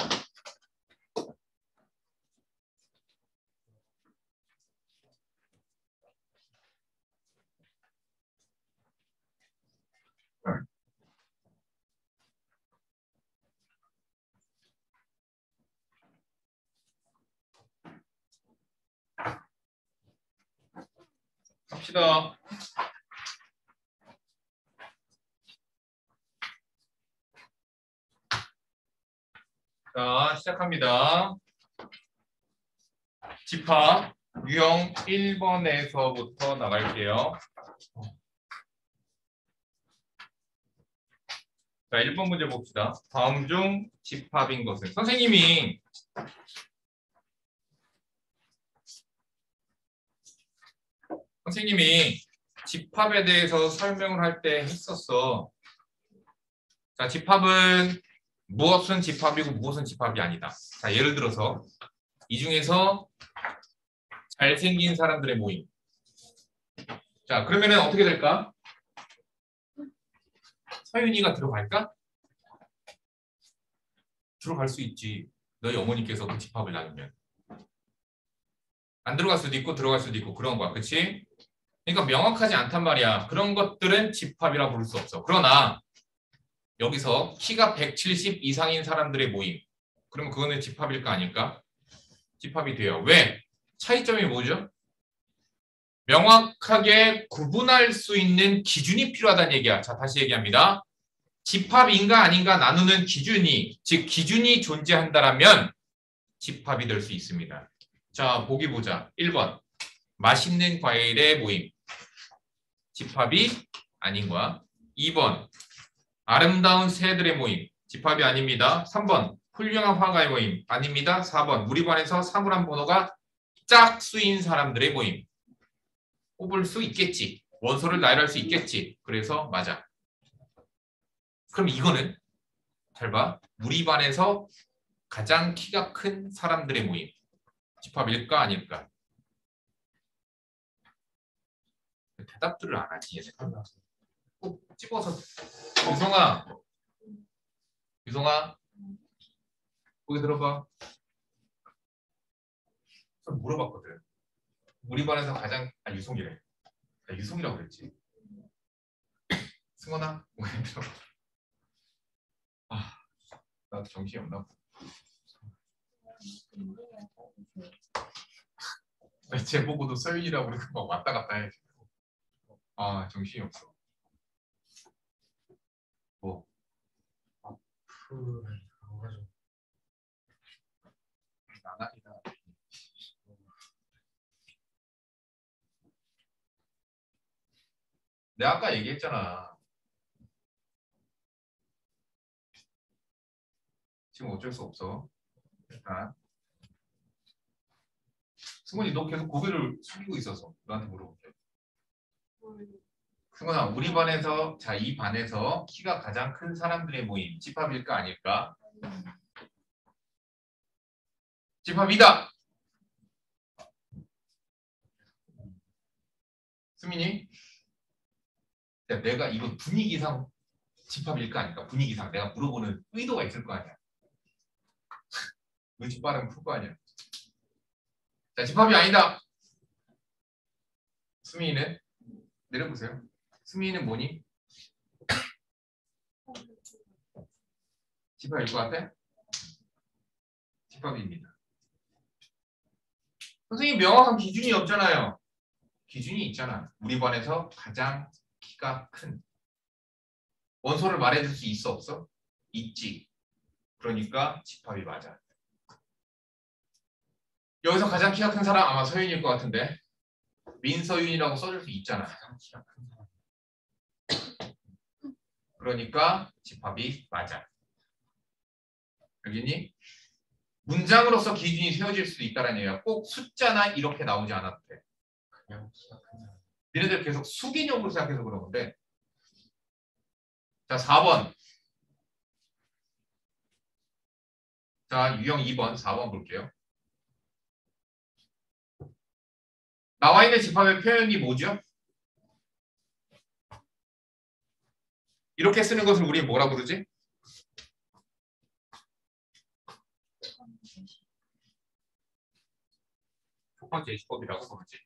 갑시다. 자, 시작합니다. 집합 유형 1번에서부터 나갈게요. 자, 1번 문제 봅시다. 다음 중 집합인 것은 선생님이 선생님이 집합에 대해서 설명을 할 때 했었어. 자, 집합은 무엇은 집합이고 무엇은 집합이 아니다. 자, 예를 들어서 이 중에서 잘생긴 사람들의 모임. 자, 그러면은 어떻게 될까? 서윤이가 들어갈까? 들어갈 수 있지. 너희 어머니께서 그 집합을 나누면. 안 들어갈 수도 있고 들어갈 수도 있고 그런 거야. 그치? 그러니까 명확하지 않단 말이야. 그런 것들은 집합이라 부를 수 없어. 그러나 여기서 키가 170 이상인 사람들의 모임. 그러면 그거는 집합일까 아닐까? 집합이 돼요. 왜? 차이점이 뭐죠? 명확하게 구분할 수 있는 기준이 필요하다는 얘기야. 자, 다시 얘기합니다. 집합인가 아닌가 나누는 기준이, 즉 기준이 존재한다라면 집합이 될 수 있습니다. 자, 보기 보자. 1번. 맛있는 과일의 모임. 집합이 아닌 거야. 2번. 아름다운 새들의 모임. 집합이 아닙니다. 3번. 훌륭한 화가의 모임. 아닙니다. 4번. 우리 반에서 사물함 번호가 짝수인 사람들의 모임. 뽑을 수 있겠지. 원소를 나열할 수 있겠지. 그래서 맞아. 그럼 이거는 잘 봐. 우리 반에서 가장 키가 큰 사람들의 모임. 집합일까 아닐까? 대답들을 안 하지 얘네. 꼭 집어서 유성아, 유성아, 거기 들어봐. 저 물어봤거든. 우리 반에서 가장 아 유성이래. 나 유성이라고 그랬지. 승원아, 거기 들어봐. 아, 나도 정신이 없나? 봐. 나 제 보고도 서윤이라고 그러고 막 왔다 갔다 해. 아, 정신이 없어. 뭐? 그 가지고 나날이다. 내가 아까 얘기했잖아. 지금 어쩔 수 없어. 일단. 승원이 너 계속 고개를 숙이고 있어서 너한테 물어볼게. 승원아, 우리 반에서 자 이 반에서 키가 가장 큰 사람들의 모임 집합일까 아닐까? 집합이다. 수민이, 야, 내가 이거 분위기상 집합일까 아닐까? 분위기상 내가 물어보는 의도가 있을 거 아니야. 눈치 빠르면 풀거 아니야. 자, 집합이 아니다. 수민이는 내려보세요. 수민이는 뭐니? 집합일 것 같아? 집합입니다. 선생님 명확한 기준이 없잖아요. 기준이 있잖아. 우리 반에서 가장 키가 큰 원소를 말해줄 수 있어 없어? 있지. 그러니까 집합이 맞아. 여기서 가장 키가 큰 사람 아마 서윤일 것 같은데 민서윤이라고 써줄 수 있잖아. 가장 키가 큰 사람. 그러니까 집합이 맞아. 여기니 문장으로서 기준이 세워질 수도 있다는 얘기야. 꼭 숫자나 이렇게 나오지 않아도 돼. 그냥 큰 사람. 니네들 계속 수개념으로 생각해서 그런 건데. 자, 4번. 자, 유형 2번, 4번 볼게요. 나와 있는 집합의 표현이 뭐죠? 이렇게 쓰는 것을 우리 뭐라 부르지? 조건 제시법이라고 부르지.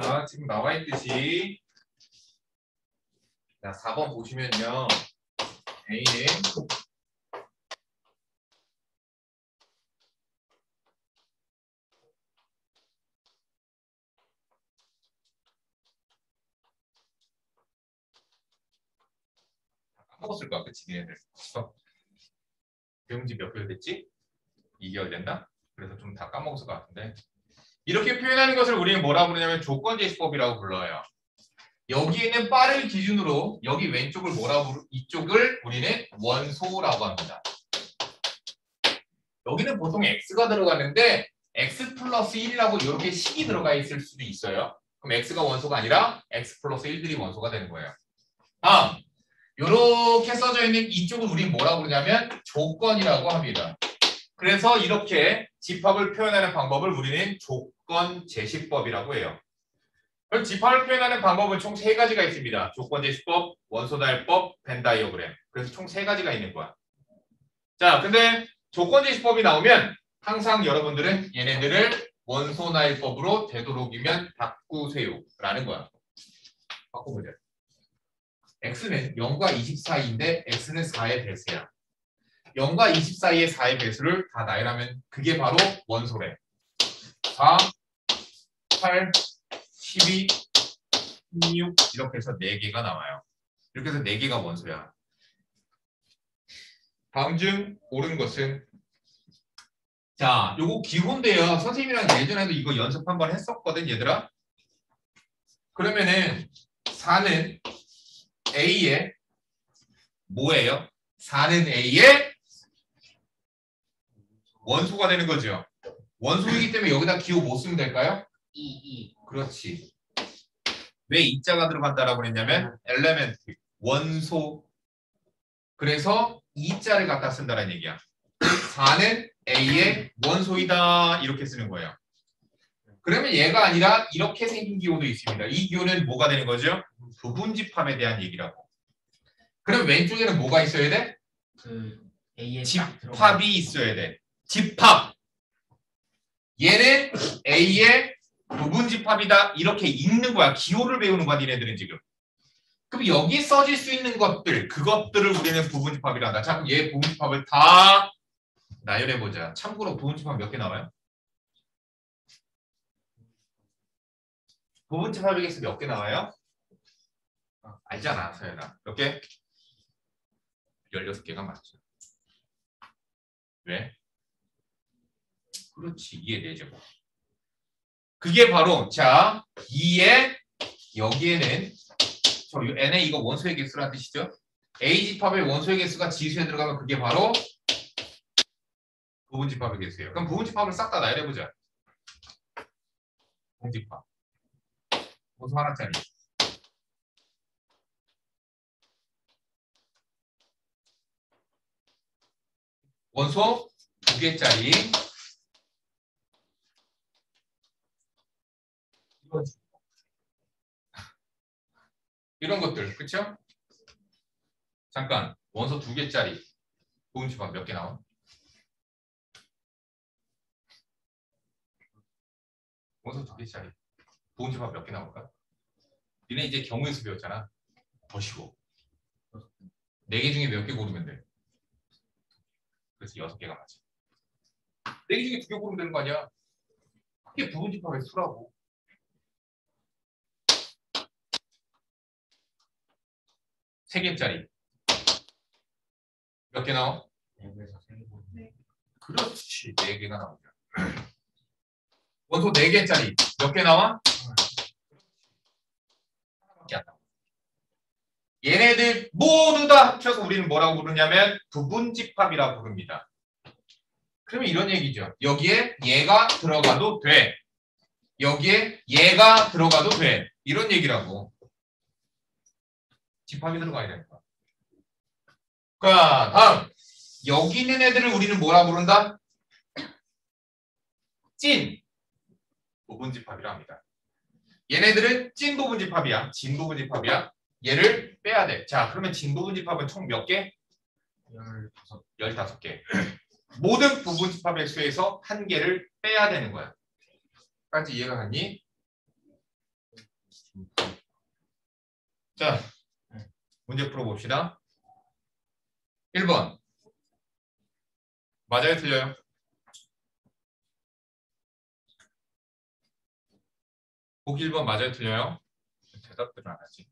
자, 지금 나와 있듯이 자, 4번 보시면요. A는 까먹었을 거야, 그치, 얘네들. 어. 배용지 몇 개월 됐지? 2개월 됐나? 그래서 좀 다 까먹었을 것 같은데. 이렇게 표현하는 것을 우리는 뭐라고 부르냐면 조건 제시법이라고 불러요. 여기에는 빠를 기준으로 여기 왼쪽을 뭐라고 부르, 이쪽을 우리는 원소라고 합니다. 여기는 보통 x가 들어가는데 x 플러스 1이라고 이렇게 식이 들어가 있을 수도 있어요. 그럼 x가 원소가 아니라 x 플러스 1들이 원소가 되는 거예요. 다음 이렇게 써져 있는 이쪽을 우리 뭐라고 그러냐면 조건이라고 합니다. 그래서 이렇게 집합을 표현하는 방법을 우리는 조건 제시법이라고 해요. 그럼 집합을 표현하는 방법은 총 세 가지가 있습니다. 조건 제시법, 원소 다일법, 벤 다이어그램. 그래서 총 세 가지가 있는 거야. 자, 근데 조건 제시법이 나오면 항상 여러분들은 얘네들을 원소 나일법으로 되도록이면 바꾸세요라는 거야. 바꿔보자. X는 0과 20 사이인데 x는 4의 배수야. 0과 20 사이의 4의 배수를 다 나열하면 그게 바로 원소래. 4, 8, 12, 16 이렇게 해서 4개가 나와요. 이렇게 해서 4개가 원소야. 다음 중 옳은 것은 자, 요거 기본데요. 선생님이랑 예전에도 이거 연습 한번 했었거든, 얘들아. 그러면은 4는 A의 뭐예요? 4는 A의 원소가 되는 거죠. 원소이기 때문에 여기다 기호 못 쓰면 될까요? 이, 이. 그렇지. 왜 이자가 들어간다라고 그랬냐면 엘레멘트, 원소. 그래서 이자를 갖다 쓴다는 얘기야. 4는 A의 원소이다 이렇게 쓰는 거예요. 그러면 얘가 아니라 이렇게 생긴 기호도 있습니다. 이 기호는 뭐가 되는 거죠? 부분집합에 대한 얘기라고. 그럼 왼쪽에는 뭐가 있어야 돼? 그 A에 집합이 있어야 돼. 집합. 얘는 A의 부분 집합이다. 이렇게 읽는 거야. 기호를 배우는 거야, 니네들은 지금. 그럼 여기 써질 수 있는 것들, 그것들을 우리는 부분 집합이라 한다. 자, 그럼 얘 부분 집합을 다 나열해 보자. 참고로 부분 집합 몇 개 나와요? 부분 집합에게서 몇개 나와요? 아, 알잖아, 서연아. 몇 개? 16개가 맞죠. 왜? 그렇지. 2의 4제곱. 그게 바로 자 2의 여기에는 저 n의 이거 원소의 개수라는 뜻이죠. A 집합의 원소의 개수가 지수에 들어가면 그게 바로 부분 집합의 개수예요. 그럼 부분 집합을 싹 다 나열해 보자. 부분 집합. 원소 하나짜리. 원소 두 개짜리. 이런 것들, 그쵸? 잠깐, 원소 두 개짜리 부분집합 몇개 나와? 원소 두 개짜리 부분집합 몇 개 나올까? 니네 이제 경우의 수 배웠잖아. 더 쉬워. 네 개 중에 몇 개 고르면 돼? 그래서 여섯 개가 맞아. 네 개 중에 두 개 고르면 되는 거 아니야? 그게 부분집합의 수라고. 세 개짜리. 몇 개 나와? 그렇지. 네 개가 나오죠. [clears throat] 원소 네 개짜리. 몇 개 나와? 하나밖에 안 나와. 얘네들 모두 다 합쳐서 우리는 뭐라고 부르냐면 부분집합이라고 부릅니다. 그러면 이런 얘기죠. 여기에 얘가 들어가도 돼. 여기에 얘가 들어가도 돼. 이런 얘기라고. 집합이 들어가야 됩니다. 자, 다음. 여기 있는 애들을 우리는 뭐라 부른다? 찐 부분집합이라 합니다. 얘네들은 찐 부분 집합이야. 진 부분 집합이야. 얘를 빼야 돼. 자, 그러면 진 부분 집합은 총 몇 개? 열다섯 15개. [clears throat] 모든 부분 집합의 수에서 한 개를 빼야 되는 거야. 까지 이해가 갔니? 자, 문제 풀어봅시다. 1번. 맞아요, 틀려요? 보기 1번 맞아요, 틀려요? 대답들은 안 하지.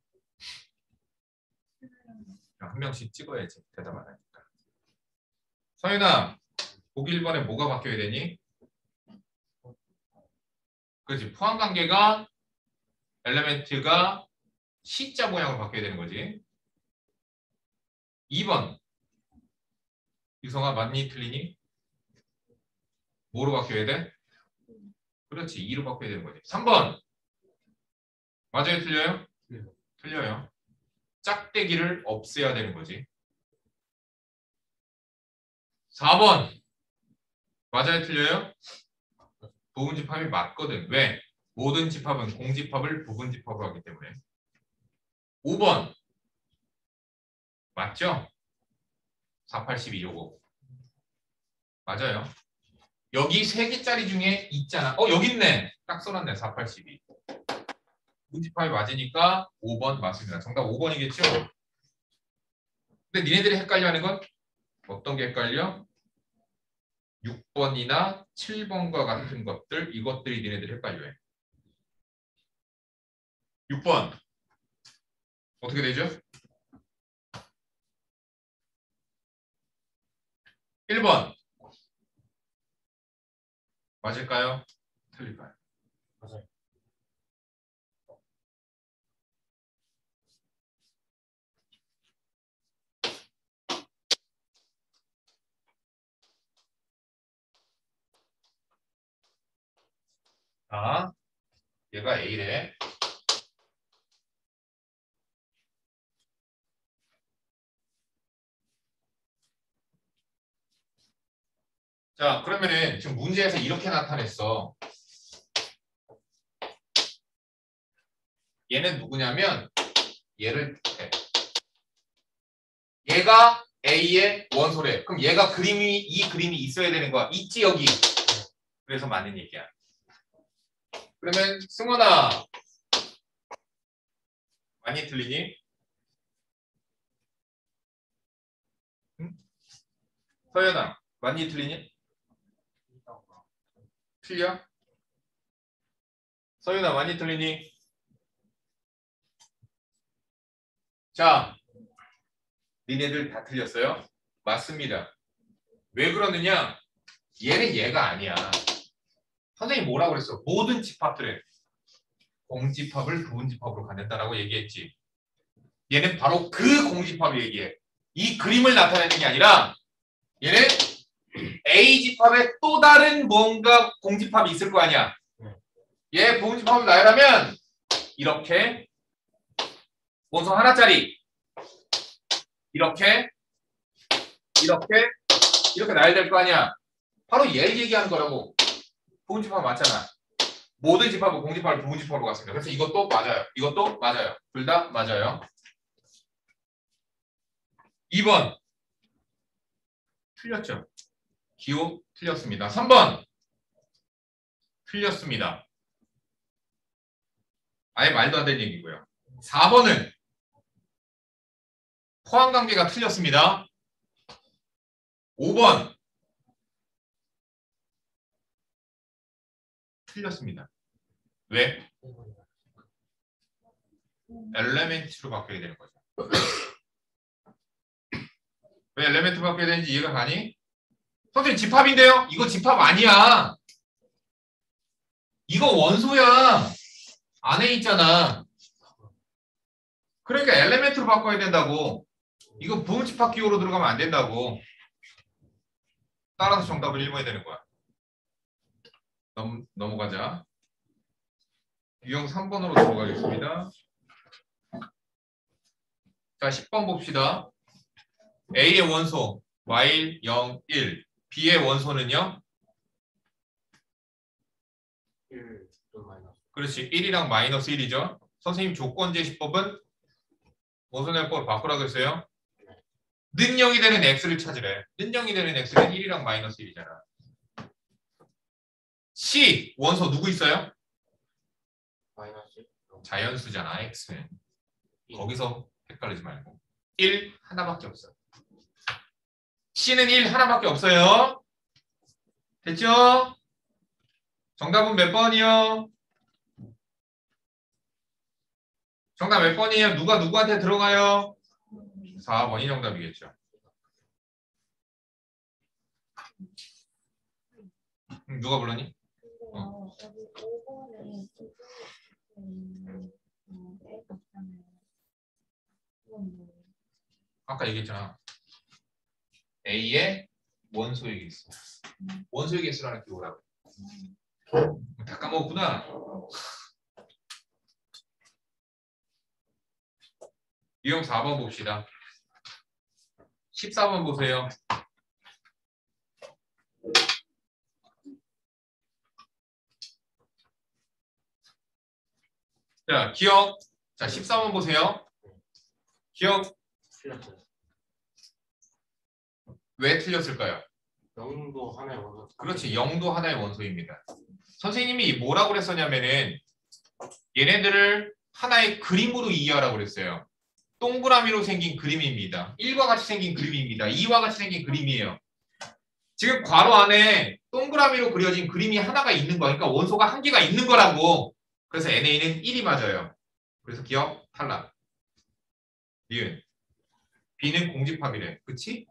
한 명씩 찍어야지 대답 안 하니까. 서윤아, 보기 1번에 뭐가 바뀌어야 되니? 그렇지. 포함 관계가 엘레멘트가 C자 모양으로 바뀌어야 되는 거지. 2번. 유성아 맞니 틀리니? 뭐로 바뀌어야 돼? 그렇지. 2로 바뀌어야 되는 거지. 3번. 맞아요? 틀려요? 네. 틀려요. 짝대기를 없애야 되는 거지. 4번. 맞아요? 틀려요? 부분 집합이 맞거든. 왜? 모든 집합은 공집합을 부분 집합으로 하기 때문에. 5번. 맞죠? 482 요거. 맞아요. 여기 세 개짜리 중에 있잖아. 어, 여기 있네. 딱 써놨네. 482. 문집합이 맞으니까 5번 맞습니다. 정답 5번이겠죠? 근데 니네들이 헷갈려 하는 건 어떤 게 헷갈려? 6번이나 7번과 같은 것들, 이것들이 니네들이 헷갈려 해. 6번. 어떻게 되죠? 1번. 맞을까요? 틀릴까요? 자, 얘가 A래. 자, 그러면은 지금 문제에서 이렇게 나타냈어. 얘는 누구냐면 얘를 해. 얘가 A의 원소래. 그럼 얘가 그림이 이 그림이 있어야 되는 거야. 있지 여기. 그래서 맞는 얘기야. 그러면 승원아 많이 틀리니? 응? 서연아 많이 틀리니? 틀려? 서윤아 많이 틀리니? 자, 니네들 다 틀렸어요? 맞습니다. 왜 그러느냐? 얘는 얘가 아니야. 선생님 뭐라고 그랬어? 모든 집합들은 공집합을 부분집합으로 갖는다라고 얘기했지. 얘는 바로 그 공집합을 얘기해. 이 그림을 나타내는 게 아니라 얘는 A 집합에 또 다른 뭔가 공집합이 있을 거 아니야. 얘 부분집합을 나열하면 이렇게 원소 하나짜리 이렇게 이렇게 이렇게 나열될 거 아니야. 바로 얘를 얘기하는 거라고. 부분집합 맞잖아. 모든 집합은 공집합을 부분집합으로 갔습니다. 그래서 이것도 맞아요. 이것도 맞아요. 둘 다 맞아요. 2번 틀렸죠? 기호 틀렸습니다. 3번 틀렸습니다. 아예 말도 안 되는 얘기고요. 4번은 포함관계가 틀렸습니다. 5번 틀렸습니다. 왜? 엘레멘트로 바뀌어야 되는 거죠. 왜 엘레멘트 바뀌어야 되는지 이해가 가니? 선생님 집합인데요? 이거 집합 아니야. 이거 원소야. 안에 있잖아. 그러니까 엘레멘트로 바꿔야 된다고. 이거 부분집합 기호로 들어가면 안 된다고. 따라서 정답을 1번이 되는 거야. 넘, 넘어가자. 유형 3번으로 넘어가겠습니다. 자, 10번 봅시다. A의 원소 y 0, 1. B의 원소는요? 1, 좀 마이너스. 그렇지. 1이랑 마이너스 1이죠. 선생님 조건 제시법은 원소ner법으로 바꾸라고 했어요. 는 0이 되는 x를 찾으래. 는 0이 되는 x는 1이랑 마이너스 1이잖아. C 원소 누구 있어요? 자연수잖아. 일. 거기서 헷갈리지 말고. 1 하나밖에 없어. C는 1 하나밖에 없어요. 됐죠? 정답은 몇 번이요? 정답 몇 번이에요? 누가 누구한테 들어가요? 음, 4번이 정답이겠죠. 음, 누가 불렀니? 근데요 여기 5번에 있는 어, 애가 있잖아요. 이건 뭐예요? 아까 얘기했잖아. A의 원소의 개수. 원소의 개수라는 게 뭐라고? 다 까먹었구나. 유형 4번 봅시다. 14번 보세요. 자, 기억. 자, 14번 보세요. 기억 틀렸어요. 왜 틀렸을까요? 영도 하나의 원소. 그렇지. 0도 하나의 원소입니다. 선생님이 뭐라고 그랬었냐면은 얘네들을 하나의 그림으로 이해하라고 그랬어요. 동그라미로 생긴 그림입니다. 1과 같이 생긴 그림입니다. 2와 같이 생긴 그림이에요. 지금 괄호 안에 동그라미로 그려진 그림이 하나가 있는 거야. 그러니까 원소가 한 개가 있는 거라고. 그래서 NA는 1이 맞아요. 그래서 기억 탈락. 니은. B는 공집합이래. 그치?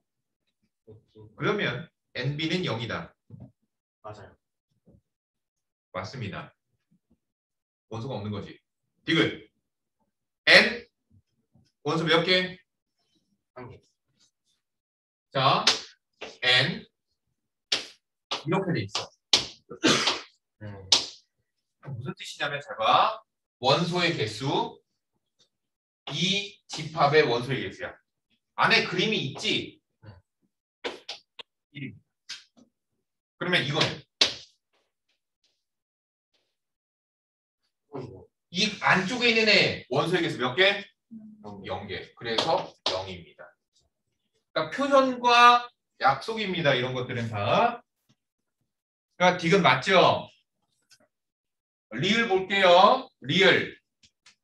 그러면 NB는 0이다. 맞아요. 맞습니다. 원소가 없는 거지. 디귿. N 원소 몇 개? 한 개. 자, N 이렇게 돼 있어. 네. 무슨 뜻이냐면 잘 봐. 원소의 개수 이 집합의 원소의 개수야. 안에 그림이 있지? 1입니다. 그러면 이거는 이거 이 안쪽에 있는 애 원소의 개수 몇 개? 영. 0개. 그래서 0입니다. 그러니까 표현과 약속입니다. 이런 것들은 다. 그러니까 디귿 맞죠? 리을 볼게요. 리을.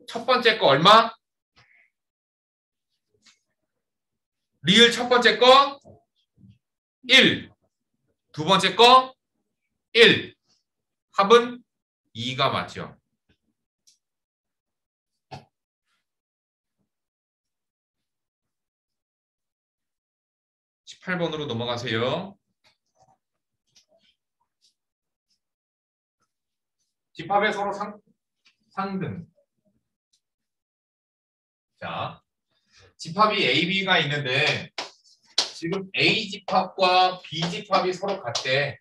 첫 번째 거 얼마? 리을 첫 번째 거 1. 두 번째 거 1. 합은 2가 맞죠? 18번으로 넘어가세요. 집합에 서로 상, 상등. 자, 집합이 A, B가 있는데 지금 A 집합과 B 집합이 서로 같대.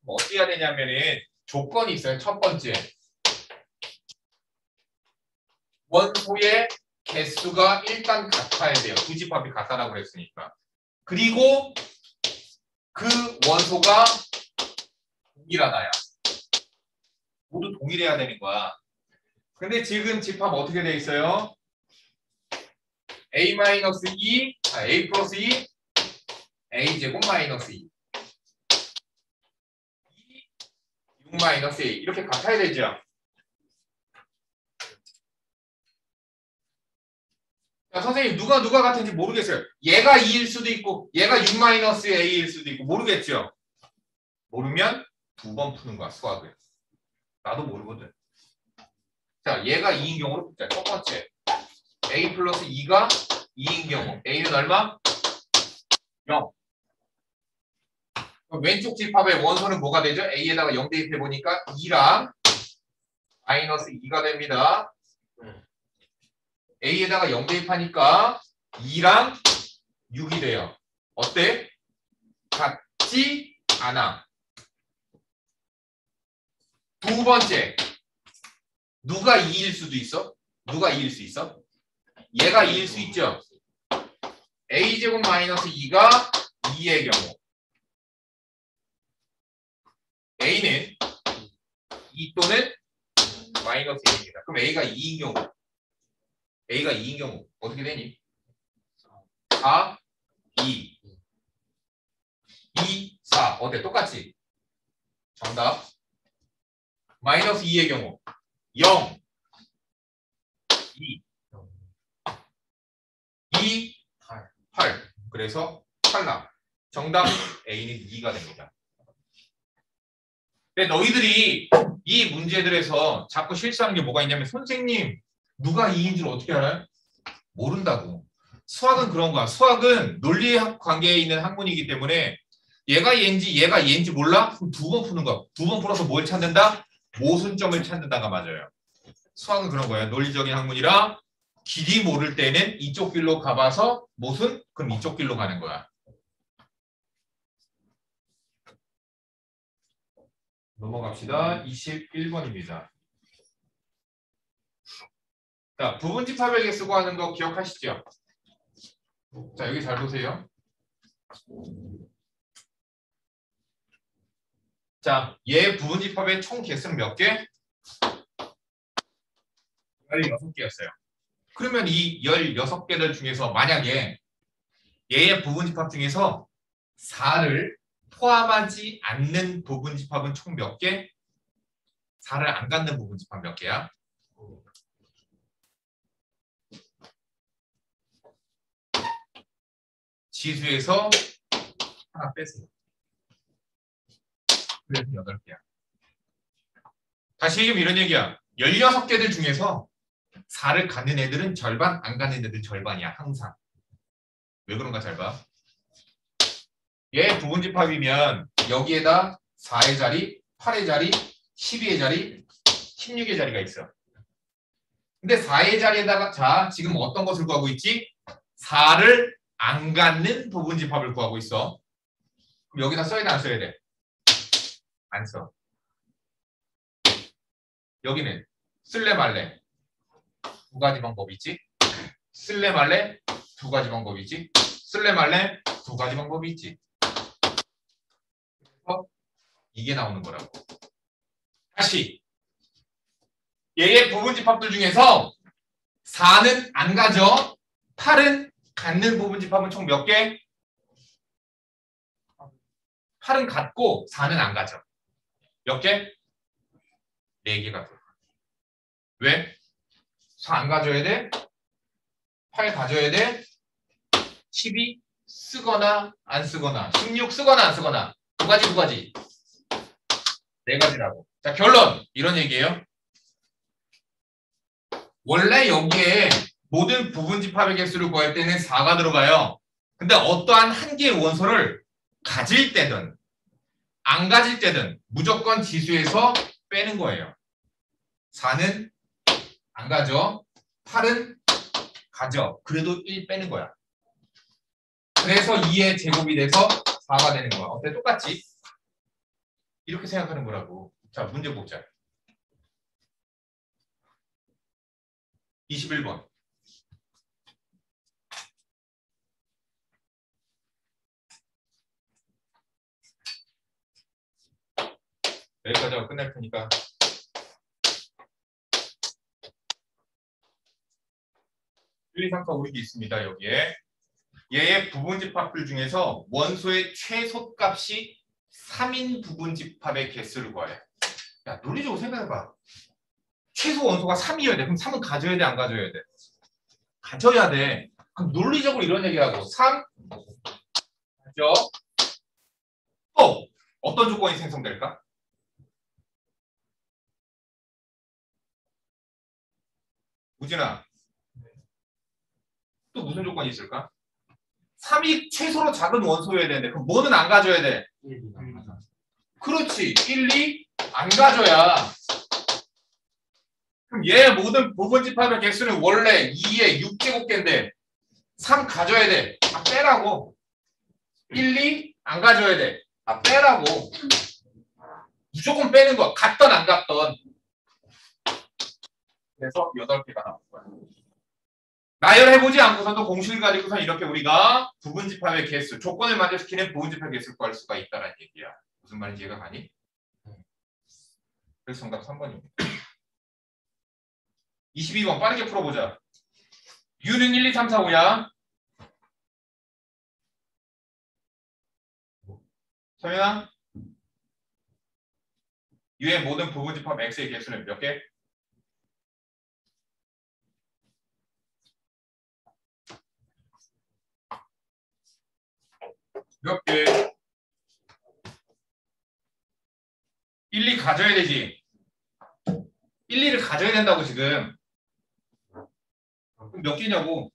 뭐 어떻게 해야 되냐면은 조건이 있어요. 첫 번째. 원소의 개수가 일단 같아야 돼요. 두 집합이 같다라고 그랬으니까. 그리고 그 원소가 동일하다야. 모두 동일해야 되는 거야. 근데 지금 집합 어떻게 돼 있어요? a 마이너스 2, 아, a 플러스 2, a 제곱 마이너스 2. 6 마이너스 2 이렇게 같아야 되죠. 자, 선생님 누가 누가 같은지 모르겠어요. 얘가 2일 수도 있고 얘가 6 마이너스 a일 수도 있고 모르겠죠. 모르면 두 번 푸는 거야 수학을. 나도 모르거든. 자, 얘가 2인 경우로 풀자. 첫 번째 a 플러스 2가 2인 경우 a는 얼마? 0. 그럼 왼쪽 집합의 원소는 뭐가 되죠? a에다가 0 대입해 보니까 2랑 마이너스 2가 됩니다. A에다가 0 대입하니까 2랑 6이 돼요. 어때? 같지 않아. 두 번째. 누가 2일 수도 있어? 누가 2일 수 있어? 얘가 2일 수 있죠. A제곱 마이너스 2가 2의 경우. A는 2 또는 마이너스 1입니다. 그럼 A가 2인 경우. A가 2인 경우 어떻게 되니? 4, 2, 2, 4 어때? 똑같지? 정답 마이너스 2의 경우 0, 2, 2, 8. 8 그래서 탈락 정답 A는 2가 됩니다. 근데 너희들이 이 문제들에서 자꾸 실수하는 게 뭐가 있냐면 선생님 누가 2인 줄 어떻게 알아요? 모른다고. 수학은 그런 거야. 수학은 논리 관계에 있는 학문이기 때문에 얘가 얘인지 얘가 얘인지 몰라? 그럼 두 번 푸는 거야. 두 번 풀어서 뭘 찾는다? 모순점을 찾는다가 맞아요. 수학은 그런 거예요. 논리적인 학문이라 길이 모를 때는 이쪽 길로 가봐서 모순? 그럼 이쪽 길로 가는 거야. 넘어갑시다. 21번입니다. 자, 부분집합에게 쓰고 하는 거 기억하시죠? 자, 여기 잘 보세요. 자, 얘 부분 집합의 총 개수는 몇 개? 16개였어요. 그러면 이 16개들 중에서 만약에 얘의 부분 집합 중에서 4를 포함하지 않는 부분 집합은 총 몇 개? 4를 안 갖는 부분 집합 몇 개야? 지수에서 하나 빼세요. 그래서 8개야. 다시 얘기하면 이런 얘기야. 16개들 중에서 4를 갖는 애들은 절반, 안 갖는 애들 절반이야. 항상. 왜 그런가 잘 봐. 얘 부분 집합이면 여기에다 4의 자리, 8의 자리, 12의 자리, 16의 자리가 있어. 근데 4의 자리에다가 자 지금 어떤 것을 구하고 있지? 4를 안 갖는 부분 집합을 구하고 있어. 그럼 여기다 써야 돼, 안 써야 돼? 안 써. 여기는 쓸래 말래 두 가지 방법이 있지. 쓸래 말래 두 가지 방법이 있지. 쓸래 말래 두 가지 방법이 있지. 그래서 이게 나오는 거라고. 다시 얘의 부분 집합들 중에서 4는 안 가져. 8은 갖는 부분 집합은 총 몇 개? 8은 갖고 4는 안 가져. 몇 개? 4개가 들어. 왜? 4 안 가져야 돼? 8 가져야 돼? 12 쓰거나 안 쓰거나 16 쓰거나 안 쓰거나 두 가지 두 가지 네 가지라고. 자 결론 이런 얘기예요. 원래 여기에 모든 부분집합의 개수를 구할 때는 4가 들어가요. 근데 어떠한 한 개의 원소를 가질 때든 안 가질 때든 무조건 지수에서 빼는 거예요. 4는 안 가져. 8은 가져. 그래도 1 빼는 거야. 그래서 2의 제곱이 돼서 4가 되는 거야. 어때? 똑같지? 이렇게 생각하는 거라고. 자, 문제 보자. 21번. 여기까지 하고 끝낼 테니까. 일, 2, 3, 4, 5, 6이 있습니다. 여기에. 얘의 부분집합들 중에서 원소의 최소값이 3인 부분집합의 개수를 구해. 야, 논리적으로 생각해봐. 최소 원소가 3이어야 돼. 그럼 3은 가져야 돼, 안 가져야 돼? 가져야 돼. 그럼 논리적으로 이런 얘기하고 3 가져. 또 어떤 조건이 생성될까? 우진아. 또 무슨 조건이 있을까? 3이 최소로 작은 원소여야 되는데 그럼 뭐는 안 가져야 돼? 그렇지. 1, 2 안 가져야. 그럼 얘 모든 부분 집합의 개수는 원래 2의 6제곱개인데 3 가져야 돼. 아 빼라고. 1, 2 안 가져야 돼. 아 빼라고. 무조건 빼는 거야. 갔던 안 갔던. 그래서 8개가 나온 거야. 나열해보지 않고서도 공식을 가지고서 이렇게 우리가 부분집합의 개수, 조건을 만족시키는 부분집합 개수를 구할 수가 있다는 얘기야. 무슨 말인지 이해가 가니? 그래서 정답 3번입니다. 22번 [coughs] 빠르게 풀어보자. U는 1, 2, 3, 4, 5야. 서윤아? U의 모든 부분집합 X의 개수는 몇 개? 몇 개? 1, 2 가져야 되지. 1, 2를 가져야 된다고 지금. 그럼 몇 개냐고.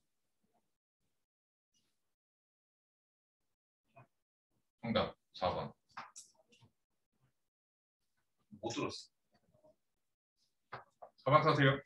정답 4번. 못 들었어. 가방 사세요.